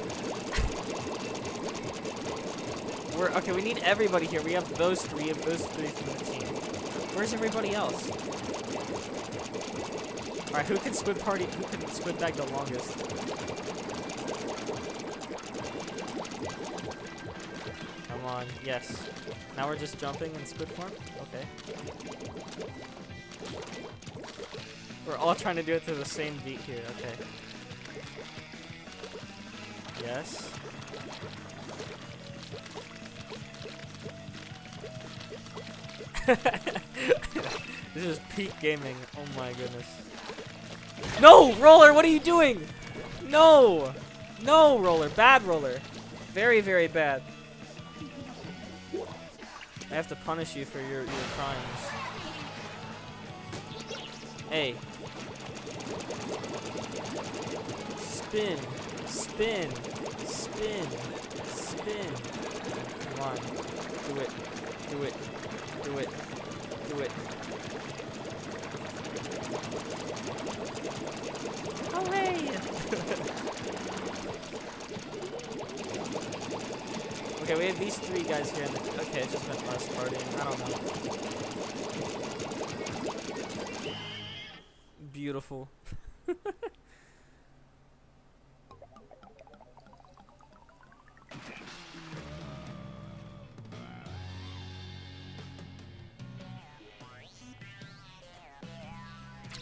We're okay, we need everybody here. We have those three of those three from the team. Where's everybody else? Alright, who can squid party who can squid bag the longest? On, yes. Now we're just jumping in squid form? Okay. We're all trying to do it to the same beat here. Okay. Yes. [LAUGHS] this is peak gaming. Oh my goodness. No, roller, what are you doing? No, no, roller, bad roller, very, very bad. I have to punish you for your your crimes. Hey. Spin, spin, spin, spin. Come on, do it, do it, do it, do it. Have these three guys here. In the, okay, it's just been us partying. I don't know. Beautiful. [LAUGHS]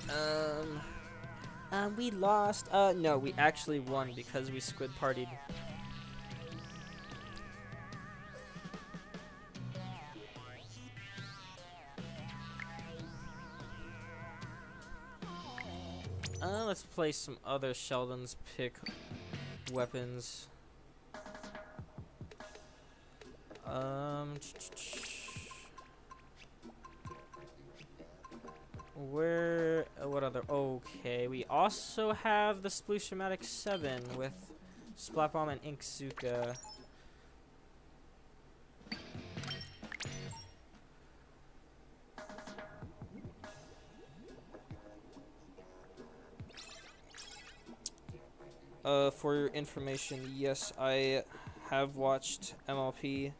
um, um, we lost. Uh, no, we actually won because we squid partied. Uh, let's play some other Sheldon's pick weapons. Um, where? uh, What other? Okay, we also have the Sploosh-O-Matic 7 with Splat Bomb and Inkzooka. Uh, for your information, yes, I have watched MLP.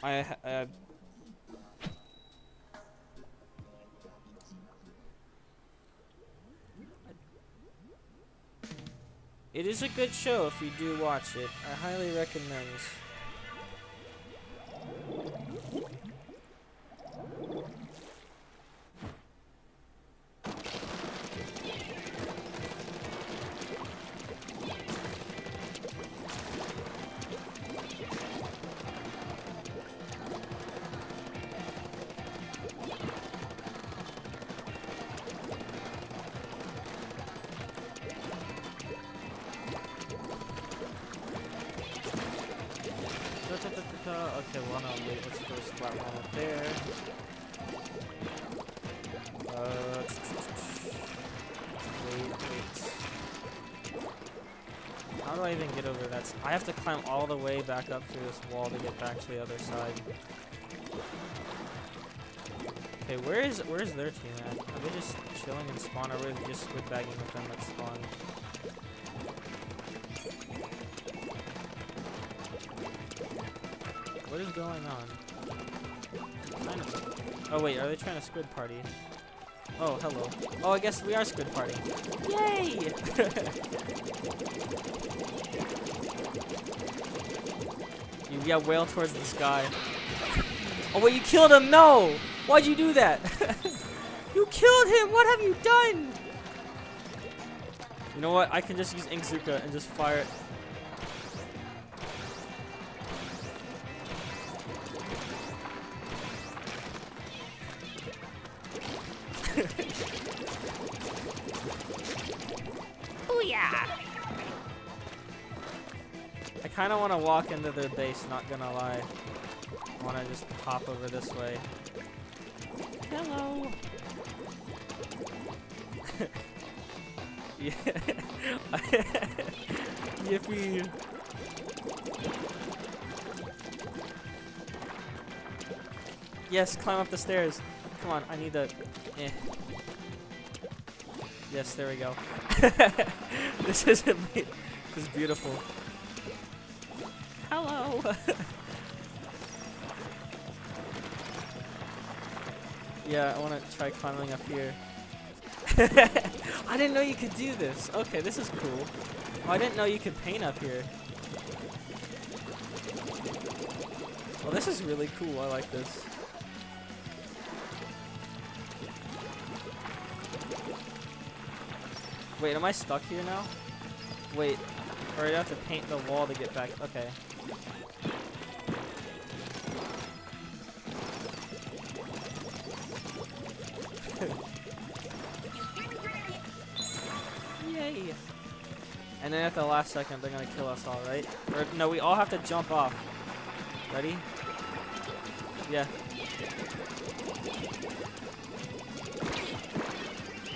I, it is a good show if you do watch it. I highly recommend. The way back up through this wall to get back to the other side. Okay, where is where's their team at? Are they just chilling in spawn, or are we just squid bagging with them at spawn? What is going on? Of. Oh wait, are they trying to squid party? Oh, hello. Oh, I guess we are squid party. Yay! [LAUGHS] yeah, whale towards the sky. Oh wait, you killed him! No! Why'd you do that? [LAUGHS] you killed him! What have you done? You know what? I can just use Inkzooka and just fire it. Kind of want to walk into their base, not gonna lie. I want to just hop over this way. Hello. [LAUGHS] Yeah. [LAUGHS] Yippee. Yes, climb up the stairs. Come on, I need the. Eh. Yes, there we go. [LAUGHS] this is this is beautiful. [LAUGHS] Yeah, I want to try climbing up here. [LAUGHS] I didn't know you could do this. Okay, this is cool. Oh, I didn't know you could paint up here. Well, this is really cool. I like this. Wait, am I stuck here now? Wait, or you have to paint the wall to get back. Okay. And then at the last second, they're gonna kill us all, right? Or no, we all have to jump off. Ready? Yeah.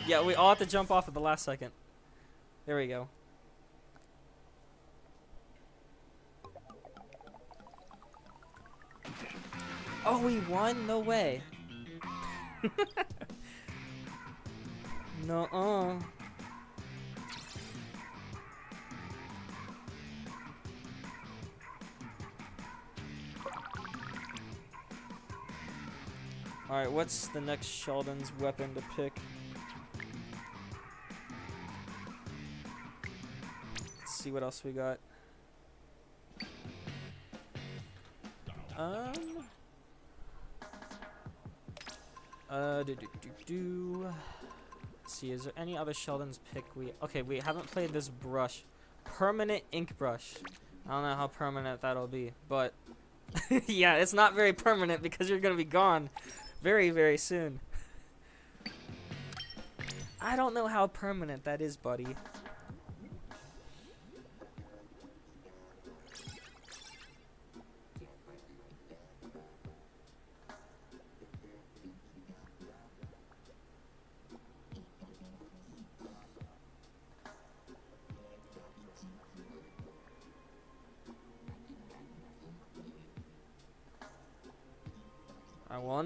Yeah, we all have to jump off at the last second. There we go. Oh, we won? No way. [LAUGHS] no, uh. Alright, what's the next Sheldon's weapon to pick? Let's see what else we got. Um. Uh, do do do do. Let's see, is there any other Sheldon's pick we? Okay, we haven't played this brush, permanent ink brush. I don't know how permanent that'll be, but [LAUGHS] yeah, it's not very permanent because you're gonna be gone very, very soon. I don't know how permanent that is, buddy.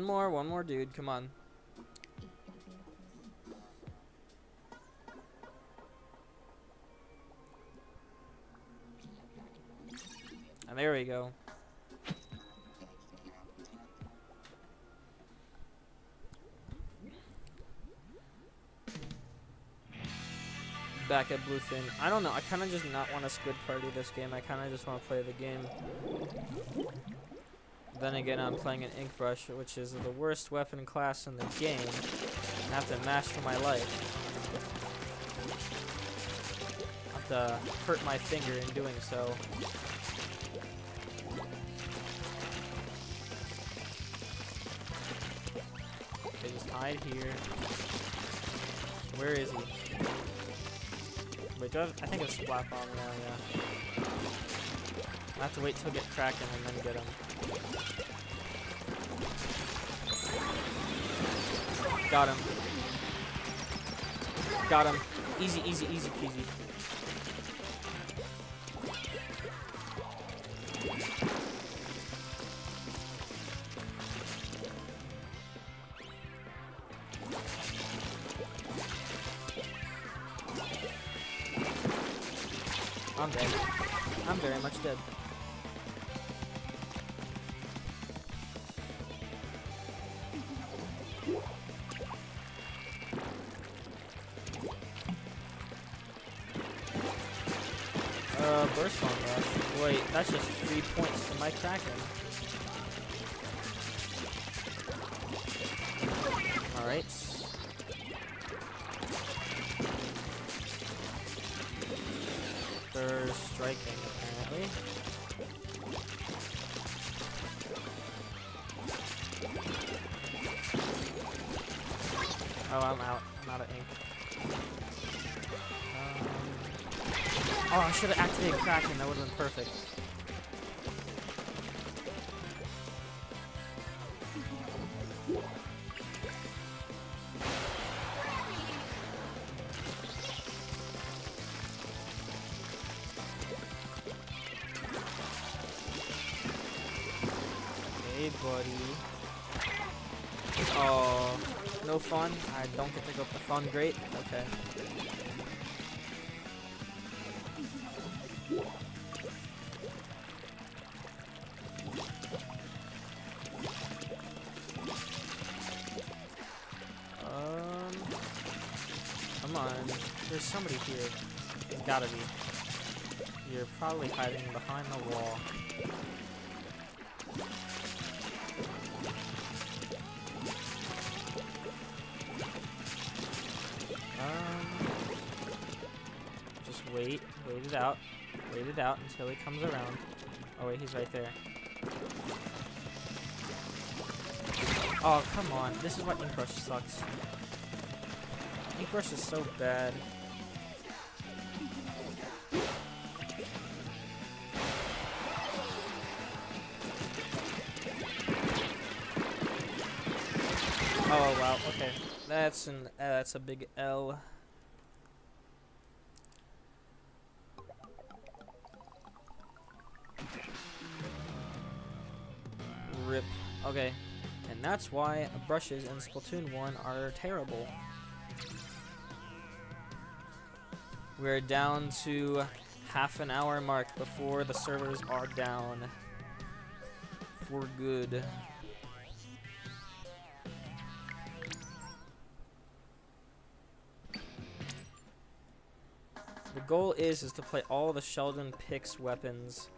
One more, one more dude, come on. And there we go. Back at Bluefin. I don't know, I kind of just not want to squid party this game. I kind of just want to play the game. Then again, I'm playing an ink brush, which is the worst weapon class in the game. I have to mash for my life. I have to hurt my finger in doing so. Okay, just hide here. Where is he? Wait, I, have, I think it's Splat Bomb now, yeah. I have to wait till I get Kraken and then get him. Got him. Got him. Easy, easy, easy peasy. I'm dead. I'm very much dead. Fun? I don't get to go up the fun. Great. Okay. Um, come on. There's somebody here. There's gotta be. You're probably hiding behind the wall. Wait it out until he comes around. Oh wait, he's right there. Oh, come on. This is why Ink Brush sucks. Ink Brush is so bad. Oh wow, okay. That's an uh, that's a big L. why brushes in Splatoon 1 are terrible. We're down to half an hour mark before the servers are down for good. The goal is is to play all the Sheldon picks weapons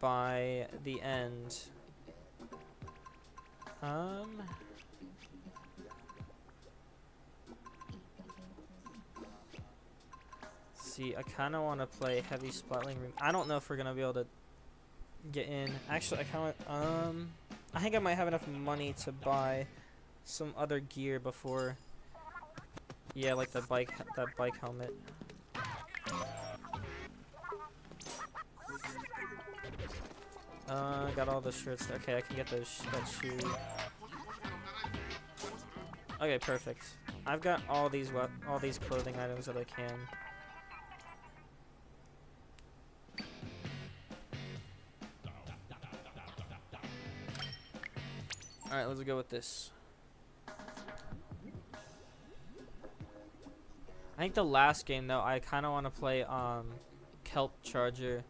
by the end. Um See, I kind of want to play heavy splatling ring. I don't know if we're gonna be able to get in. Actually, I kind of um I think I might have enough money to buy some other gear before yeah, like the bike that bike helmet. Uh, got all the shirts. Okay, I can get those that shoe. Okay, perfect. I've got all these all these clothing items that I can. Alright, let's go with this. I think the last game though, I kind of want to play um, Kelp Charger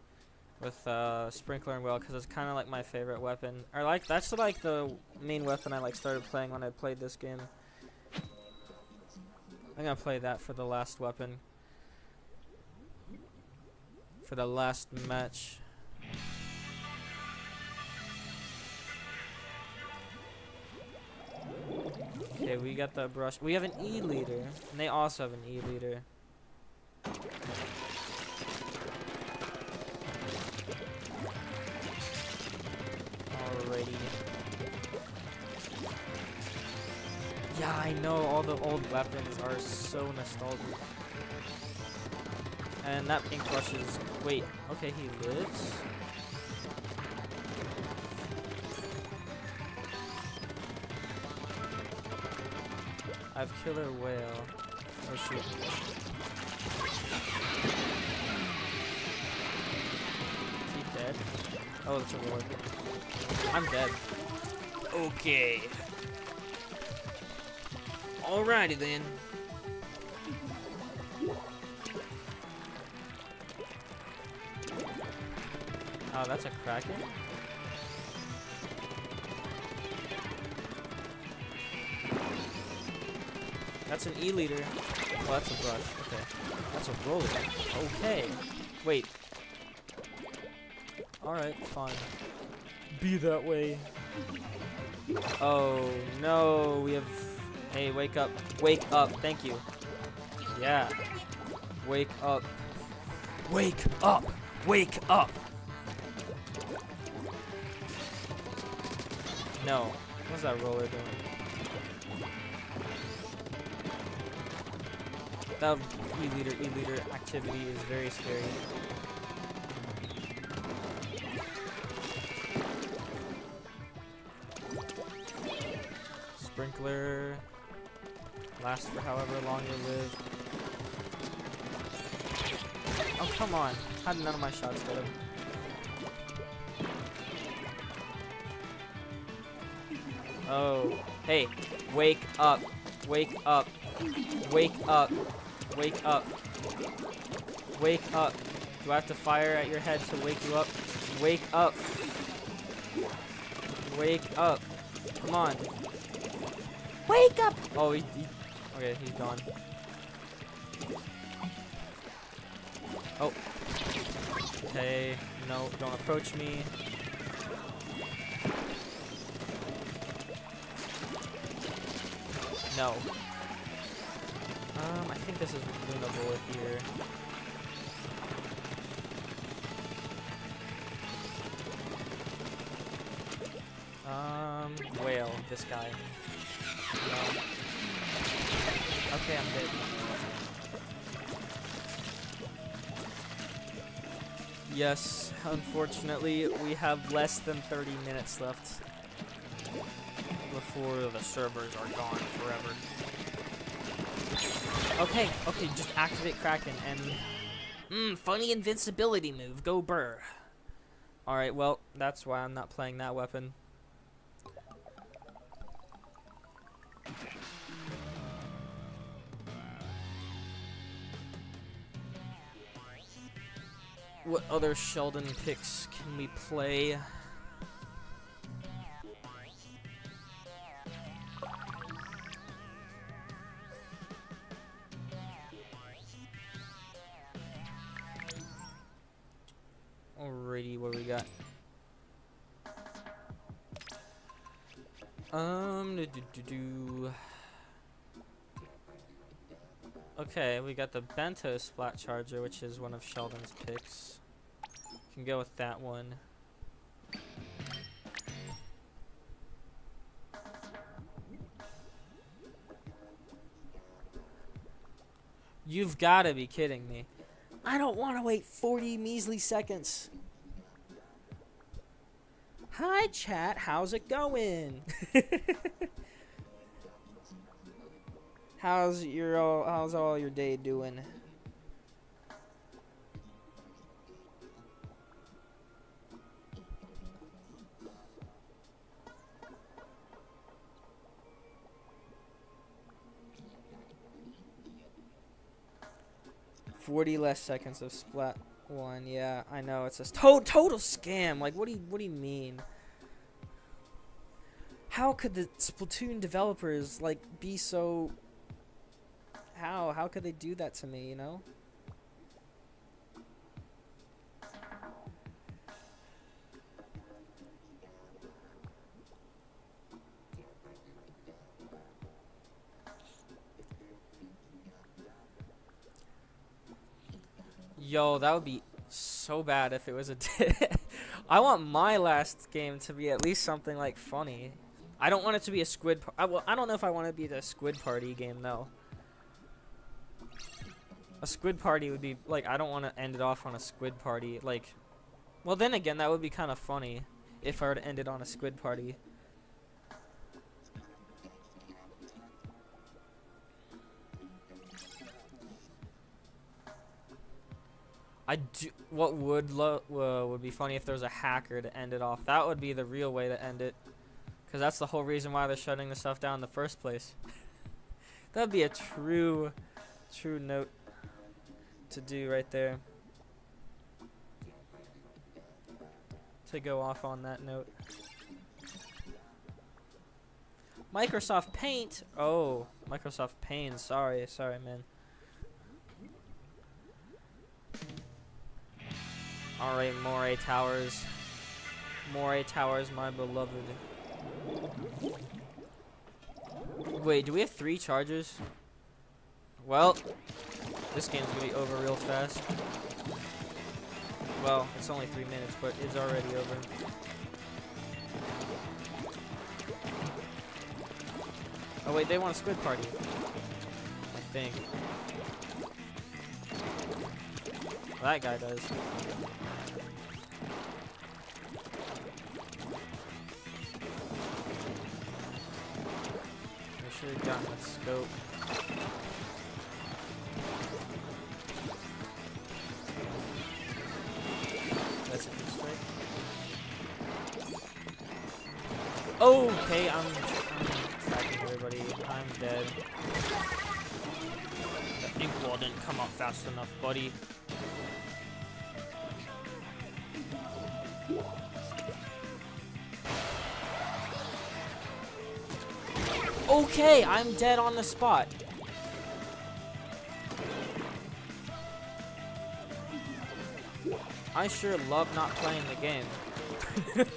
with uh, Sprinkler and Wail because it's kind of like my favorite weapon. Or like that's like the main weapon I like started playing when I played this game. I'm gonna play that for the last weapon. For the last match. Okay, we got the brush. We have an E leader, and they also have an E leader. Alrighty. Yeah, I know all the old weapons are so nostalgic. And that pink brush is. Wait, okay, he lives? I have killer wail. Oh shoot. Is he dead? Oh, that's a ward. I'm dead. Okay. Alrighty then. Oh, that's a kraken? That's an E-liter. Oh, that's a brush. Okay. That's a roller. Okay. Wait. Alright, fine. Be that way. Oh, no. We have... Hey, wake up. Wake up. Thank you. Yeah. Wake up. Wake up! Wake up! No. What's that roller doing? That E-liter, E-liter activity is very scary. Sprinkler lasts for however long you live. Oh, come on. How did none of my shots get him? Oh. Hey, wake up. Wake up. Wake up. Wake up. Wake up. Do I have to fire at your head to wake you up? Wake up. Wake up. Come on. Wake up! Oh, he, he okay, he's gone. Oh. Okay, no, don't approach me. No. Um, I think this is Bullet here. This guy. No. Okay, I'm dead. Yes, unfortunately, we have less than 30 minutes left before the servers are gone forever. Okay, okay, just activate Kraken and... Mmm, funny invincibility move, go burr. Alright, well, that's why I'm not playing that weapon. Other Sheldon picks can we play? Alrighty, what we got? Um, do, do, do. Okay, we got the Bento Splat Charger, which is one of Sheldon's picks. Can go with that one. You've got to be kidding me. I don't want to wait 40 measly seconds. Hi, chat. How's it going? [LAUGHS] how's your all, how's all your day doing? Forty less seconds of splat one. Yeah, I know it's a to total scam. Like, what do you what do you mean? How could the Splatoon developers like be so? How how could they do that to me? You know. Yo, that would be so bad if it was a. [LAUGHS] I want my last game to be at least something like funny. I don't want it to be a squid. I, well, I don't know if I want to be the squid party game though. A squid party would be like I don't want to end it off on a squid party. Like, well then again that would be kind of funny if I were to end it on a squid party. I do. What would lo uh, would be funny if there was a hacker to end it off. That would be the real way to end it, because that's the whole reason why they're shutting the stuff down in the first place. [LAUGHS] That'd be a true, true note to do right there. To go off on that note. Microsoft Paint. Oh, Microsoft Paint. Sorry, sorry, man. Alright, Moray Towers. Moray Towers, my beloved. Wait, do we have three charges? Well, this game's gonna be over real fast. Well, it's only three minutes, but it's already over. Oh wait, they want a squid party. I think. That guy does. I should have gotten a scope. That's a good strike. Okay, I'm, I'm tracking everybody. I'm dead. The ink wall didn't come up fast enough, buddy. Okay, I'm dead on the spot. I sure love not playing the game. [LAUGHS]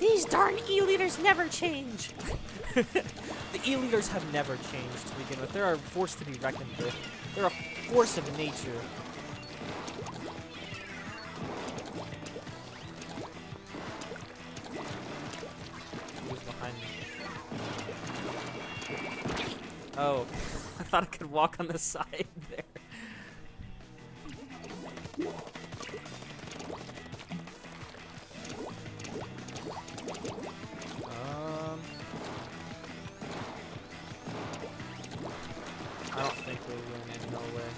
These darn E-liters never change. [LAUGHS] the E-liters have never changed to begin with. They're a force to be reckoned with. They're a force of nature. Oh, [LAUGHS] I thought I could walk on the side there. Um, I don't think we're winning. No way.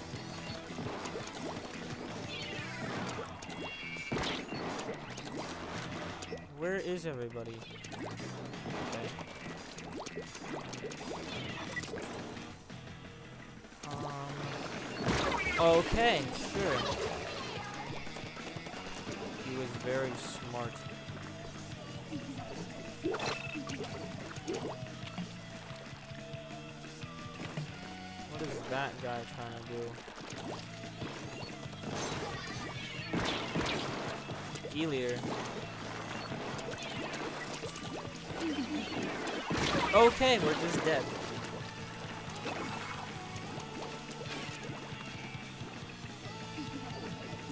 Where is everybody? Okay. Um, okay, sure. He was very smart. What is that guy trying to do? E-liter. Okay, we're just dead.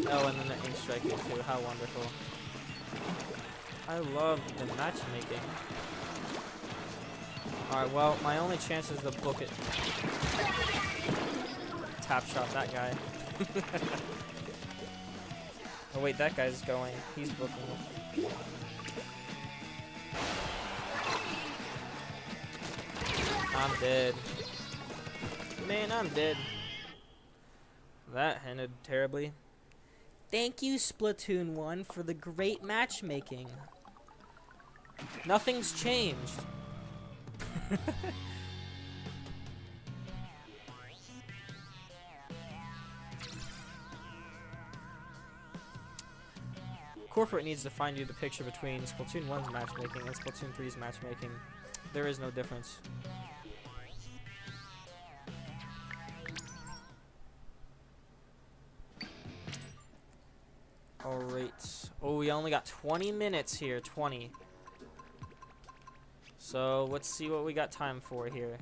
Oh, and then the ink striking too. How wonderful. I love the matchmaking. Alright, well, my only chance is to book it. Tap shot that guy. [LAUGHS] oh wait, that guy's going. He's booking. I'm dead. Man, I'm dead. That ended terribly. Thank you, Splatoon 1, for the great matchmaking. Nothing's changed. [LAUGHS] Corporate needs to find you the picture between Splatoon 1's matchmaking and Splatoon 3's matchmaking. There is no difference. Alright. Oh, we only got 20 minutes here. 20. So, let's see what we got time for here.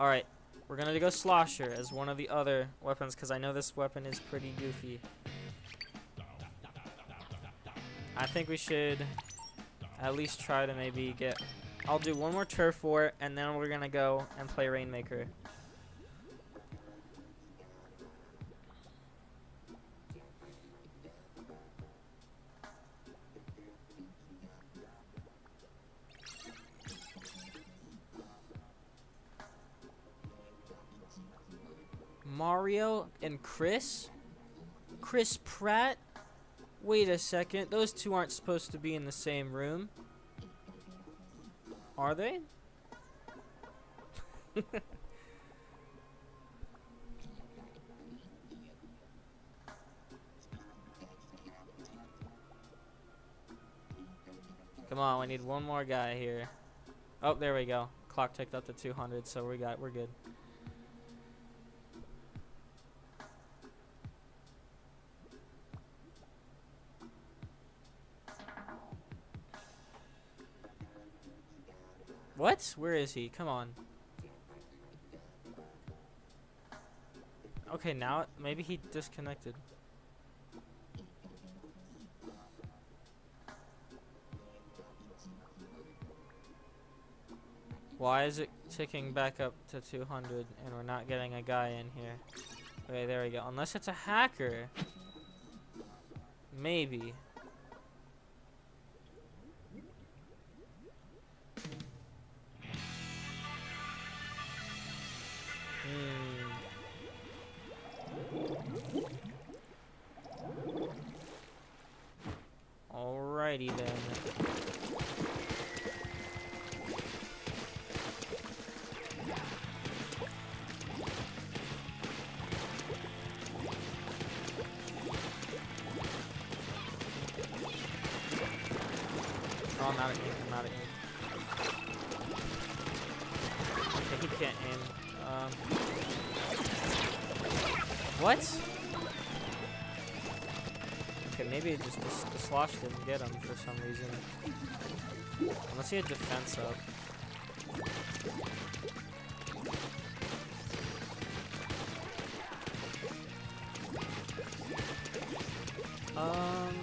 Alright. We're going to go Slosher as one of the other weapons, because I know this weapon is pretty goofy. I think we should at least try to maybe get... I'll do one more Turf War, and then we're going to go and play Rainmaker. Mario and Chris? Chris Pratt? Wait a second, those two aren't supposed to be in the same room. Are they? [LAUGHS] Come on, we need one more guy here. Oh, there we go. Clock ticked up to 200, so we got we're good. What? Where is he? Come on. Okay, now maybe he disconnected. Why is it ticking back up to 200 and we're not getting a guy in here? Okay, there we go. Unless it's a hacker. Maybe. Alrighty then. What? Okay, maybe it just the, the slosh didn't get him for some reason. Unless he had defense up. Um,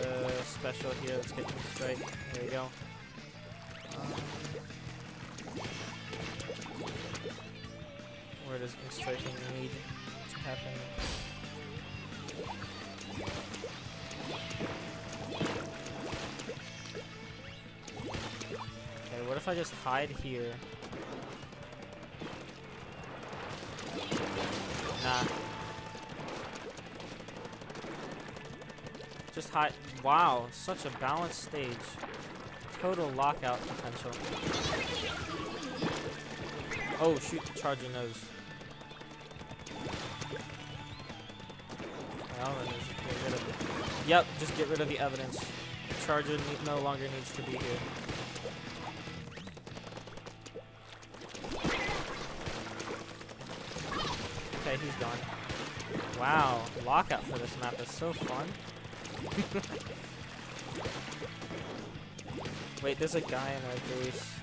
uh, special here. Let's get him straight. There we go. If I just hide here? Nah. Just hide. Wow, such a balanced stage. Total lockout potential. Oh shoot, the charger knows. Yep, just get rid of the evidence. Charger no longer needs to be here. He's. Wow, lockout for this map is so fun. [LAUGHS] Wait, there's a guy in our base.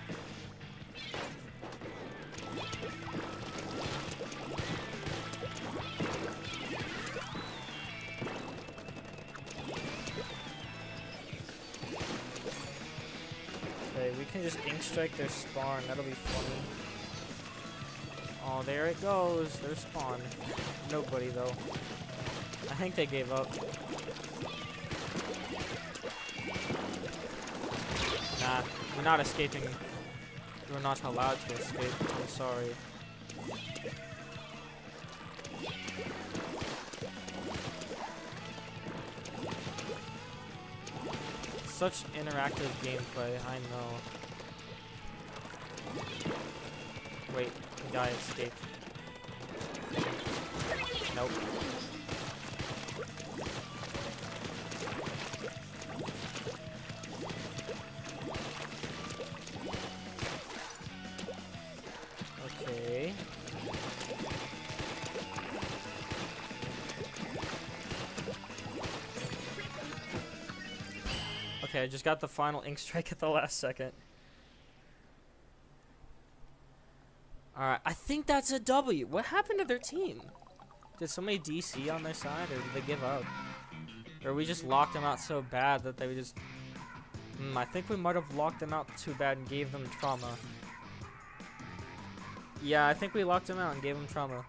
Okay, we can just ink strike their spawn. That'll be funny. There it goes. Their spawn. Nobody though. I think they gave up. Nah, we're not escaping. We're not allowed to escape. I'm sorry. Such interactive gameplay, I know. Wait, guy escaped. Nope. Okay. Okay, I just got the final ink strike at the last second. Alright, I think that's a W. What happened to their team? Did somebody DC on their side, or did they give up? Or we just locked them out so bad that they just... Hmm, I think we might have locked them out too bad and gave them trauma. Yeah, I think we locked them out and gave them trauma.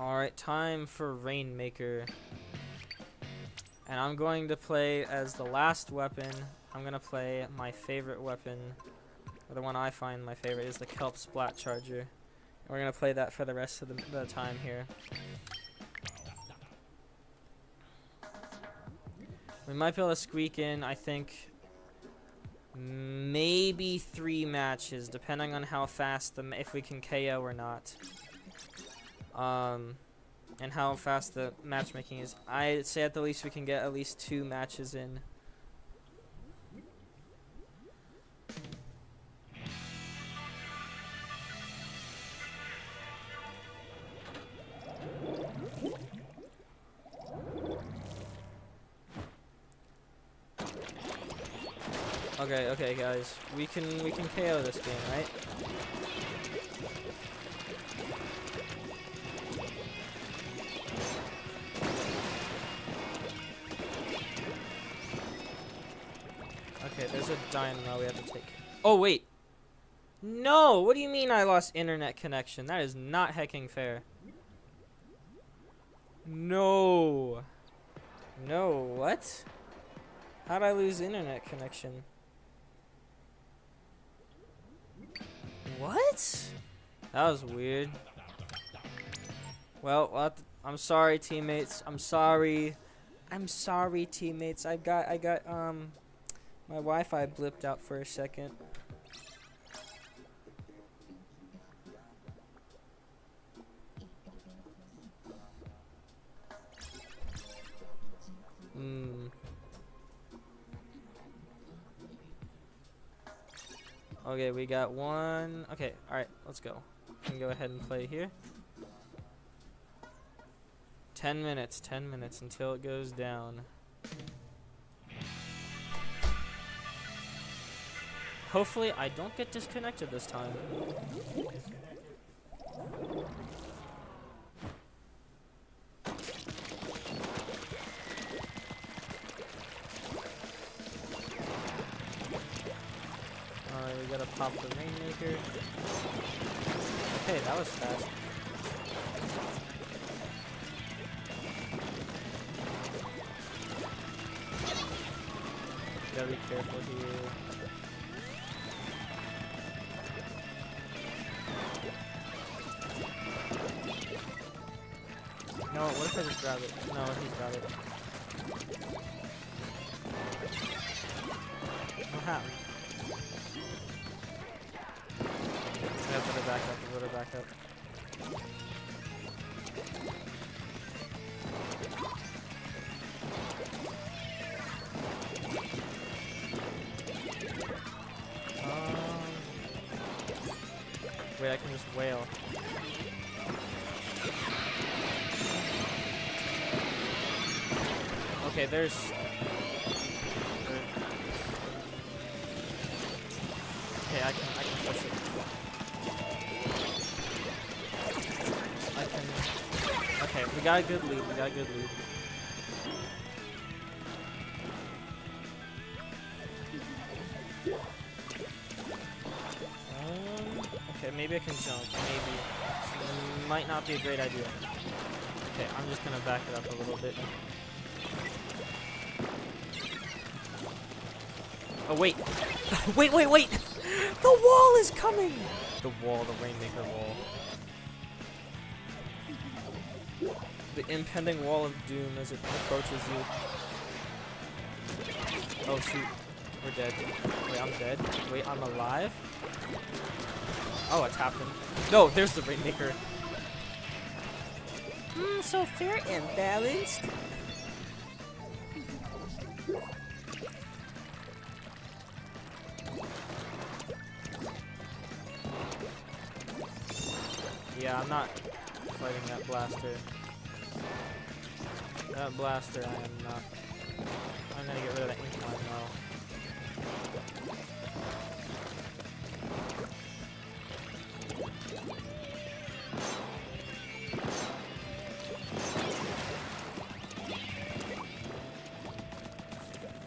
Alright, time for Rainmaker. And I'm going to play as the last weapon. I'm going to play my favorite weapon. Or the one I find my favorite is the Kelp Splat Charger. And we're going to play that for the rest of the, the time here. We might be able to squeak in, I think, maybe three matches, depending on how fast the if we can KO or not. Um, and how fast the matchmaking is. I'd say at the least we can get at least two matches in. Okay, okay, guys, we can we can KO this game, right? There's a dynamo we have to take. Oh wait, no! What do you mean I lost internet connection? That is not hecking fair. No. No, what? How'd I lose internet connection? What? That was weird. Well, I'm sorry, teammates. I'm sorry. I'm sorry, teammates. I got, I got, um, my Wi-Fi blipped out for a second. Hmm. Okay, we got one. Okay, alright, let's go. Can go ahead and play here. 10 minutes, 10 minutes until it goes down. Hopefully I don't get disconnected this time. Alright, we gotta pop the Rainmaker. Okay, that was fast. Gotta be careful here. What if I just grab it? No, he's got it. What happened? Gotta put it back up, put it back up. Um, wait, I can just wail. There's. Okay, I can I can push it. I can. Okay, we got a good lead. We got a good lead. Um, okay, maybe I can jump. Maybe. Might not be a great idea. Okay, I'm just gonna back it up a little bit. Oh wait, [LAUGHS] wait, wait, wait! The wall is coming. The wall, the Rainmaker wall. The impending wall of doom as it approaches you. Oh shoot, we're dead. Wait, I'm dead. Wait, I'm alive. Oh, I tapped him. No, there's the Rainmaker. Hmm, so fair and balanced. Yeah, I'm not fighting that blaster. That blaster, I am not. I'm gonna get rid of that ink line now.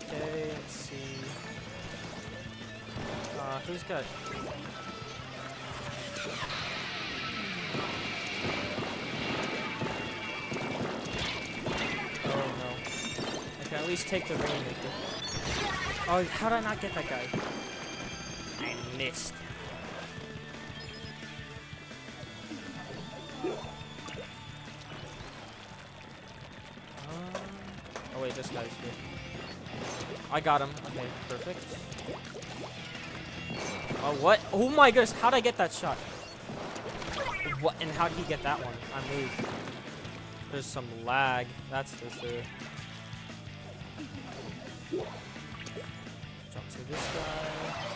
Okay, let's see. Uh, who's got Take the Rainmaker. Oh, how did I not get that guy? I missed. Um, oh wait, this guy's here. I got him. Okay, perfect. Oh, what? Oh my goodness, how'd I get that shot? What? And how did he get that one? I moved. There's some lag, that's for sure. Jump to this guy.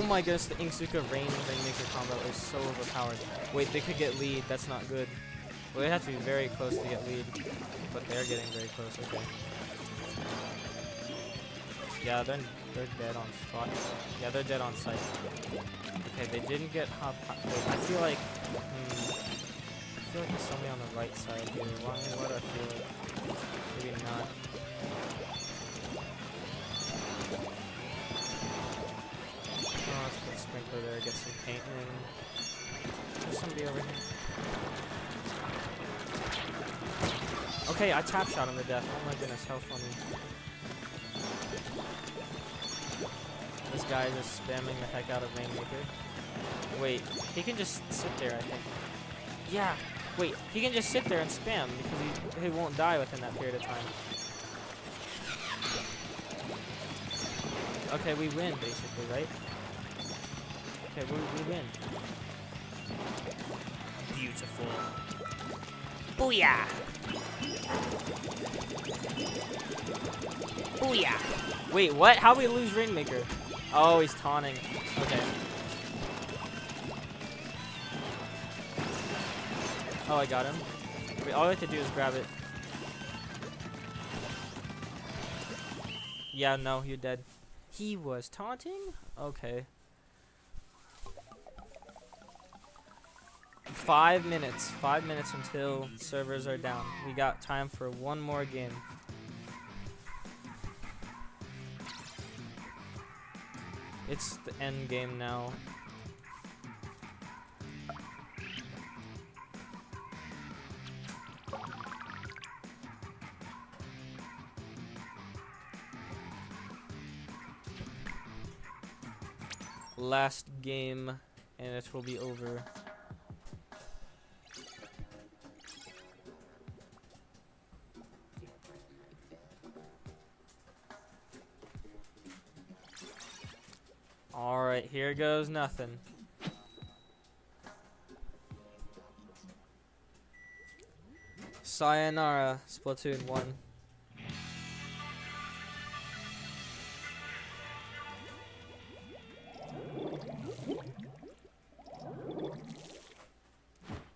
Oh my goodness, the Inkzooka Rain Rainmaker combo is so overpowered. Wait, they could get lead, that's not good. Well, they have to be very close to get lead, but they're getting very close, okay. Yeah, they're, they're dead on spot. Yeah, they're dead on sight. Okay, they didn't get hop. hop I feel like. Hmm, I feel like there's somebody on the right side here. Why, why do I feel like? Maybe not. Sprinkler there, get some paint in. There's somebody over here. Okay, I tap shot him to death. Oh my goodness, how funny. This guy is just spamming the heck out of Rainmaker. Wait, he can just sit there, I think. Yeah, wait, he can just sit there and spam because he, he won't die within that period of time. Okay, we win, basically, right? Okay, we, we win. Beautiful. Booyah! Booyah! Wait, what? How we lose Rainmaker? Oh, he's taunting. Okay. Oh, I got him. Wait, all I have to do is grab it. Yeah, no, you're dead. He was taunting? Okay. Five minutes. Five minutes until servers are down. We got time for one more game. It's the end game now. Last game, and it will be over. Alright, here goes nothing. Sayonara, Splatoon 1.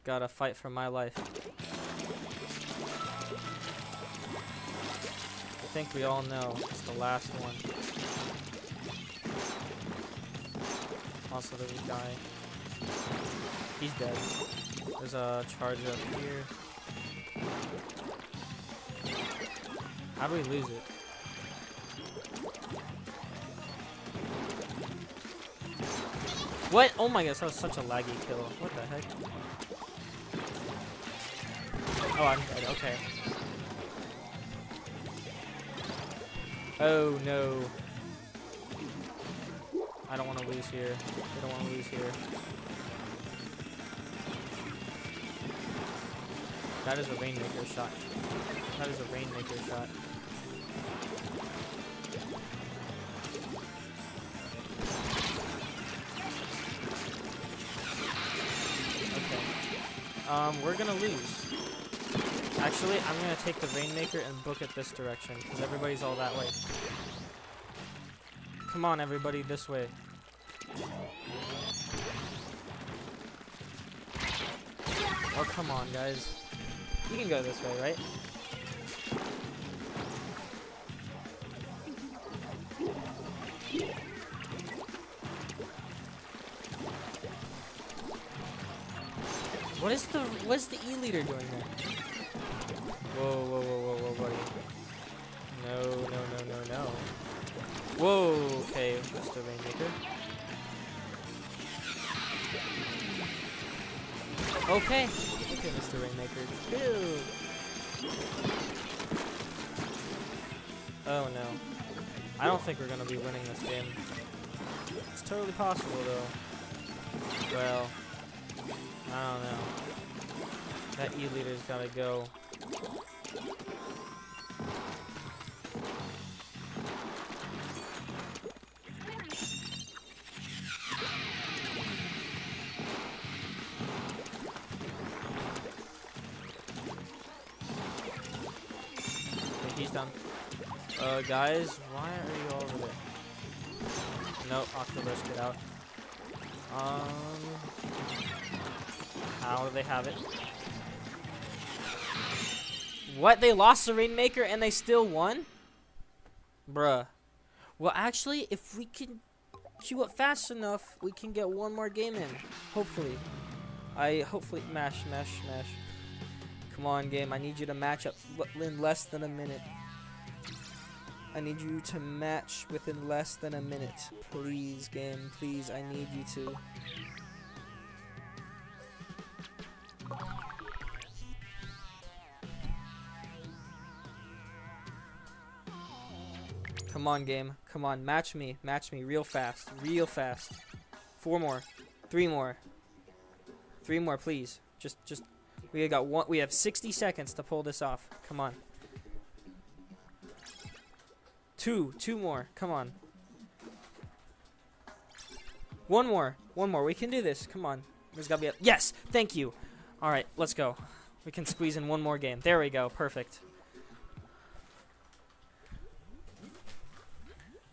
Gotta fight for my life. I think we all know it's the last one. Also, there's a guy. He's dead. There's a charge up here. How do we lose it? What? Oh my gosh, that was such a laggy kill. What the heck? Oh, I'm dead. Okay. Oh no. I don't want to lose here. I don't want to lose here. That is a Rainmaker shot. That is a Rainmaker shot. Okay. Um, we're gonna lose. Actually, I'm gonna take the Rainmaker and book it this direction, because everybody's all that way. Come on, everybody, this way. Oh, come on, guys. You can go this way, right? What is the what is the E leader doing there? Okay. Okay, Mr. Rainmaker. Ew. Oh no. I don't think we're gonna be winning this game. It's totally possible though. Well, I don't know. That E leader's gotta go. Guys, why are you all over there? Nope, Octobrush, get out. Um, how do they have it? What? They lost the Rainmaker and they still won? Bruh. Well, actually, if we can queue up fast enough, we can get one more game in. Hopefully. I hopefully mash, mash, mash. Come on, game. I need you to match up in less than a minute. I need you to match within less than a minute. Please, game. Please, I need you to. Come on, game. Come on, match me. Match me real fast. Real fast. Four more. Three more. Three more, please. Just, just. We got one. We have 60 seconds to pull this off. Come on. Two. Two more. Come on. One more. One more. We can do this. Come on. There's gotta be a. Yes. Thank you. All right. Let's go. We can squeeze in one more game. There we go. Perfect.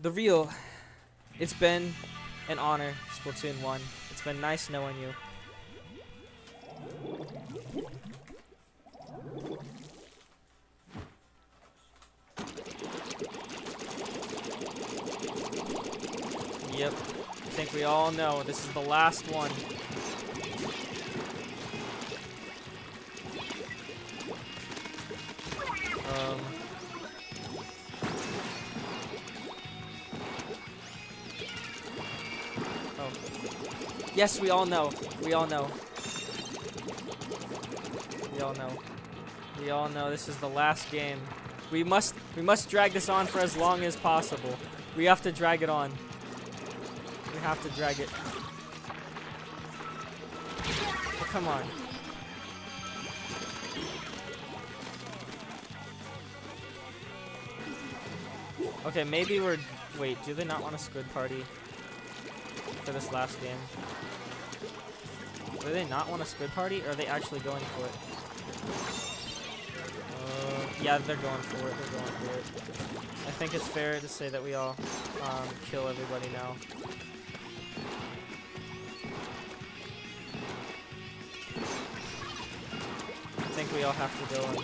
the real, it's been an honor, Splatoon 1. It's been nice knowing you. Yep. We all know this is the last one. Um. Oh. Yes, we all know. We all know. We all know. We all know this is the last game. We must we must drag this on for as long as possible. We have to drag it on. We have to drag it. Oh, come on. Okay, maybe we're... Wait, do they not want a squid party for this last game? Do they not want a squid party, or are they actually going for it? Uh, yeah, they're going for it. They're going for it. I think it's fair to say that we all um, kill everybody now. We all have to go and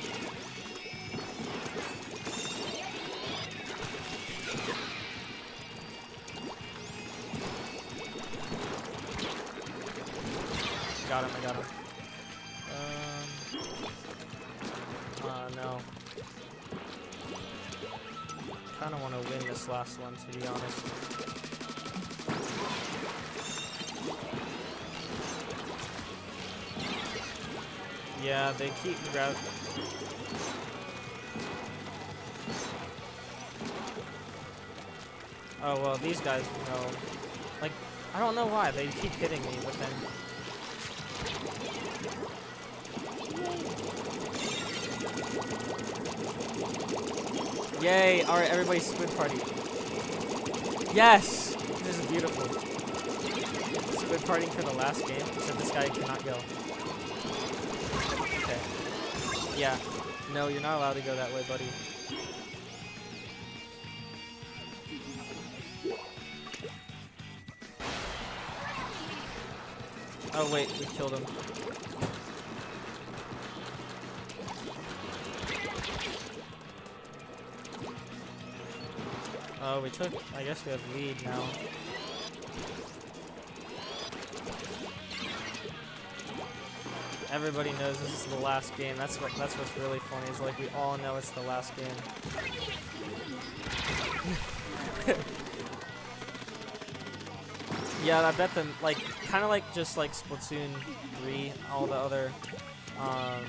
Got him, I got him. Um, uh, no. Kind of want to win this last one, to be honest. Yeah, they keep grab. Oh well, these guys, you know, like I don't know why they keep hitting me, but then Yay! Alright, everybody squid party. Yes! This is beautiful. Squid partying for the last game, so this guy cannot go. Yeah. No, you're not allowed to go that way, buddy. Oh wait, we killed him. Oh, we took. I guess we have lead now. Everybody knows this is the last game. That's what. That's what's really funny. Is like we all know it's the last game. [LAUGHS] yeah, I bet them like kind of like just like Splatoon 3, all the other, um,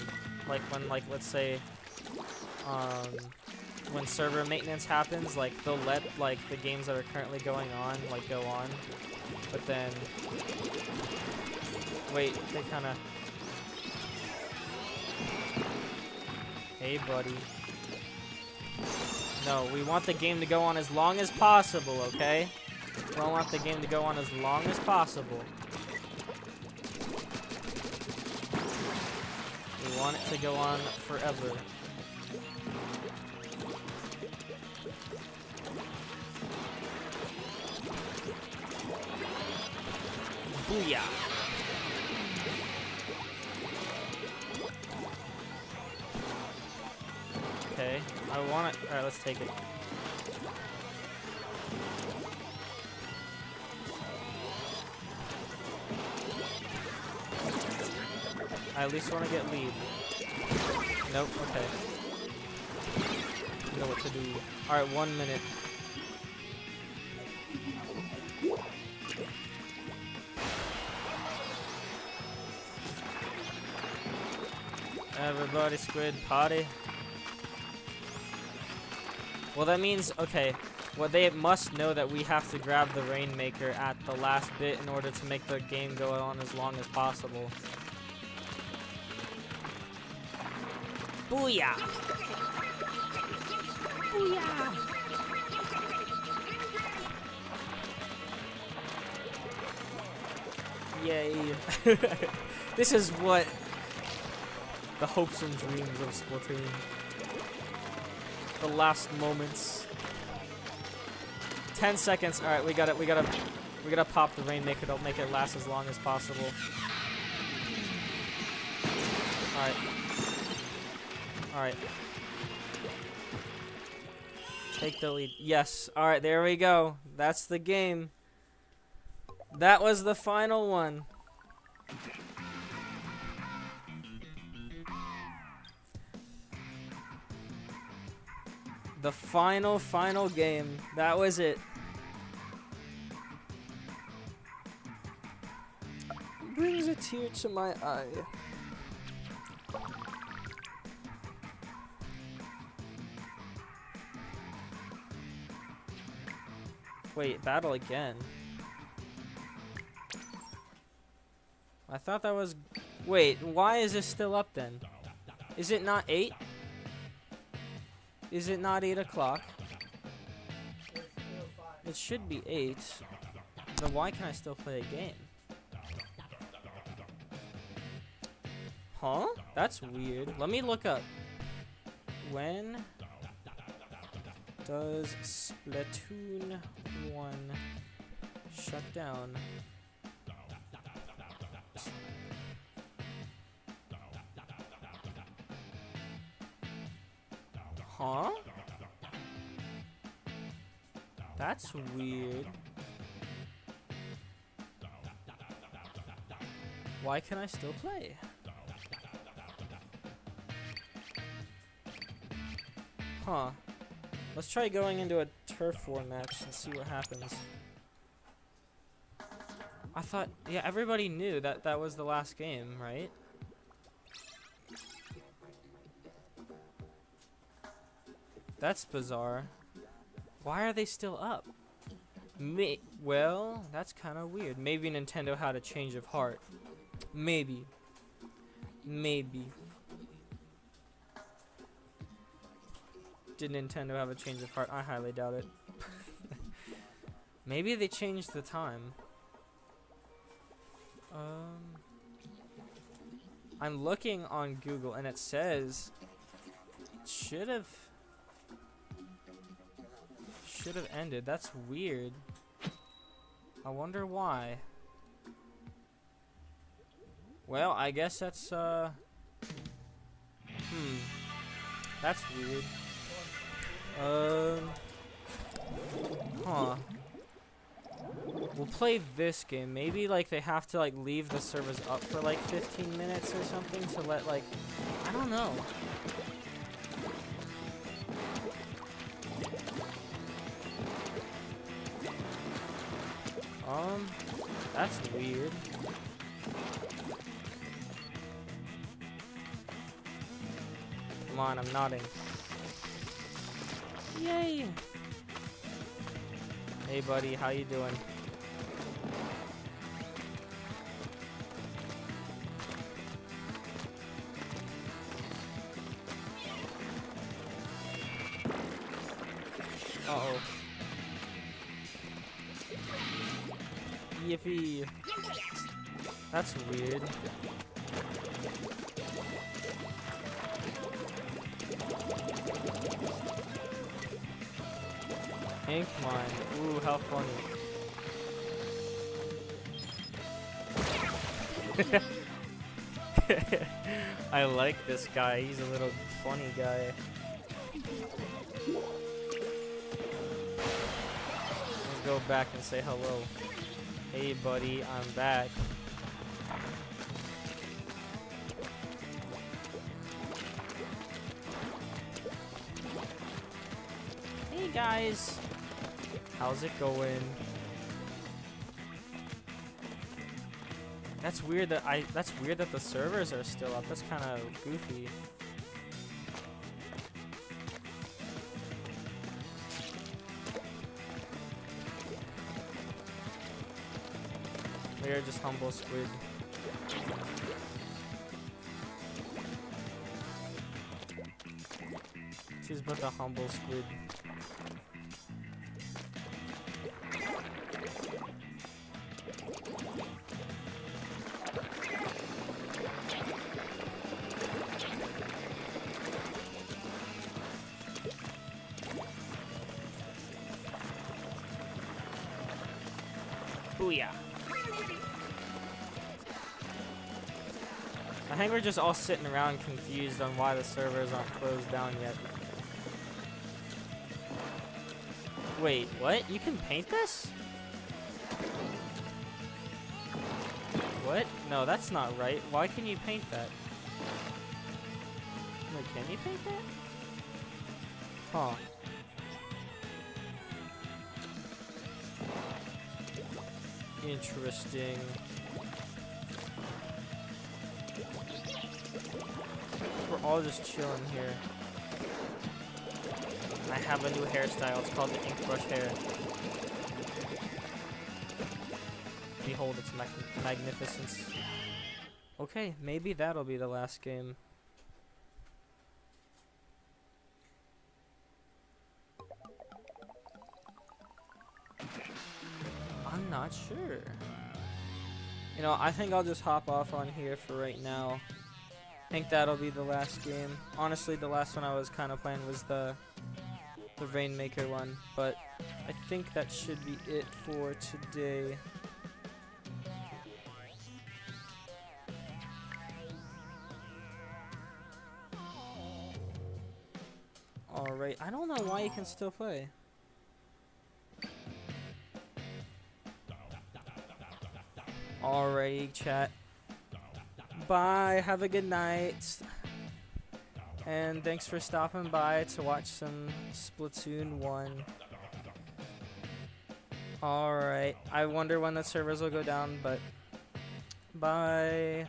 like when like let's say, um, when server maintenance happens, like they'll let like the games that are currently going on like go on, but then wait, they kind of. Hey, buddy. No, we want the game to go on as long as possible, okay? We want the game to go on as long as possible. We want it to go on forever. Booyah! I want it. Alright, let's take it. I at least want to get lead. Nope, okay. know what to do. Alright, one minute. Everybody squid party. Well, that means, okay, well, they must know that we have to grab the Rainmaker at the last bit in order to make the game go on as long as possible. Booyah! Booyah! [LAUGHS] Yay. [LAUGHS] this is what the hopes and dreams of Splatoon. The last moments. Ten seconds. All right, we got it. We gotta, we gotta pop the rainmaker to make it last as long as possible. All right. All right. Take the lead. Yes. All right. There we go. That's the game. That was the final one. The final, final game. That was it. Brings a tear to my eye. Wait, battle again. I thought that was... Wait, why is this still up then? Is it not 8? Is it not 8 o'clock? It should be 8. Then why can I still play a game? Huh? That's weird. Let me look up. When does Splatoon 1 shut down? Huh? That's weird. Why can I still play? Huh. Let's try going into a turf war match and see what happens. I thought, yeah, everybody knew that that was the last game, right? That's bizarre. Why are they still up? May well, that's kind of weird. Maybe Nintendo had a change of heart. Maybe. Maybe. Did Nintendo have a change of heart? I highly doubt it. [LAUGHS] Maybe they changed the time. Um, I'm looking on Google and it says it should have should have ended. That's weird. I wonder why. Well, I guess that's uh Hmm. That's weird. Um Huh. We'll play this game. Maybe like they have to like leave the servers up for like 15 minutes or something to let like I don't know. That's weird. Come on, I'm nodding. Yay! Hey buddy, how you doing? That's weird. Ink mine. Ooh, how funny. [LAUGHS] I like this guy. He's a little funny guy. Let's go back and say hello. Hey buddy, I'm back. Guys. How's it going? That's weird that I that's weird that the servers are still up. That's kind of goofy. We are just humble squid. She's but a humble squid. Just all sitting around confused on why the servers aren't closed down yet. Wait, what? You can paint this? What? No, that's not right. Why can you paint that? Wait, can you paint that? Huh. Interesting. All just chilling here. I have a new hairstyle. It's called the ink brush hair. Behold its mag magnificence. Okay, maybe that'll be the last game. I'm not sure. You know, I think I'll just hop off on here for right now. I think that'll be the last game. Honestly, the last one I was kind of playing was the the Rainmaker one, but I think that should be it for today. Alright, I don't know why you can still play. Alrighty, chat. Bye, have a good night. And thanks for stopping by to watch some Splatoon 1. Alright, I wonder when the servers will go down, but bye.